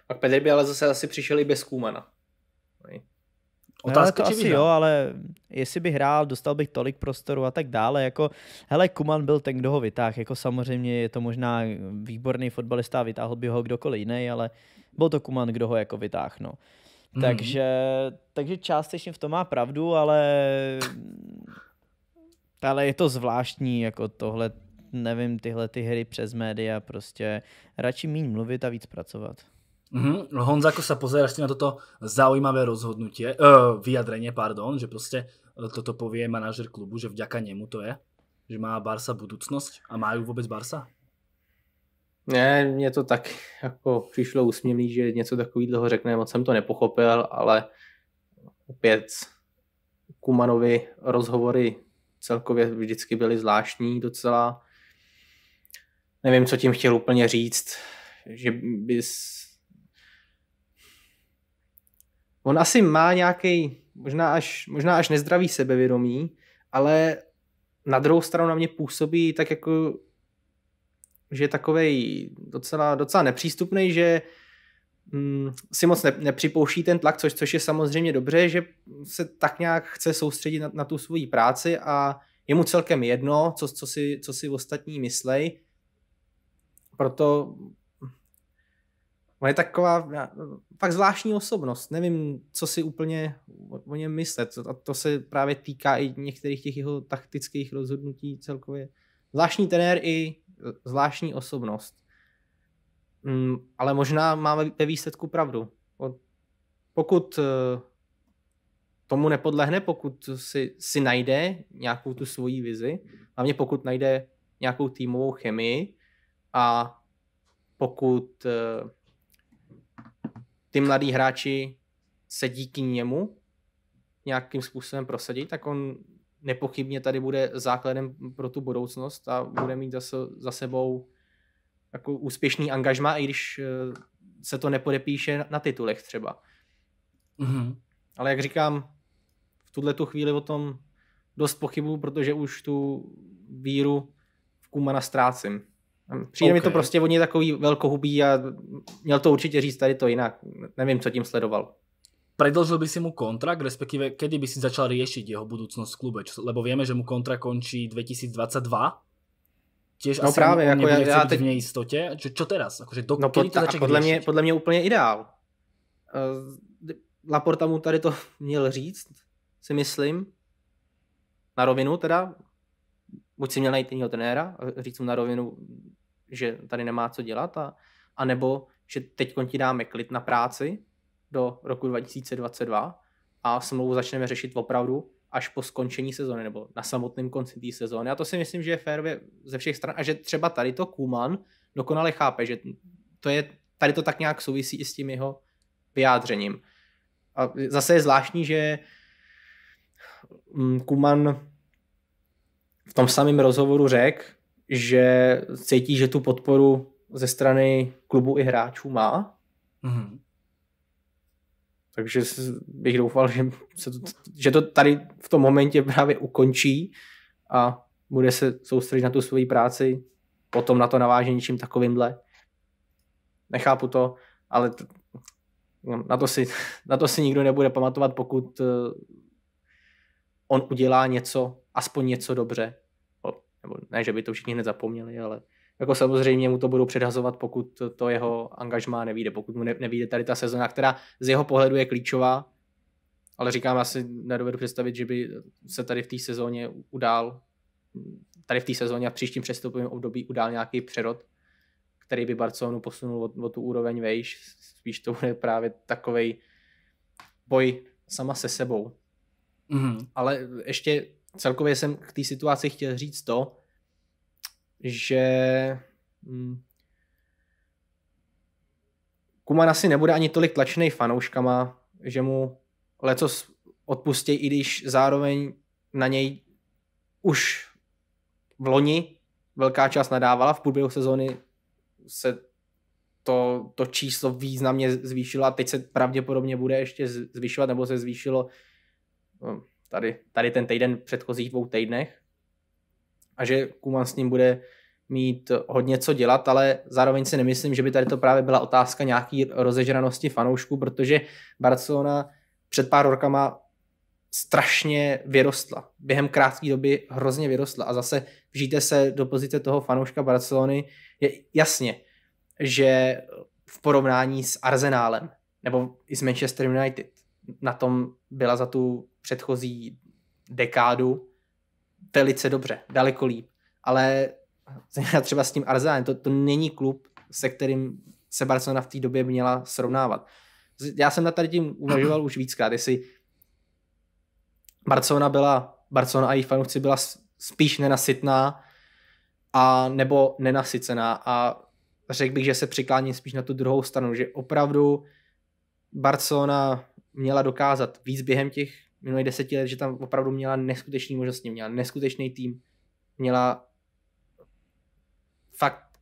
Pak Pedri by ale zase asi přišel i bez Kůmana. Otázka, no, to asi jo, ale jestli by hrál, dostal bych tolik prostoru a tak dále. Jako, hele, Kuman byl ten, kdo ho vytáhl. Jako samozřejmě je to možná výborný fotbalista, vytáhl by ho kdokoliv jiný, ale byl to Kuman, kdo ho jako vytáhl. No. Mm. Takže, takže částečně v tom má pravdu, ale, ale je to zvláštní, jako tohle, nevím, tyhle ty hry přes média, prostě radši míň mluvit a víc pracovat. Mm-hmm. Honza, ako sa pozeráš na toto zaujímavé rozhodnutie, uh, vyjadrenie, pardon, že prostě toto povie manažer klubu, že vďaka nemu to je, že má Barsa budúcnosť a majú vôbec Barsa? Ne, mě to tak jako přišlo úsměvný, že něco takového řekne, moc jsem to nepochopil, ale opět Kumanovi rozhovory celkově vždycky byly zvláštní docela. Nevím, co tím chtěl úplně říct, že bys... On asi má nějaký, možná až, možná až nezdravý sebevědomí, ale na druhou stranu na mě působí tak jako že je takovej docela, docela nepřístupný, že mm, si moc ne, nepřipouští ten tlak, což, což je samozřejmě dobře, že se tak nějak chce soustředit na, na tu svoji práci a je mu celkem jedno, co, co, si, co si ostatní myslej. Proto on je taková fakt zvláštní osobnost. Nevím, co si úplně o, o něm myslet. A to se právě týká i některých těch jeho taktických rozhodnutí celkově. Zvláštní trenér i zvláštní osobnost. Mm, ale možná máme ve výsledku pravdu. Pokud eh, tomu nepodlehne, pokud si, si najde nějakou tu svoji vizi, hlavně pokud najde nějakou týmovou chemii a pokud eh, ty mladí hráči se díky němu nějakým způsobem prosadí, tak on nepochybně tady bude základem pro tu budoucnost a bude mít zase za sebou jako úspěšný angažma, i když eh, se to nepodepíše na titulech třeba. Mm-hmm. Ale jak říkám, v tuhle tu chvíli o tom dost pochybu, protože už tu víru v Kumana ztrácím. Přijde okay. mi to prostě od něj takový velkohubý a měl to určitě říct tady to jinak. Nevím, co tím sledoval. Predlžil by si mu kontrakt, respektíve kedy by si začal riešiť jeho budúcnosť v klube? Lebo vieme, že mu kontrakt končí 2022. Tiež no asi právě, jako já, já teď... v nejistotě. Čo, čo teraz? Akože do, no kedy to začne podle mě, podle mě úplně ideál. Uh, Laporta mu tady to měl říct, si myslím. Na rovinu teda. Buď si měl najít jiného trenéra a říct mu na rovinu, že tady nemá co dělat, a, a nebo že teď ti dáme klid na práci do roku 2022 a smlouvu začneme řešit opravdu až po skončení sezóny nebo na samotném konci té sezóny. A to si myslím, že je fér ze všech stran a že třeba tady to Kuman dokonale chápe, že to je, tady to tak nějak souvisí i s tím jeho vyjádřením. A zase je zvláštní, že mm, Kuman v tom samém rozhovoru řekl, že cítí, že tu podporu ze strany klubu i hráčů má. Mm-hmm. Takže bych doufal, že, se to, že to tady v tom momentě právě ukončí a bude se soustředit na tu svoji práci, potom na to naváže něčím takovýmhle. Nechápu to, ale t- na, to si, na to si nikdo nebude pamatovat, pokud uh, on udělá něco, aspoň něco dobře. Nebo ne, že by to všichni hned zapomněli, ale jako samozřejmě mu to budou předhazovat, pokud to jeho angažmá nevíde, pokud mu nevíde tady ta sezona, která z jeho pohledu je klíčová, ale říkám, asi nedovedu představit, že by se tady v té sezóně udál, tady v té sezóně a v příštím přestupovém období udál nějaký přerod, který by Barcelonu posunul o, o tu úroveň vejš. Spíš to bude právě takový boj sama se sebou. Mm-hmm. Ale ještě celkově jsem k té situaci chtěl říct to, že hm, Kuman asi nebude ani tolik tlačený fanouškama, že mu lecos odpustí, i když zároveň na něj už v loni velká část nadávala, v průběhu sezóny se to, to číslo významně zvýšilo a teď se pravděpodobně bude ještě zvyšovat, nebo se zvýšilo no, tady, tady ten týden v předchozích dvou týdnech a že Kuman s ním bude mít hodně co dělat, ale zároveň si nemyslím, že by tady to právě byla otázka nějaký rozežranosti fanoušků, protože Barcelona před pár rokama strašně vyrostla. Během krátké doby hrozně vyrostla a zase vžijte se do pozice toho fanouška Barcelony. Je jasně, že v porovnání s Arsenálem nebo i s Manchester United na tom byla za tu předchozí dekádu velice dobře, daleko líp. Ale třeba s tím Arzenálem, to, to není klub, se kterým se Barcelona v té době měla srovnávat. Já jsem na tady tím uvažoval už víckrát, jestli Barcelona byla, Barcelona a jejich fanoušci byla spíš nenasytná a nebo nenasycená a řekl bych, že se přiklání spíš na tu druhou stranu, že opravdu Barcelona měla dokázat víc během těch minulých deseti let, že tam opravdu měla neskutečný možnosti, měla neskutečný tým, měla fakt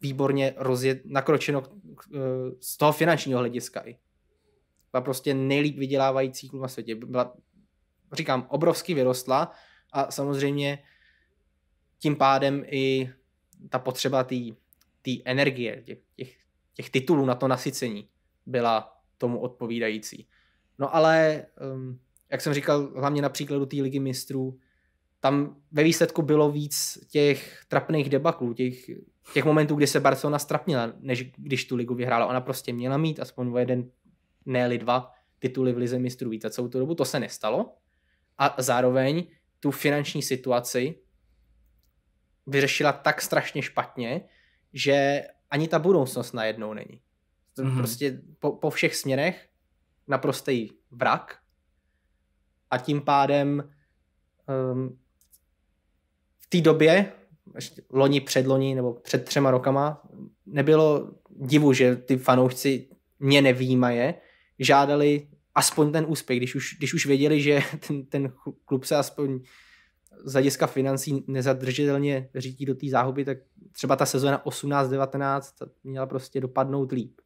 výborně rozjet, nakročeno eh, z toho finančního hlediska i. Byla prostě nejlíp vydělávající klub na světě. Byla, říkám, obrovsky vyrostla a samozřejmě tím pádem i ta potřeba té energie, těch, těch, těch titulů na to nasycení byla tomu odpovídající. No ale um, jak jsem říkal, hlavně na příkladu té ligy mistrů, tam ve výsledku bylo víc těch trapných debaklů, těch, těch momentů, kdy se Barcelona strapnila, než když tu ligu vyhrála. Ona prostě měla mít aspoň o jeden, ne dva tituly v lize mistrů víc a celou tu dobu. To se nestalo. A zároveň tu finanční situaci vyřešila tak strašně špatně, že ani ta budoucnost najednou není. Mm-hmm. Prostě po, po všech směrech naprostý vrak a tím pádem um, v té době, loni, předloni nebo před třema rokama, nebylo divu, že ty fanoušci mě nevýmaje, žádali aspoň ten úspěch, když už, když už věděli, že ten, ten klub se aspoň z hlediska financí nezadržitelně řídí do té záhuby, tak třeba ta sezóna 18-19 měla prostě dopadnout líp.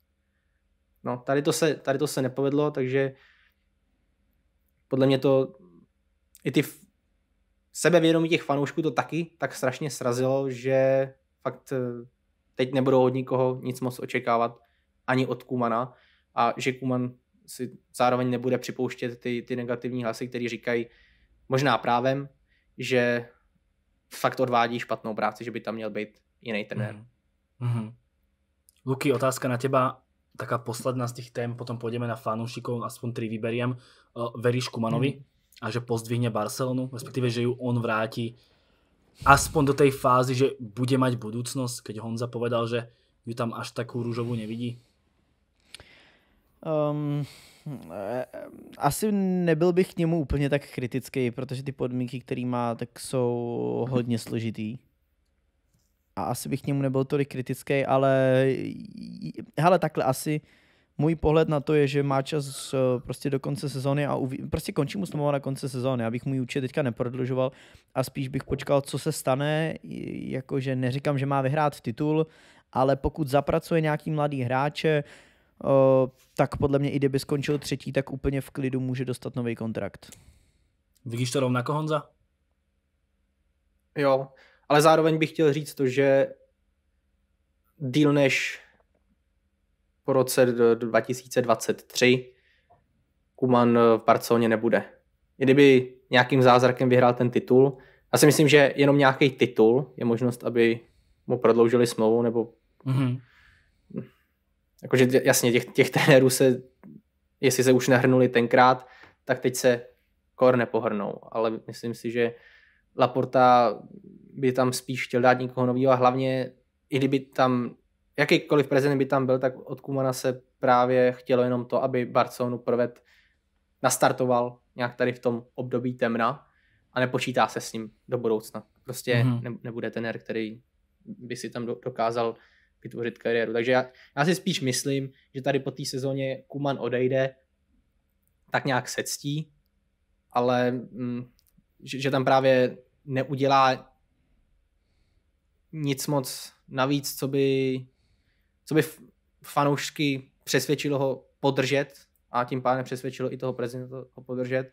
no, tady to, se, tady to se nepovedlo, takže podle mě to i ty sebevědomí těch fanoušků to taky tak strašně srazilo, že fakt eh, teď nebudou od nikoho nic moc očekávat, ani od Kumana a že Kuman si zároveň nebude připouštět ty, ty negativní hlasy, které říkají možná právem, že fakt odvádí špatnou práci, že by tam měl být jiný trenér. Mm-hmm. Luky, otázka na teba, taká posledná z těch tém, potom pôjdeme na fanúšikov, aspoň tri vyberiem. Uh, veríš Kumanovi mm. a že pozdvihne Barcelonu, respektíve, že ju on vráti aspoň do tej fázy, že bude mať budúcnosť, keď Honza povedal, že ju tam až takú rúžovú nevidí? Um, asi nebyl bych k němu úplně tak kritický, protože ty podmínky, které má, tak jsou hodně složitý. A asi bych k němu nebyl tolik kritický, ale hele, takhle asi můj pohled na to je, že má čas eh, prostě do konce sezóny a uví... prostě končí mu smlouva na konci sezóny, abych můj účet teďka neprodlužoval a spíš bych počkal, co se stane, jakože neříkám, že má vyhrát titul, ale pokud zapracuje nějaký mladý hráče, o, tak podle mě i kdyby skončil třetí, tak úplně v klidu může dostat nový kontrakt. Vidíš to rovnako, Honza? Jo, ale zároveň bych chtěl říct to, že díl než po roce 2023 Kuman v Barceloně nebude. I kdyby nějakým zázrakem vyhrál ten titul, já si myslím, že jenom nějaký titul je možnost, aby mu prodloužili smlouvu, nebo mm-hmm. Jakože jasně, těch, těch trenérů se, jestli se už nehrnuli tenkrát, tak teď se kor nepohrnou, ale myslím si, že Laporta by tam spíš chtěl dát někoho nového a hlavně, i kdyby tam, jakýkoliv prezident by tam byl, tak od Kumana se právě chtělo jenom to, aby Barcelonu proved nastartoval nějak tady v tom období temna a nepočítá se s ním do budoucna. Prostě mm-hmm. ne, nebude ten, který by si tam do, dokázal vytvořit kariéru. Takže já, já si spíš myslím, že tady po té sezóně Kuman odejde, tak nějak se ctí, ale mm, že, že tam právě neudělá nic moc navíc, co by, co by fanoušky přesvědčilo ho podržet a tím pádem přesvědčilo i toho prezidenta ho podržet.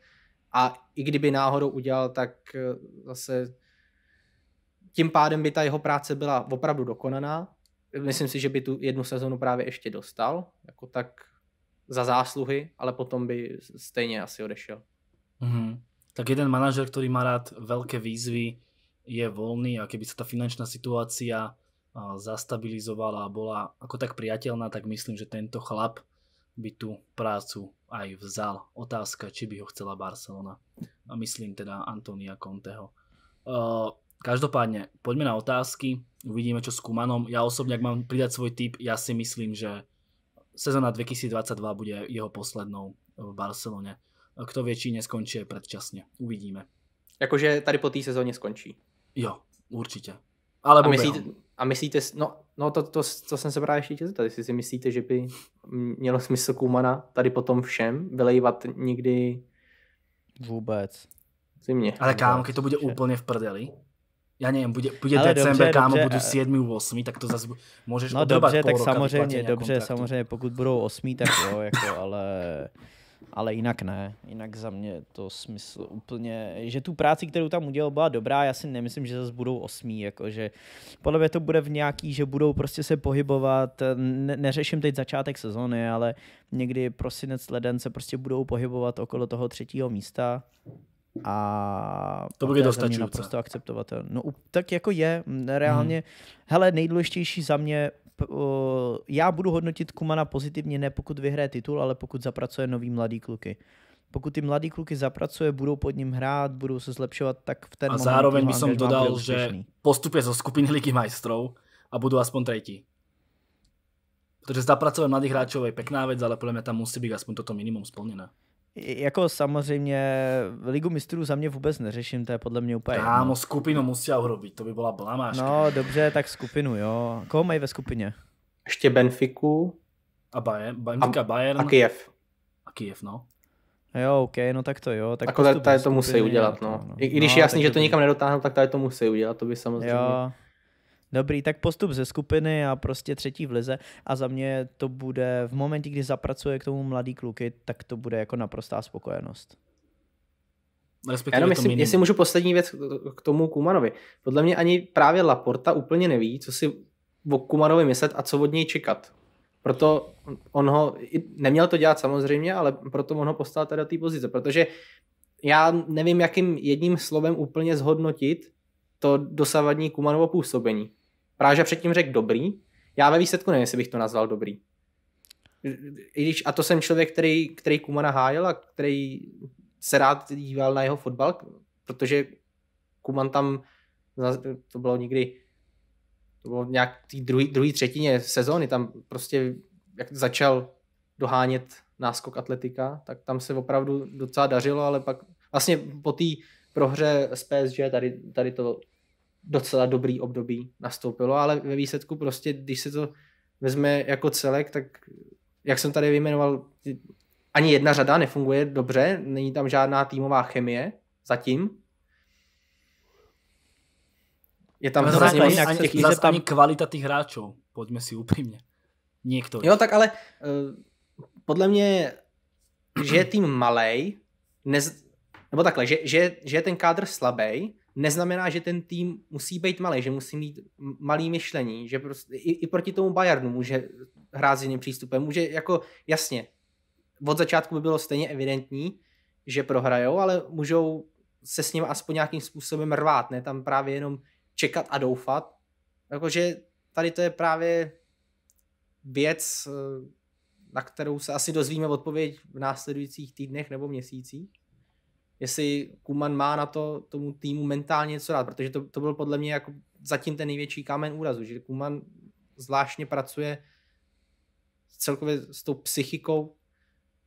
A i kdyby náhodou udělal, tak eh, zase tím pádem by ta jeho práce byla opravdu dokonaná myslím si, že by tu jednu sezonu právě ještě dostal, jako tak za zásluhy, ale potom by stejně asi odešel. Mm-hmm. Tak jeden manažer, ktorý má rád veľké výzvy, je voľný a keby sa tá finančná situácia zastabilizovala a bola ako tak priateľná, tak myslím, že tento chlap by tú prácu aj vzal. Otázka, či by ho chcela Barcelona. A myslím teda Antonia Conteho. Každopádne, poďme na otázky, uvidíme čo s Kumanom. Ja osobne, ak mám pridať svoj tip, ja si myslím, že sezóna 2022 bude jeho poslednou v Barcelone. Kto vie, či neskončí predčasne. Uvidíme. Jakože tady po té sezóně skončí. Jo, určitě. Ale a myslíte, a myslíte, no, no to, to, to jsem se právě ještě zeptat, jestli si myslíte, že by mělo smysl Kumana tady potom všem vylejvat nikdy Vůbec. Zimě. Ale kámo, to bude úplně v prdeli, ja neviem, bude, bude Ale december, dobře, kámo, dobře. budú 7 8, tak to zase môžeš No dobře, tak samozřejmě, dobře, kontraktu. samozřejmě, pokud budou 8, tak jo, jako, ale, ale jinak ne. Jinak za mě to smysl úplně, že tu práci, kterou tam udělal, byla dobrá, já si nemyslím, že zase budou 8, jakože podle mě to bude v nějaký, že budou prostě se pohybovat, ne, neřeším teď začátek sezóny, ale někdy prosinec, leden se prostě budou pohybovat okolo toho třetího místa a to bude dostačující. naprosto akceptovatelné. No tak jako je, reálně, hmm. hele, nejdůležitější za mě, já budu hodnotit Kumana pozitivně ne pokud vyhraje titul, ale pokud zapracuje nový mladý kluky. Pokud ty mladý kluky zapracuje, budou pod ním hrát, budou se zlepšovat, tak v ten a moment... A zároveň by som dodal, že postupuje zo skupiny Ligy majstrov a budú aspoň tretí. Protože zapracovať mladých hráčov je pekná vec, ale podľa mňa tam musí byť aspoň toto minimum splnené. Jako samozřejmě Ligu mistrů za mě vůbec neřeším, to je podle mě úplně Kámo, no. skupinu musí urobiť, to by byla blamáška. No dobře, tak skupinu, jo. Koho mají ve skupině? Ještě Benfiku. A Bayern, Benfica, Bayern. A Kiev. A Kiev, no. Jo, ok, no tak to jo. Tak jako tady, tady to musí udělat, no. no. I, I když no, je jasný, že to nikam nedotáhnou, tak tady to musí udělat, to by samozřejmě... Jo. Dobrý, tak postup ze skupiny a prostě třetí v lize a za mě to bude v momentě, kdy zapracuje k tomu mladý kluky, tak to bude jako naprostá spokojenost. Respektive Jenom jestli, jestli můžu poslední věc k tomu Kumanovi. Podle mě ani právě Laporta úplně neví, co si o Kumanovi myslet a co od něj čekat. Proto on ho, neměl to dělat samozřejmě, ale proto on ho postavil tady do té pozice, protože já nevím, jakým jedním slovem úplně zhodnotit to dosavadní Kumanovo působení. Práža předtím řekl dobrý, já ve výsledku nevím, jestli bych to nazval dobrý. I když, a to jsem člověk, který, který Kumana hájil a který se rád díval na jeho fotbal, protože Kuman tam, to bylo někdy, to bylo nějak druhý, druhý třetině sezóny, tam prostě jak začal dohánět náskok atletika, tak tam se opravdu docela dařilo, ale pak vlastně po té prohře s PSG tady, tady to docela dobrý období nastoupilo, ale ve výsledku prostě, když se to vezme jako celek, tak jak jsem tady vyjmenoval, ani jedna řada nefunguje dobře, není tam žádná týmová chemie zatím. Je tam hrozně moc ani, těch, zase tam... ani kvalita těch hráčů, pojďme si upřímně. Někdo. Jo, tak ale uh, podle mě, že je tým malej, nez, nebo takhle, že, že, že je ten kádr slabý, neznamená, že ten tým musí být malý, že musí mít malý myšlení, že prostě i, i proti tomu Bayernu může hrát s jiným přístupem, může jako jasně, od začátku by bylo stejně evidentní, že prohrajou, ale můžou se s ním aspoň nějakým způsobem rvát, ne tam právě jenom čekat a doufat. Jakože tady to je právě věc, eh, na kterou se asi dozvíme odpověď v následujících týdnech nebo měsících. Jestli Kuman má na to tomu týmu mentálně něco dát, protože to, to byl podle mě jako zatím ten největší kámen úrazu, že Kuman zvláštně pracuje celkově s tou psychikou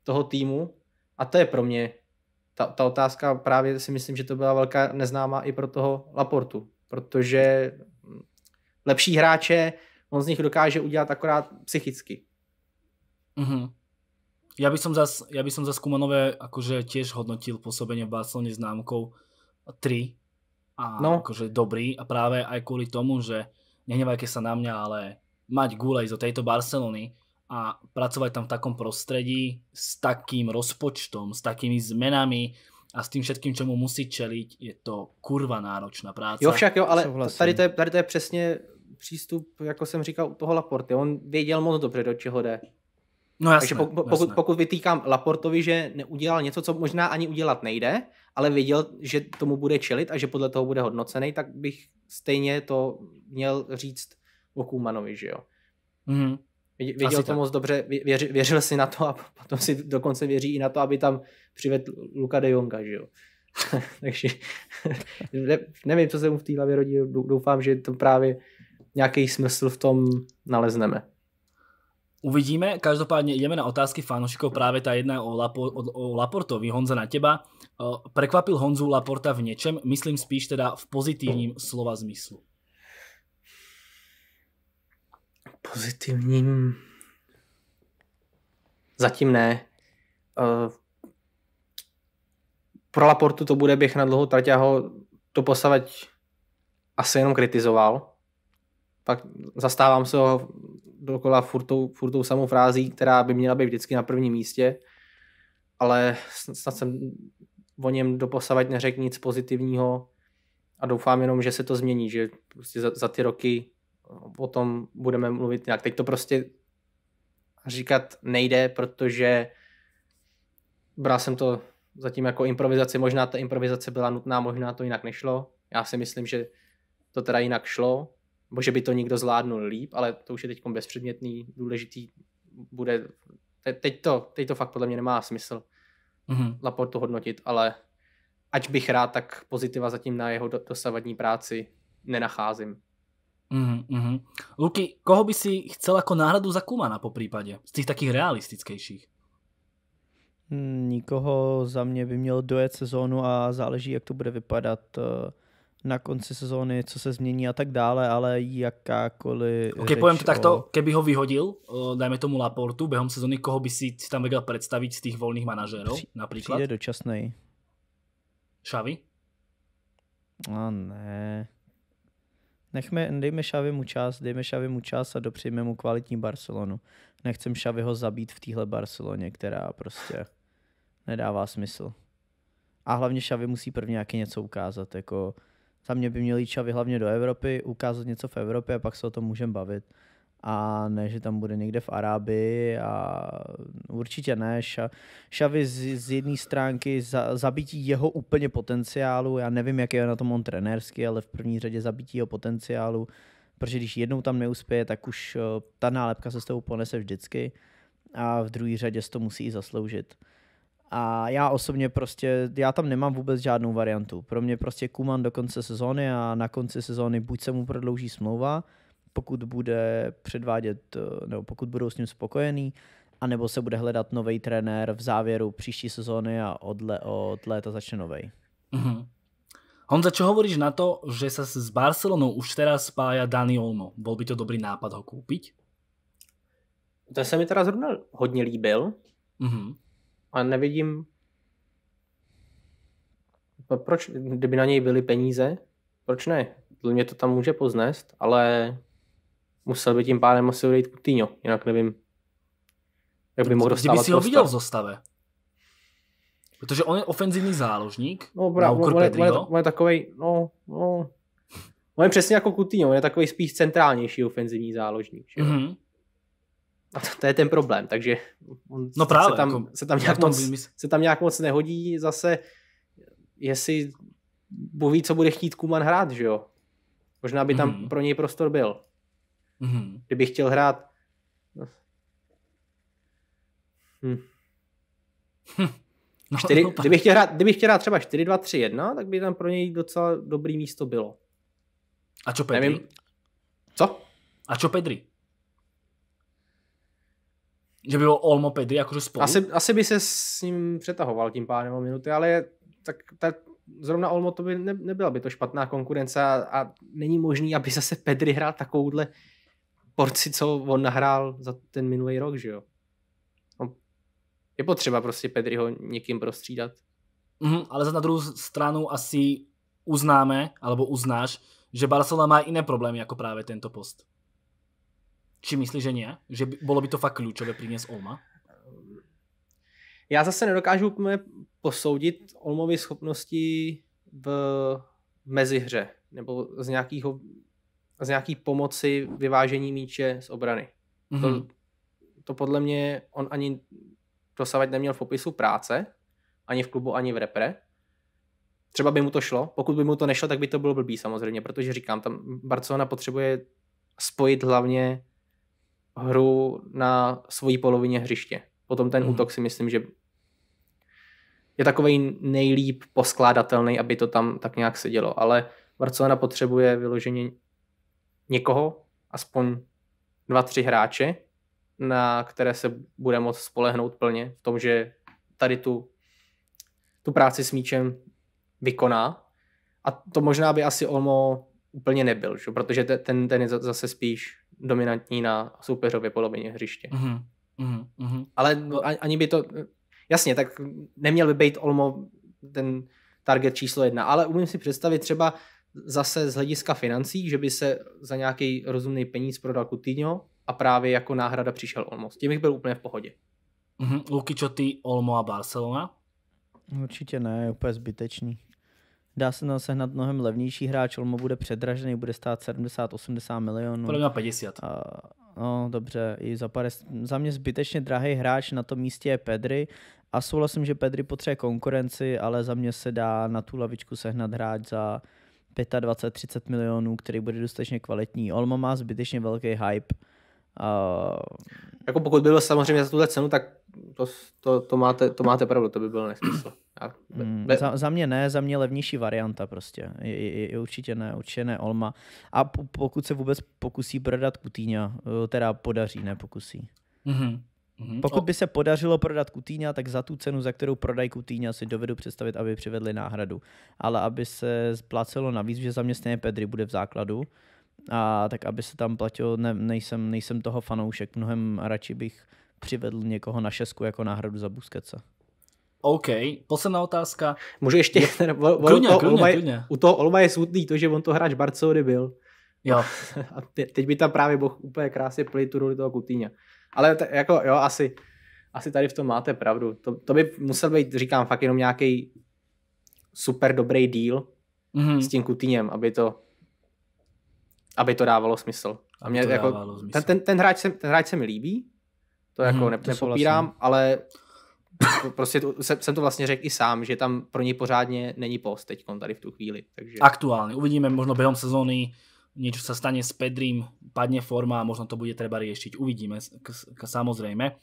toho týmu a to je pro mě ta, ta otázka právě si myslím, že to byla velká neznámá i pro toho Laportu, protože lepší hráče on z nich dokáže udělat akorát psychicky. Mm-hmm. Ja by som zas, ja by som zas Kumanové akože tiež hodnotil pôsobenie v Barcelone známkou 3 a no. akože dobrý a práve aj kvôli tomu, že nehnevajte sa na mňa, ale mať gulej zo tejto Barcelony a pracovať tam v takom prostredí s takým rozpočtom, s takými zmenami a s tým všetkým, čemu musí čeliť, je to kurva náročná práce. Jo však jo, ale tady to, je, tady to je přesně přístup, jako jsem říkal, u toho Laporty. On věděl moc dobře, do čeho jde. No jasné, Takže pokud, pokud, pokud vytýkám Laportovi, že neudělal něco, co možná ani udělat nejde, ale věděl, že tomu bude čelit a že podle toho bude hodnocený, tak bych stejně to měl říct o Kumanovi, že jo. Mm-hmm. Věděl Asi to tak. moc dobře, věřil, věřil si na to a potom si dokonce věří i na to, aby tam přivedl Luka de Jonga, že jo. Takže ne, nevím, co se mu v té hlavě rodí, doufám, že to právě nějaký smysl v tom nalezneme. Uvidíme, každopádne ideme na otázky fanúšikov, práve tá jedna o, Lapo, o, o Laportovi. Honza na teba. Prekvapil Honzu Laporta v niečem? Myslím spíš teda v pozitívním slova zmyslu. Pozitivním... Zatím ne. Pro Laportu to bude běh na dlouhou trať, ho to posavať asi jenom kritizoval. Pak zastávám se ho dokola furtou, furtou samou frází, která by měla být vždycky na prvním místě, ale snad jsem o něm doposavať neřekl nic pozitivního a doufám jenom, že se to změní, že prostě za, za ty roky o tom budeme mluvit nějak. Teď to prostě říkat nejde, protože bral jsem to zatím jako improvizaci, možná ta improvizace byla nutná, možná to jinak nešlo. Já si myslím, že to teda jinak šlo, nebo že by to někdo zvládnul líp, ale to už je teď bezpředmětný, důležitý bude, teď to, teď to fakt podle mě nemá smysl mm-hmm. Laportu hodnotit, ale ať bych rád, tak pozitiva zatím na jeho dosavadní práci nenacházím. Mm-hmm. Luky, koho by si chcel jako náhradu za Kumana po případě? Z těch takých realistickejších? Hmm, nikoho za mě by měl dojet sezónu a záleží, jak to bude vypadat uh, na konci sezóny, co se změní a tak dále, ale jakákoliv Ok, poviem to takto, keby ho vyhodil, dajme tomu Laportu, behom sezóny, koho by si, tam vedel představit z těch volných manažérov, Při, například? Přijde dočasnej. Šavi? A ne. Nechme, dejme Šavi mu čas, dejme Šavi mu čas a dopřejme mu kvalitní Barcelonu. Nechcem Šaviho zabít v téhle Barceloně, která prostě nedává smysl. A hlavně Šavi musí prvně nějaký něco ukázat. Jako, za mě by měl jít Šavi hlavně do Evropy, ukázat něco v Evropě a pak se o tom můžeme bavit. A ne, že tam bude někde v Arábii a určitě ne. Šavi z, z jedné stránky za, zabítí jeho úplně potenciálu, já nevím, jak je na tom on trenérsky, ale v první řadě zabítí jeho potenciálu, protože když jednou tam neuspěje, tak už eh, ta nálepka se s tebou ponese vždycky a v druhé řadě se to musí i zasloužit. A já osobně prostě, já tam nemám vůbec žádnou variantu. Pro mě prostě Kuman do konce sezóny a na konci sezóny buď se mu prodlouží smlouva, pokud bude předvádět, eh, nebo pokud budou s ním spokojený, anebo se bude hledat nový trenér v závěru příští sezóny a od, le, od léta začne nový. Mm-hmm. Honza, čo hovoríš na to, že sa s Barcelonou už teraz spája Dani Olmo? Bol by to dobrý nápad ho kúpiť? To se mi teda zrovna hodně líbil. Mm-hmm a nevidím, proč, kdyby na něj byly peníze, proč ne? Mě to tam může poznést, ale musel by tím pádem asi odejít Coutinho, jinak nevím, jak by mohl dostávat Kdyby si ho viděl v zostave. Protože on je ofenzivní záložník. No, bra, on, on, je, on, je takový, no, no, on je přesně jako Coutinho, on je takový spíš centrálnější ofenzivní záložník. Že? Mm-hmm. A to, to je ten problém, takže on no právě, se, tam, jako, se, tam nějak moc, se tam nějak moc nehodí zase, jestli Bůh ví, co bude chtít Kuman hrát, že jo? Možná by tam mm-hmm. pro něj prostor byl. Mm-hmm. Kdyby chtěl hrát hm. No, 4, no, kdyby, chtěl hrát, kdyby chtěl hrát třeba 4-2-3-1, tak by tam pro něj docela dobrý místo bylo. A čo Pedri? Nevím. Co? A čo Pedri? Že by byl Olmo Pedri jakože spolu? Asi, asi by se s ním přetahoval tím pádem o minuty, ale tak ta, zrovna Olmo to by ne, nebyla by to špatná konkurence a, a není možný, aby zase Pedri hrál takovouhle porci, co on nahrál za ten minulý rok, že jo. No, je potřeba prostě Pedriho někým prostřídat. Mm, ale za na druhou stranu asi uznáme, alebo uznáš, že Barcelona má jiné problémy jako právě tento post. Či myslíš, že nie? Že by, bolo by to fakt kľúčové priniesť Olma? Já zase nedokážu úplně posoudit Olmovy schopnosti v mezihře nebo z, nějakého, z nějaký pomoci vyvážení míče z obrany. Mm-hmm. To, mhm. to podle mě on ani dosavať neměl v popisu práce, ani v klubu, ani v repre. Třeba by mu to šlo, pokud by mu to nešlo, tak by to bylo blbý samozřejmě, protože říkám, tam Barcelona potřebuje spojit hlavně hru na svojí polovině hřiště. Potom ten mm. útok si myslím, že je takový nejlíp poskládatelný, aby to tam tak nějak sedělo. Ale Barcelona potřebuje vyloženě někoho, aspoň dva, tři hráče, na které se bude moct spolehnout plně v tom, že tady tu, tu práci s míčem vykoná. A to možná by asi Olmo úplně nebyl, že? protože ten, ten je zase spíš dominantní na soupeřově polovině hřiště. Mm-hmm. Mm-hmm. Ale no, ani by to, jasně, tak neměl by být Olmo ten target číslo jedna, ale umím si představit třeba zase z hlediska financí, že by se za nějaký rozumný peníz prodal Coutinho a právě jako náhrada přišel Olmo. S tím bych byl úplně v pohodě. Mm-hmm. Luky, čo ty, Olmo a Barcelona? Určitě ne, je úplně zbytečný. Dá se tam sehnat mnohem levnější hráč, Olmo bude předražený, bude stát 70-80 milionů. Podle mě 50. A, no dobře, i za, pare, za mě zbytečně drahý hráč na tom místě je Pedri a souhlasím, že Pedri potřebuje konkurenci, ale za mě se dá na tu lavičku sehnat hráč za 25-30 milionů, který bude dostatečně kvalitní. Olmo má zbytečně velký hype. Uh... Jako pokud by byl samozřejmě za tuhle cenu, tak to, to, to, máte, to máte pravdu, to by bylo nesmysl. Be, hmm, be... Za, za mě ne, za mě levnější varianta prostě. Je, je, je určitě ne, určitě ne Olma. A po, pokud se vůbec pokusí prodat Kutíňa, eh, teda podaří, ne pokusí. Mm-hmm. Mm-hmm. Pokud by se podařilo prodat Kutíňa, tak za tu cenu, za kterou prodají Kutíňa, si dovedu představit, aby přivedli náhradu. Ale aby se splácelo navíc, že zaměstnaně Pedri bude v základu, a tak aby se tam platilo, ne, nejsem, nejsem toho fanoušek, mnohem radši bych přivedl někoho na šesku jako náhradu za Busquetsa. OK, posledná otázka. Můžu ještě, je... kludně, kludně, kludně. U toho Olma je smutný to, že on to hráč Barcelony byl. Jo. A te, teď by tam právě mohl úplně krásně plnit tu roli toho Coutinho. Ale t- jako jo, asi, asi tady v tom máte pravdu. To, to by musel být, říkám, fakt jenom nějaký super dobrý deal Mhm. s tím Coutinhem, aby to aby to dávalo smysl. A mě to jako, smysl. ten, ten, ten, hráč se, ten hráč se mi líbí, to jako Mhm, ne, to nepopírám, ale prostě to, jsem, jsem to vlastně řekl i sám, že tam pro něj pořádně není post teď tady v tu chvíli. Takže... Aktuálne. Uvidíme možno behom sezóny niečo sa stane s Pedrím, padne forma a možno to bude treba riešiť. Uvidíme, k- k- samozrejme.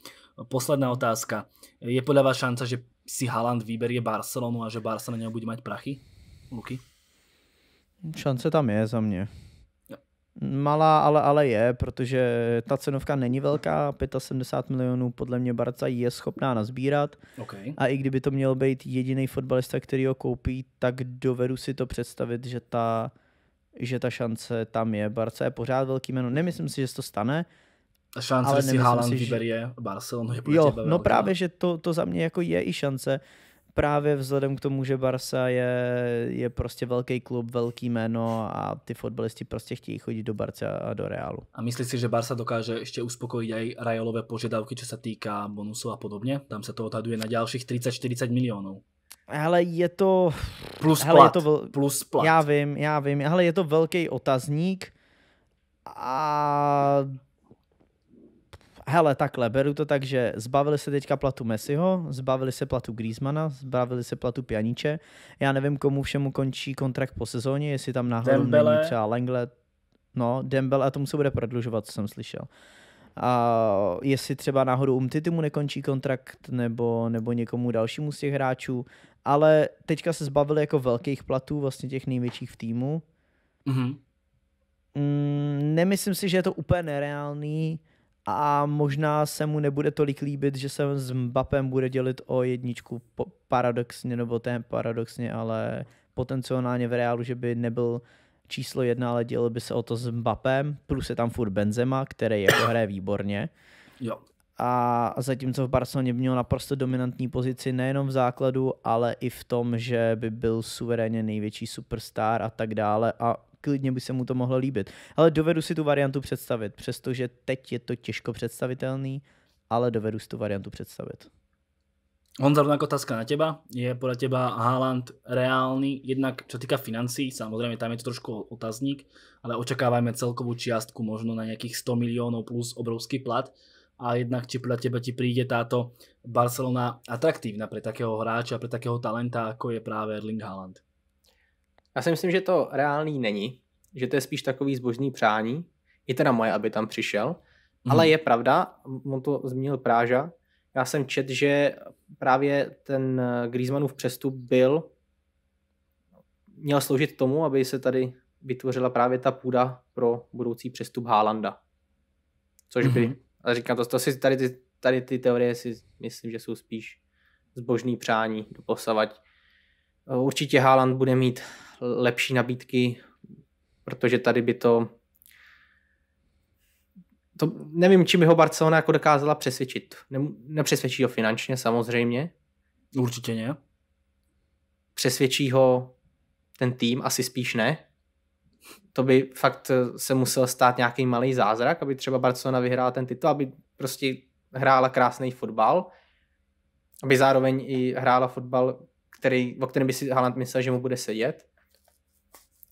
Posledná otázka. Je podľa vás šanca, že si Haaland vyberie Barcelonu a že Barcelona nebude mať prachy? Luky? Šance tam je za mě. Malá, ale, ale je, protože ta cenovka není velká, 75 milionů podle mě Barca je schopná nazbírat OK. a i kdyby to měl být jediný fotbalista, který ho koupí, tak dovedu si to představit, že ta, že ta šance tam je. Barca je pořád velký jméno, nemyslím si, že se to stane, Šance, Ale že si Haaland si, že- vyberie Barcelonu je Jo, no právě, že to, to za mě jako je i šance. Právě vzhledem k tomu, že Barca je, je prostě velký klub, velký jméno a ty fotbalisti prostě chtějí chodit do Barca a do Realu. A myslíš si, že Barca dokáže ešte uspokojiť aj Rajolové požiadavky, čo sa týka bonusov a podobne? Tam sa to odhaduje na ďalších 30-40 miliónov. Ale je to... Plus Hele, plat. je to vel... Plus plat. Já vím, já vím, ale je to velký otazník a hele, takhle, beru to tak, že zbavili se teďka platu Messiho, zbavili se platu Griezmana, zbavili se platu Pjaniče. Já nevím, komu všemu končí kontrakt po sezóně, jestli tam náhodou Dembele. není třeba Lenglet, no, Dembele, a tomu se bude prodlužovat, co jsem slyšel. A jestli třeba náhodou Umtity mu nekončí kontrakt, nebo, nebo někomu dalšímu z těch hráčů, ale teďka se zbavili jako velkých platů, vlastně těch největších v týmu. Mhm. Mm, nemyslím si, že je to úplně nereálný a možná se mu nebude tolik líbit, že se s Mbappem bude dělit o jedničku po- paradoxně, nebo ten paradoxně, ale potenciálně v reálu, že by nebyl číslo jedna, ale dělil by se o to s Mbappem, plus je tam furt Benzema, který jako hraje výborně. Jo. A zatímco v Barceloně měl naprosto dominantní pozici nejenom v základu, ale i v tom, že by byl suverénně největší superstar a tak dále a klidně by se mu to mohlo líbit. Ale dovedu si tu variantu představit, přestože teď je to těžko představitelný, ale dovedu si tu variantu představit. Honza, rovnako otázka na teba. Je podľa teba Haaland reálny, jednak čo týka financí, samozrejme tam je to trošku otazník, ale očakávajme celkovú čiastku možno na nejakých 100 miliónov plus obrovský plat. A jednak či podľa teba ti príde táto Barcelona atraktívna pre takého hráča, pre takého talenta, ako je práve Erling Haaland. Já si myslím, že to reálný není, že to je spíš takový zbožný přání. Je teda moje, aby tam přišel, Mhm. ale je pravda, on to zmínil Práža, já jsem čet, že právě ten Griezmannův přestup byl, měl sloužit tomu, aby se tady vytvořila právě ta půda pro budoucí přestup Haalanda. Což by, Mhm. ale říkám, to, to si tady ty, tady ty teorie si myslím, že jsou spíš zbožný přání doposavať. Eh, Určitě Haaland bude mít lepší nabídky, protože tady by to to nevím, čím by ho Barcelona jako dokázala přesvědčit. Ne, nepřesvědčí ho finančně samozřejmě, Určite nie. přesvědčí ho ten tým, asi spíš ne. To by fakt se musel stát nějaký malý zázrak, aby třeba Barcelona vyhrála ten titul, aby prostě hrála krásný fotbal, aby zároveň i hrála fotbal, který, o kterém by si Haaland myslel, že mu bude sedět.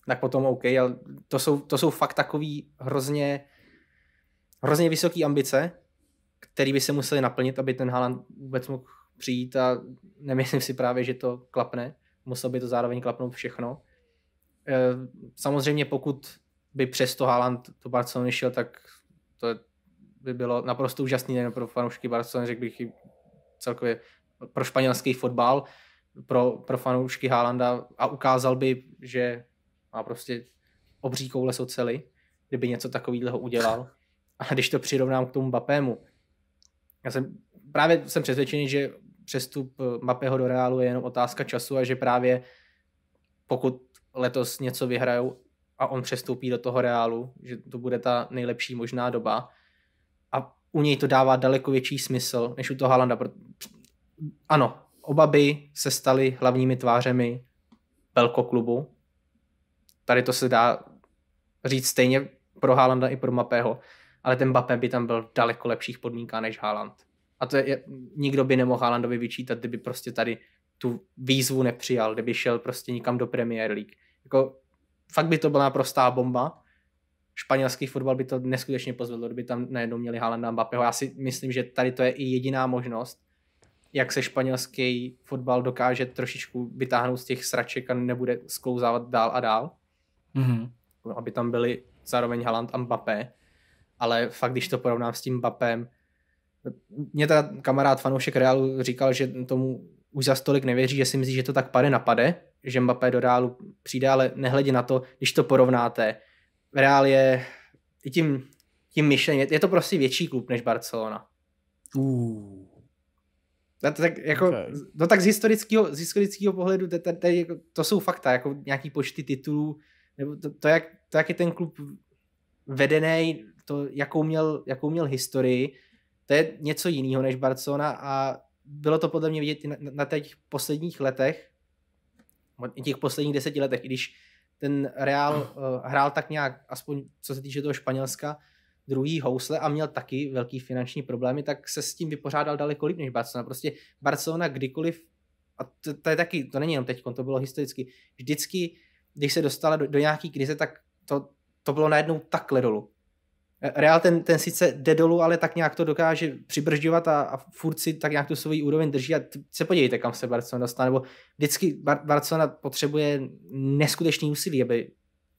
Tak potom OK, ale to jsou, to jsou fakt takový hrozně hrozně vysoký ambice, který by se museli naplnit, aby ten Haaland vůbec mohl přijít a nemyslím si právě, že to klapne. Musel by to zároveň klapnout všechno. Eh, Samozřejmě pokud by přesto Haaland do Barcelony šel, tak to by bylo naprosto úžasný nejen pro fanoušky Barcelony, řekl bych i celkově pro španělský fotbal, pro, pro fanoušky Haalanda a ukázal by, že má prostě obří koule z ocely, kdyby něco takového udělal. A když to přirovnám k tomu Mbappému, já jsem právě jsem přesvědčený, že přestup Mbappého do Reálu je jenom otázka času a že právě pokud letos něco vyhrajou a on přestoupí do toho Reálu, že to bude ta nejlepší možná doba a u něj to dává daleko větší smysl, než u toho Halanda. Ano, oba by se stali hlavními tvářemi velkoklubu. Tady to se dá říct stejně pro Haalanda i pro Mapého, ale ten Mbappé by tam byl v daleko lepších podmínkách než Haaland. A to je, nikdo by nemohl Haalandovi vyčítat, kdyby prostě tady tu výzvu nepřijal, kdyby šel prostě nikam do Premier League. Jako, fakt by to byla prostá bomba. Španělský fotbal by to neskutečně pozvedlo, kdyby tam najednou měli Haalanda a Mbappého. Já si myslím, že tady to je i jediná možnost, jak se španělský fotbal dokáže trošičku vytáhnout z těch sraček a nebude sklouzávat dál a dál. Mm-hmm. Aby tam byli zároveň Haaland a Mbappé. Ale fakt, když to porovnám s tím Mbappém, mě teda kamarád fanoušek Realu říkal, že tomu už za stolik nevěří, že si myslí, že to tak pade napade, že Mbappé do Realu přijde, ale nehledě na to, když to porovnáte. Real je i tím, tím myšlením, je to prostě větší klub než Barcelona. Uh. To, tak, jako, okay. no tak z historického, z historického pohledu to, to, to, to jsou fakta, jako nějaký počty titulů, nebo to, to, jak, to, jak je ten klub vedený, to, jakou měl, jakou měl historii, to je něco jiného než Barcelona a bylo to podle mě vidět na, na těch posledních letech, těch posledních deseti letech, i když ten Real uh, hrál tak nějak, aspoň co se týče toho Španělska, druhý housle a měl taky velký finanční problémy, tak se s tím vypořádal daleko líp než Barcelona. Prostě Barcelona kdykoliv, a to, to je taky, to není jenom teď, to bylo historicky, vždycky, když se dostala do, do nějaký krize, tak to, to bylo najednou takhle dolů. Real ten, ten sice jde dolů, ale tak nějak to dokáže přibržďovat a, a furt si tak nějak tu svůj úroveň drží a se podívejte, kam se Barcelona dostane, nebo vždycky Bar- Barcelona potřebuje neskutečný úsilí, aby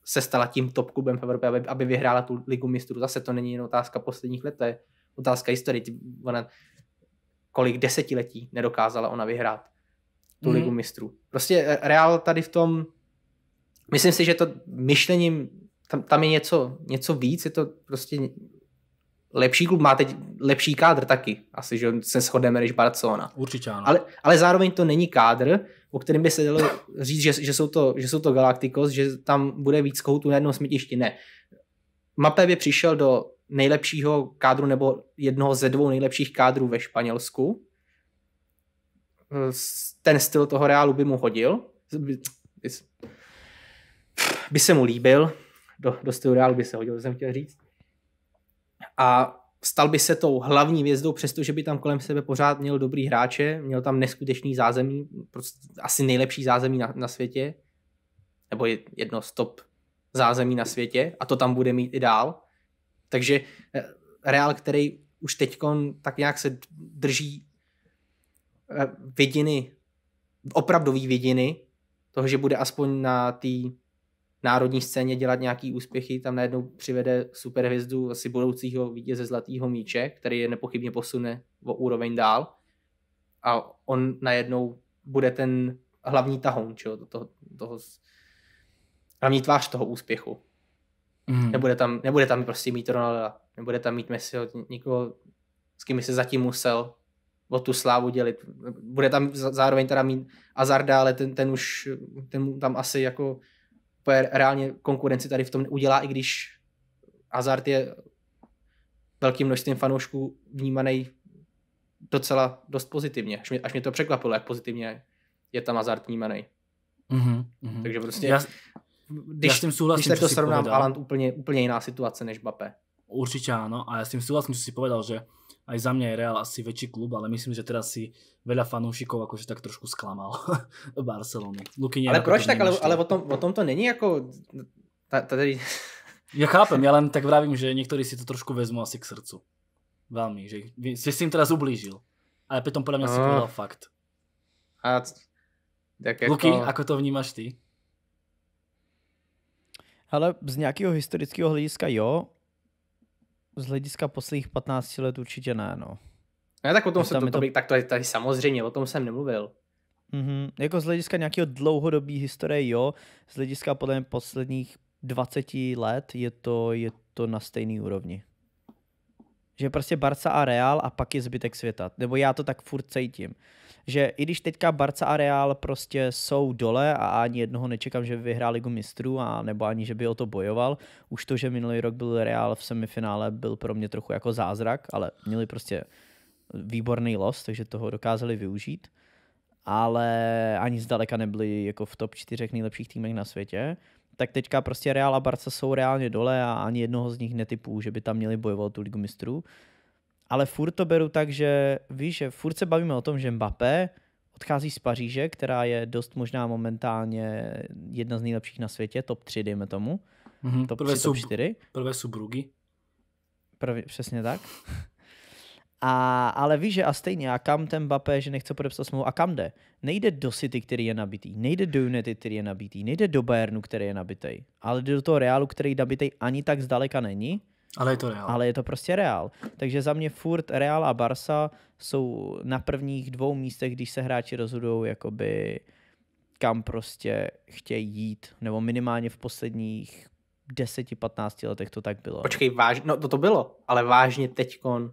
se stala tím top klubem v Evropě, aby, aby vyhrála tu ligu mistrů. Zase to není jen otázka posledních let, to je otázka historie. Ona kolik desetiletí nedokázala ona vyhrát tu mm. ligu mistrů. Prostě eh, Real tady v tom, myslím si, že to myšlením tam, tam je něco, něco víc, je to prostě lepší klub, má teď lepší kádr taky, asi, že se shodeme než Barcelona. Určitě ano. Ale, ale zároveň to není kádr, o kterém by se dalo říct, že, že, jsou to, že jsou to Galacticos, že tam bude víc koutů na jednom smetišti. Ne. Mape by přišel do nejlepšího kádru nebo jednoho ze dvou nejlepších kádrů ve Španělsku. Ten styl toho reálu by mu hodil. By, se mu líbil do, do Real by se hodil, jsem chtěl říct. A stal by se tou hlavní vězdou, přestože by tam kolem sebe pořád měl dobrý hráče, měl tam neskutečný zázemí, prostě asi nejlepší zázemí na, na světě, nebo jedno z top zázemí na světě a to tam bude mít i dál. Takže eh, Real, který už teď tak nějak se drží eh, vidiny, opravdový vidiny, toho, že bude aspoň na té národní scéně dělat nějaký úspěchy, tam najednou přivede superhvězdu asi budoucího vítěze Zlatého míče, který je nepochybně posune o úroveň dál a on najednou bude ten hlavní tahoun, čo, toho, toho, hlavní tvář toho úspěchu. Mm. Nebude, tam, nebude tam prostě mít Ronalda, nebude tam mít Messi, nikoho, s kým se zatím musel o tu slávu dělit. Bude tam zároveň teda mít Azarda, ale ten, ten už ten tam asi jako reálně konkurenci tady v tom udělá, i když Hazard je velkým množstvím fanoušků vnímaný docela dost pozitivně. Až mě, až mě to překvapilo, jak pozitivně je tam Hazard vnímaný. Mm-hmm, mm-hmm. Takže prostě, já, když, já s tím souhlasím, když to srovnám, Alan úplně, úplně jiná situace než Bape. Určitě ano, a já s tím souhlasím, že si povedal, že aj za mňa je Real asi väčší klub, ale myslím, že teraz si veľa fanúšikov akože tak trošku sklamal Barcelonu. Luky ale proč tak? Ale, ale o, tom, o tom to není jako... Tady... Ja chápem, ja len tak vravím, že niektorí si to trošku vezmú asi k srdcu. Veľmi, že si s tým teraz ublížil. Ale potom podľa mňa si oh. povedal fakt. A tak jako... Luky, ako to vnímaš ty? Ale z nějakého historického hlediska jo, z hlediska posledních 15 let určitě ne, no. Ne, tak o tom se to, to... tak to je tady samozřejmě, o tom jsem nemluvil. Mm-hmm. Jako z hlediska nějakého dlouhodobý historie, jo. Z hlediska podle mě posledních 20 let je to, je to na stejný úrovni. Že prostě Barca a Real a pak je zbytek světa. Nebo já to tak furt cítím že i když teďka Barca a Real prostě jsou dole a ani jednoho nečekám, že by vyhrál ligu mistrů a nebo ani, že by o to bojoval, už to, že minulý rok byl Real v semifinále, byl pro mě trochu jako zázrak, ale měli prostě výborný los, takže toho dokázali využít ale ani zdaleka nebyli jako v top čtyřech nejlepších týmech na světě, tak teďka prostě Real a Barca jsou reálně dole a ani jednoho z nich netypů, že by tam měli bojovat tu ligu mistrů. Ale furt to beru tak, že víš, že furt se bavíme o tom, že Mbappé odchází z Paříže, která je dost možná momentálně jedna z nejlepších na světě, top 3, dejme tomu. Mhm, Top prvé 3, sú, top 4. prvé sú Brugy. Prvý, přesně tak. A, ale víš, že a stejně, a kam ten Mbappé, že nechce podepsat smlouvu, a kam jde? Nejde do City, který je nabitý, nejde do United, který je nabitý, nejde do Bayernu, který je nabitý, ale jde do toho Realu, který nabitý ani tak zdaleka není, Ale je to reál. ale je to prostě Real. Takže za mě furt Real a Barca jsou na prvních dvou místech, když se hráči rozhodují, jakoby kam prostě chtějí jít, nebo minimálně v posledních 10-15 letech to tak bylo. Počkej, váž... no to to bylo, ale vážně teďkon.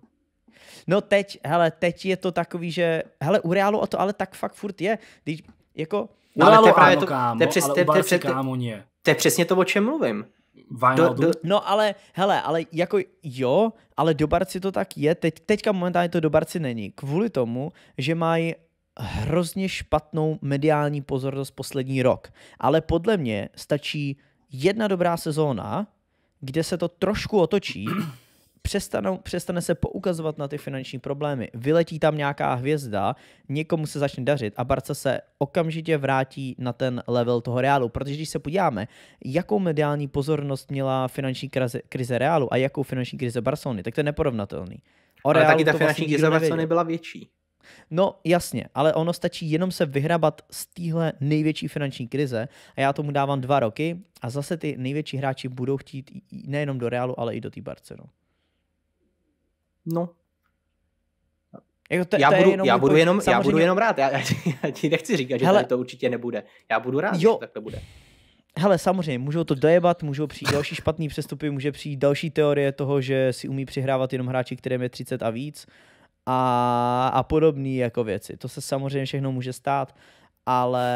No teď, hele, teď je to takový, že, hele, u Realu o to ale tak fakt furt je. Když, jako, U ale to je právě to- kámo, to je přes- ale to je- u to je Barci, přes- kámo, nie. To je přesně to, o čem mluvím. Wijnaldum? do- no ale, hele, ale jako jo, ale do Barci to tak je, teď, teďka momentálně to do Barci není, kvůli tomu, že mají hrozně špatnou mediální pozornost poslední rok. Ale podle mě stačí jedna dobrá sezóna, kde se to trošku otočí, přestanou, přestane se poukazovat na ty finanční problémy, vyletí tam nějaká hvězda, někomu se začne dařit a Barca se okamžitě vrátí na ten level toho Reálu. Protože když se podíváme, jakou mediální pozornost měla finanční krize, krize Reálu a jakou finanční krize Barcelony, tak to je neporovnatelný. O Ale taky ta to finanční krize. Barcelony byla větší. No jasně, ale ono stačí jenom se vyhrabat z téhle největší finanční krize a já tomu dávám dva roky a zase ty největší hráči budou chtít nejenom do Realu, ale i do té Barce. No. Jako to, já to je budu, jenom já budu, jenom, já budu jenom rád. Já, já, ti- já ti nechci říkat, že Hele. tady to určitě nebude. Já budu rád, Jo. že tak to bude. Hele, samozřejmě, můžou to dojebat, můžou přijít další špatný přestupy, může přijít další teorie toho, že si umí přihrávat jenom hráči, kterým je 30 a víc a, a podobné jako věci. To se samozřejmě všechno může stát, ale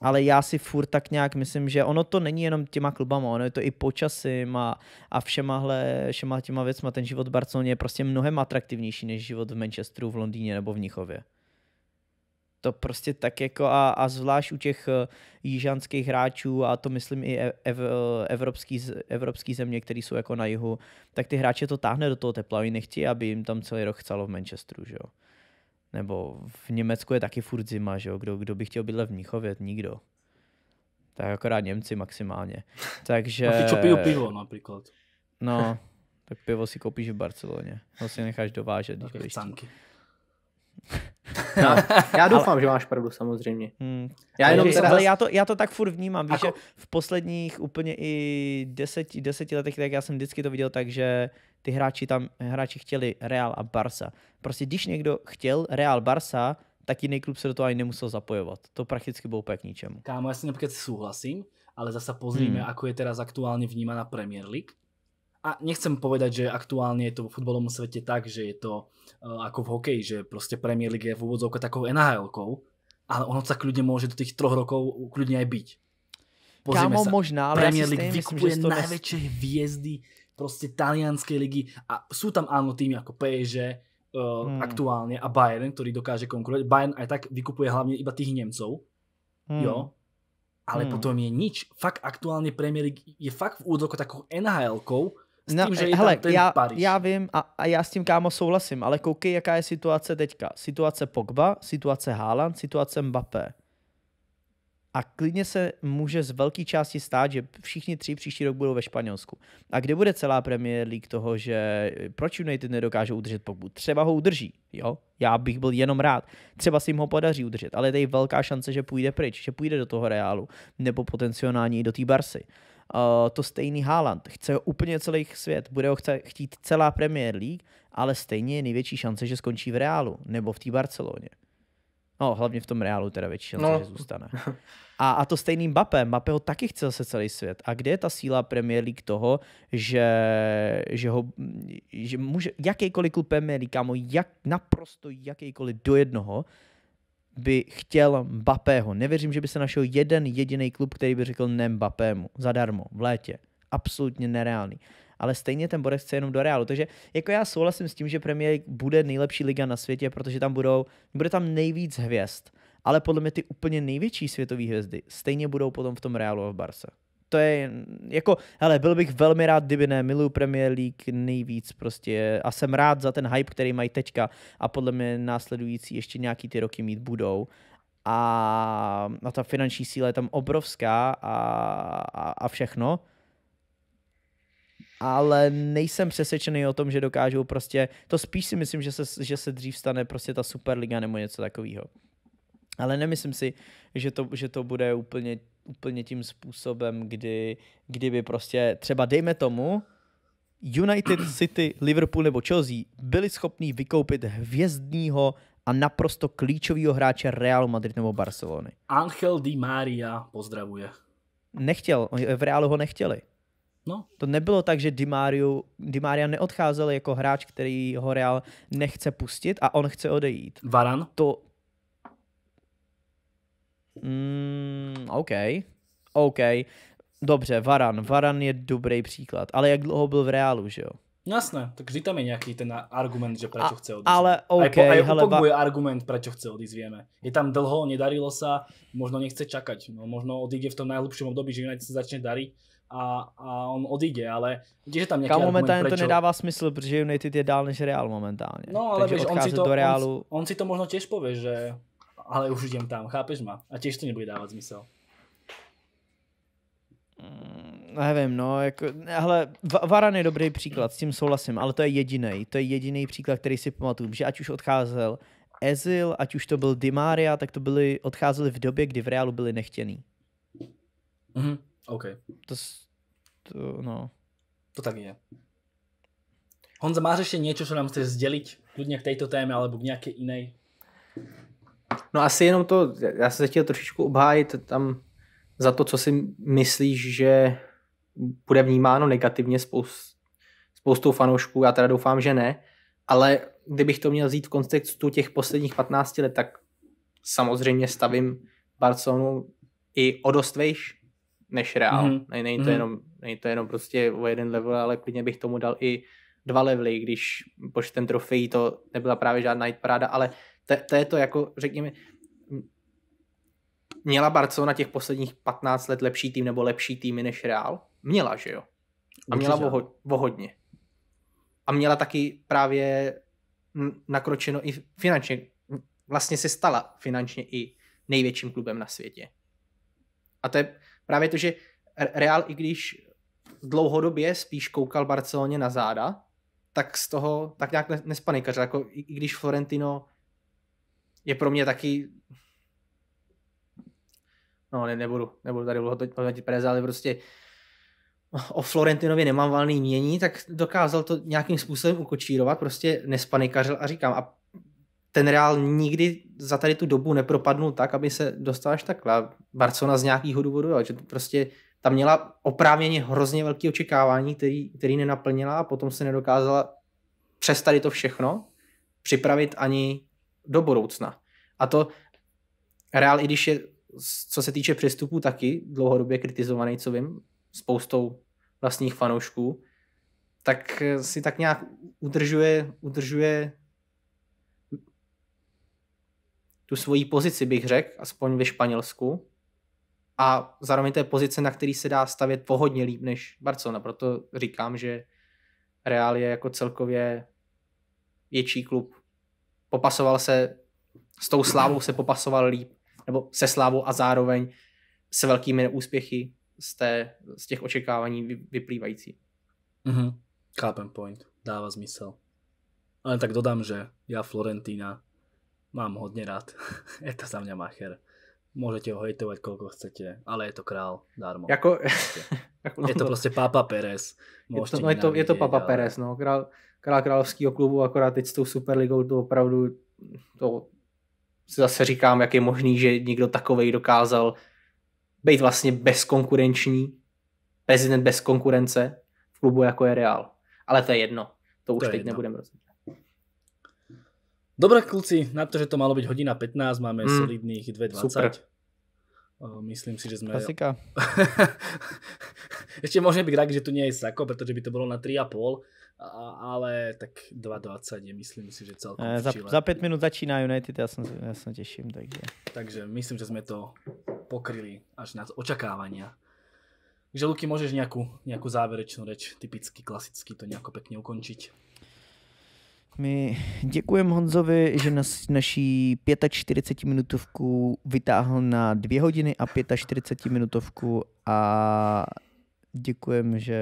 ale já si furt tak nějak myslím, že ono to není jenom těma klubama, ono je to i počasím a, a všemahle, všema těma věcma. Ten život v Barceloně je prostě mnohem atraktivnější než život v Manchesteru, v Londýně nebo v Mnichově. To prostě tak jako a, a zvlášť u těch eh, jižanských hráčů a to myslím i ev, ev, evropský, z- evropský země, které jsou jako na jihu, tak ty hráče to táhne do toho tepla. Oni nechtějí, aby jim tam celý rok chcelo v Manchesteru, že jo. Nebo v Německu je taky furt zima, že jo. Kdo, kdo by chtěl bydlet v Mnichově? Nikdo. Tak akorát Němci maximálně. Takže... No, ty, pivo napríklad. No, tak pivo si koupíš v Barceloně. Ho si necháš dovážet, když budeš canky. Já, doufám, že máš pravdu samozřejmě. Hmm. Já jenom teda... ale já to, já to tak furt vnímám, víš, Ako- že v posledních úplně i deseti, deseti letech, tak já jsem vždycky to viděl tak, že ty hráči tam, hráči chtěli Real a Barca. Prostě když někdo chtěl Real Barca, tak jiný klub se do toho ani nemusel zapojovat. To prakticky bylo úplně k ničemu. Kámo, ja si napríklad súhlasím, ale zasa pozrime, Hmm. ako je teraz aktuálne vnímaná Premier League. A nechcem povedať, že aktuálne je to vo futbalovom svete tak, že je to uh, ako v hokeji, že proste Premier League je v úvodzovke takou NHL-kou, ale ono sa kľudne môže do tých troch rokov kľudne aj byť. Pozrime Kámo, sa, možná, ale Premier já League vykupuje najväčšie hviezdy proste talianskej ligy a sú tam áno týmy ako PSG uh, Hmm. aktuálne a Bayern, ktorý dokáže konkurovať. Bayern aj tak vykupuje hlavne iba tých Nemcov, Hmm. jo, ale Hmm. potom je nič. Fakt aktuálne Premier League je fakt v úvodzovku takou NHL-kou s No, tým, že je hele, tam ten já, Paríž. já vím a, a já s tím kámo souhlasím, ale koukej, jaká je situace teďka. Situace Pogba, situace Haaland, situace Mbappé. A klidně se může z velké části stát, že všichni tři příští rok budou ve Španělsku. A kde bude celá Premier League toho, že proč United nedokáže udržet Pogbu? Třeba ho udrží, jo? Já bych byl jenom rád. Třeba si jim ho podaří udržet, ale je tady velká šance, že půjde pryč, že půjde do toho Reálu, nebo potenciálně i do té Barsy. Uh, to stejný Haaland. Chce ho úplně celý svět, bude ho chce, chtít celá Premier League, ale stejně je největší šance, že skončí v Reálu nebo v té Barceloně. No, hlavně v tom Reálu teda větší šance, No. že zůstane. A, a to stejný Mbappé. Mbappé ho taky chce zase celý svět. A kde je ta síla Premier League toho, že, že ho, že může, jakýkoliv klub Premier League, kámo, jak, naprosto jakýkoliv do jednoho, by chtěl Mbappého. Nevěřím, že by se našel jeden jediný klub, který by řekl ne Mbappému zadarmo v létě. Absolutně nereálný. Ale stejně ten Borec chce jenom do Realu. Takže jako já souhlasím s tím, že Premier League bude nejlepší liga na světě, protože tam budou, bude tam nejvíc hvězd. Ale podle mě ty úplně největší světové hvězdy stejně budou potom v tom Realu a v Barce. To je jako, hele, byl bych velmi rád, kdyby ne, miluju Premier League nejvíc prostě a jsem rád za ten hype, který mají teďka a podle mě následující ještě nějaký ty roky mít budou a, a ta finanční síla je tam obrovská a, a, a všechno, ale nejsem přesvědčený o tom, že dokážou prostě, to spíš si myslím, že se, že se dřív stane prostě ta Superliga nebo něco takového. Ale nemyslím si, že to, že to bude úplně, úplně tím způsobem, kdy, kdyby prostě třeba dejme tomu, United City, Liverpool nebo Chelsea byli schopní vykoupit hvězdního a naprosto klíčového hráče Realu Madrid nebo Barcelony. Angel Di Maria pozdravuje. Nechtěl, v Realu ho nechtěli. No. To nebylo tak, že Di, Mario, Di Maria neodcházel jako hráč, který ho Real nechce pustit a on chce odejít. Varan? To... Mm, OK. OK. Dobře, Varan. Varan je dobrý příklad. Ale jak dlouho byl v Reálu, že jo? Jasné, tak vždy tam je nějaký ten argument, že prečo A- chce odísť. ale OK, aj, po, aj hele, je argument, prečo chce odísť, vieme. Je tam dlho, nedarilo sa, možno nechce čakať. No, možno odíde v tom najhlubšom období, že United sa začne dariť a, a on odíde, ale tiež je tam nejaký Kam argument, momentálně prečo... to nedává smysl, protože United je dál než Real momentálně. No, ale Takže vieš, on si, to, do Reálu... on, on si to možno tiež povie, že ale už idem tam, chápeš ma? A tiež to nebude dávať zmysel. Mm, Nevím, no, jako, Va- Varan je dobrý příklad, s tím souhlasím, ale to je jediný, to je jediný příklad, který si pamatuju, že ať už odcházel Ezil, ať už to byl Di Maria, tak to byli, odcházeli v době, kdy v Realu byli nechtěný. Mhm, OK, To, to no. to tak je. Honza, máš ešte niečo, čo nám chceš zdeliť? Kľudne k tejto téme, alebo k nejakej inej? No asi jenom to, já jsem se chtěl trošičku obhájit tam za to, co si myslíš, že bude vnímáno negativně spoust, spoustou fanoušků, já teda doufám, že ne, ale kdybych to měl vzít v kontextu těch posledních 15 let, tak samozřejmě stavím Barcelonu i o dost vejš než Real. Mhm. Mm-hmm. Není, to Mhm. jenom, není to jenom prostě o jeden level, ale klidně bych tomu dal i dva levely, když počtem trofejí to nebyla právě žádná hit paráda, ale to, to je to jako, řekněme, měla Barcelona těch posledních 15 let lepší tým nebo lepší týmy než Real? Měla, že jo? A měla Určite o, ho, o hodně. A měla taky právě nakročeno i finančně. Vlastně se stala finančně i největším klubem na světě. A to je právě to, že Real, i když dlouhodobě spíš koukal Barceloně na záda, tak z toho tak nějak ne- nespanikařil. Jako, I když Florentino je pro mě taky no ne, nebudu, nebudu tady hodnotit Perez, ale prostě o Florentinovi nemám valný mění, tak dokázal to nějakým způsobem ukočírovat, prostě nespanikařil a říkám, a ten Real nikdy za tady tu dobu nepropadnul tak, aby se dostal až takhle. A Barcelona z nějakého důvodu, jo, že prostě tam měla oprávněně hrozně velké očekávání, který, který nenaplnila a potom se nedokázala přes tady to všechno připravit ani do budoucna. A to Real, i když je, co se týče přestupů, taky dlouhodobě kritizovaný, co vím, spoustou vlastních fanoušků, tak si tak nějak udržuje, udržuje tu svoji pozici, bych řekl, aspoň ve Španělsku. A zároveň to je pozice, na který se dá stavět pohodně líp než Barcelona. Proto říkám, že Real je jako celkově větší klub. Popasoval se, s tou slávou se popasoval líp, nebo se slávou a zároveň s velkými úspěchy z, té, z těch očekávání vy- vyplývající. Mhm. Chápem point, dáva zmysel. Ale tak dodám, že ja Florentína mám hodne rád. je to za mňa macher. Môžete ho hejtovať koľko chcete, ale je to král darmo. Jako, Je to prostě Papa Perez. je to, no je to, je to Papa ale- Perez, no. Král, král královského klubu, akorát teď s tou Superligou to opravdu to si zase říkám, jak je možný, že někdo takovej dokázal být vlastně bezkonkurenční, prezident bez konkurence v klubu jako je Real. Ale to je jedno. To už To teď nebudeme rozhodovat. Dobre, kluci, na to, že to malo byť hodina 15, máme Mm. solidných 2.20. Super. Myslím si, že sme... Klasika. Ešte môžeme byť rád, že tu nie je Sako, pretože by to bolo na 3,5, A, ale tak 2.20 je myslím si, že celkom Eh, Za, za pět minut začíná United, já, jsem, já se těším, takže. Takže myslím, že sme to pokryli až na očakávania. Takže Luky, môžeš nejakú, nejakú záverečnú reč, typicky, klasicky to nejako pekne ukončiť. My děkujeme Honzovi, že nas, naší 45 minutovku vytáhl na 2 hodiny a 45 minutovku a děkujeme, že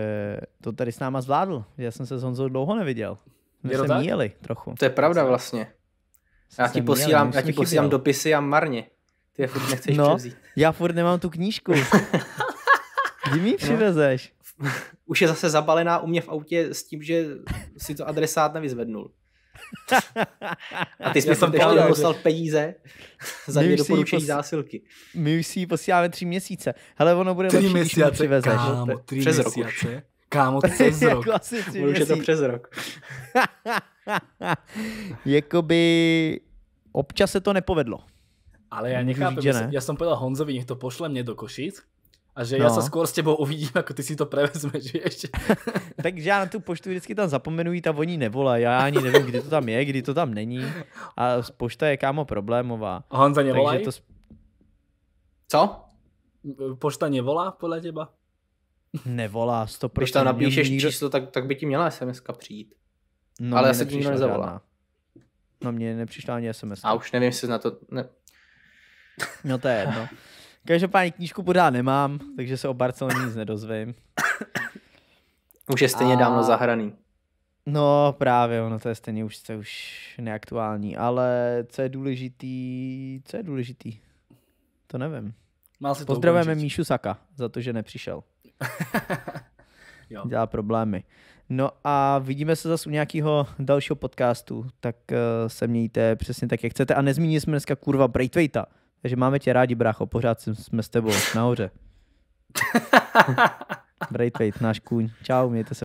to tady s náma zvládl. Já jsem se s Honzou dlouho neviděl. My se tak? míjeli trochu. To je pravda vlastně. Já Jsme ti posílám, já ti jsme posílám dopisy a marně. Ty je furt nechceš No. převzít. Já furt nemám tu knížku. Kdy mi ji No. přivezeš? Už je zase zabalená u mě v autě s tím, že si to adresát nevyzvednul. A ty jsi Já mi jsem že- poslal peníze za ji doporučení pos- zásilky. My už si ji posíláme tři měsíce. Hele, ono bude Tři lepší, když mi ji mesiace, přivezeš. kámo, tři Přes rok mesiace. Kámo, cez rok. jako asi tři Už je to měsíce. přes rok. Jakoby občas se to nepovedlo. Ale ja, som, ne. ja som povedal Honzovi, nech to pošle mne do Košic a že No. ja sa skôr s tebou uvidím, ako ty si to prevezmeš, vieš. Takže já na tu poštu vždycky tam zapomenuji, ta voní nevolá. Já ani nevím, kdy to tam je, kdy to tam není. A pošta je kámo problémová. Honza nevolaj? Takže to... Co? Pošta nevolá podľa teba? Nevolá, 100%. Když tam napíšeš Nikdo- číslo, tak, tak by ti měla SMS přijít. No, ale asi ti nikdo nepřišla nezavolá. žádná. No mně nepřišla ani SMS. A už nevím, jestli na to... Ne. No to je jedno. Každopádně knížku pořád nemám, takže se o Barceloně nic nedozvím. Už je stejně A- dávno zahraný. No právě, ono to je stejně už, to je už neaktuální, ale co je důležitý, co je důležitý? To nevím. Mal si to Pozdravujeme ukončiť. Míšu Saka za to, že nepřišel. Jo. Dělá problémy. No a vidíme se zase u nějakého dalšího podcastu, tak uh, se mějte přesně tak, jak chcete. A nezmínili jsme dneska kurva Braithwaita, takže máme tě rádi, brácho, pořád jsme s tebou nahoře. Braithwaite, náš kůň. Čau, mějte se.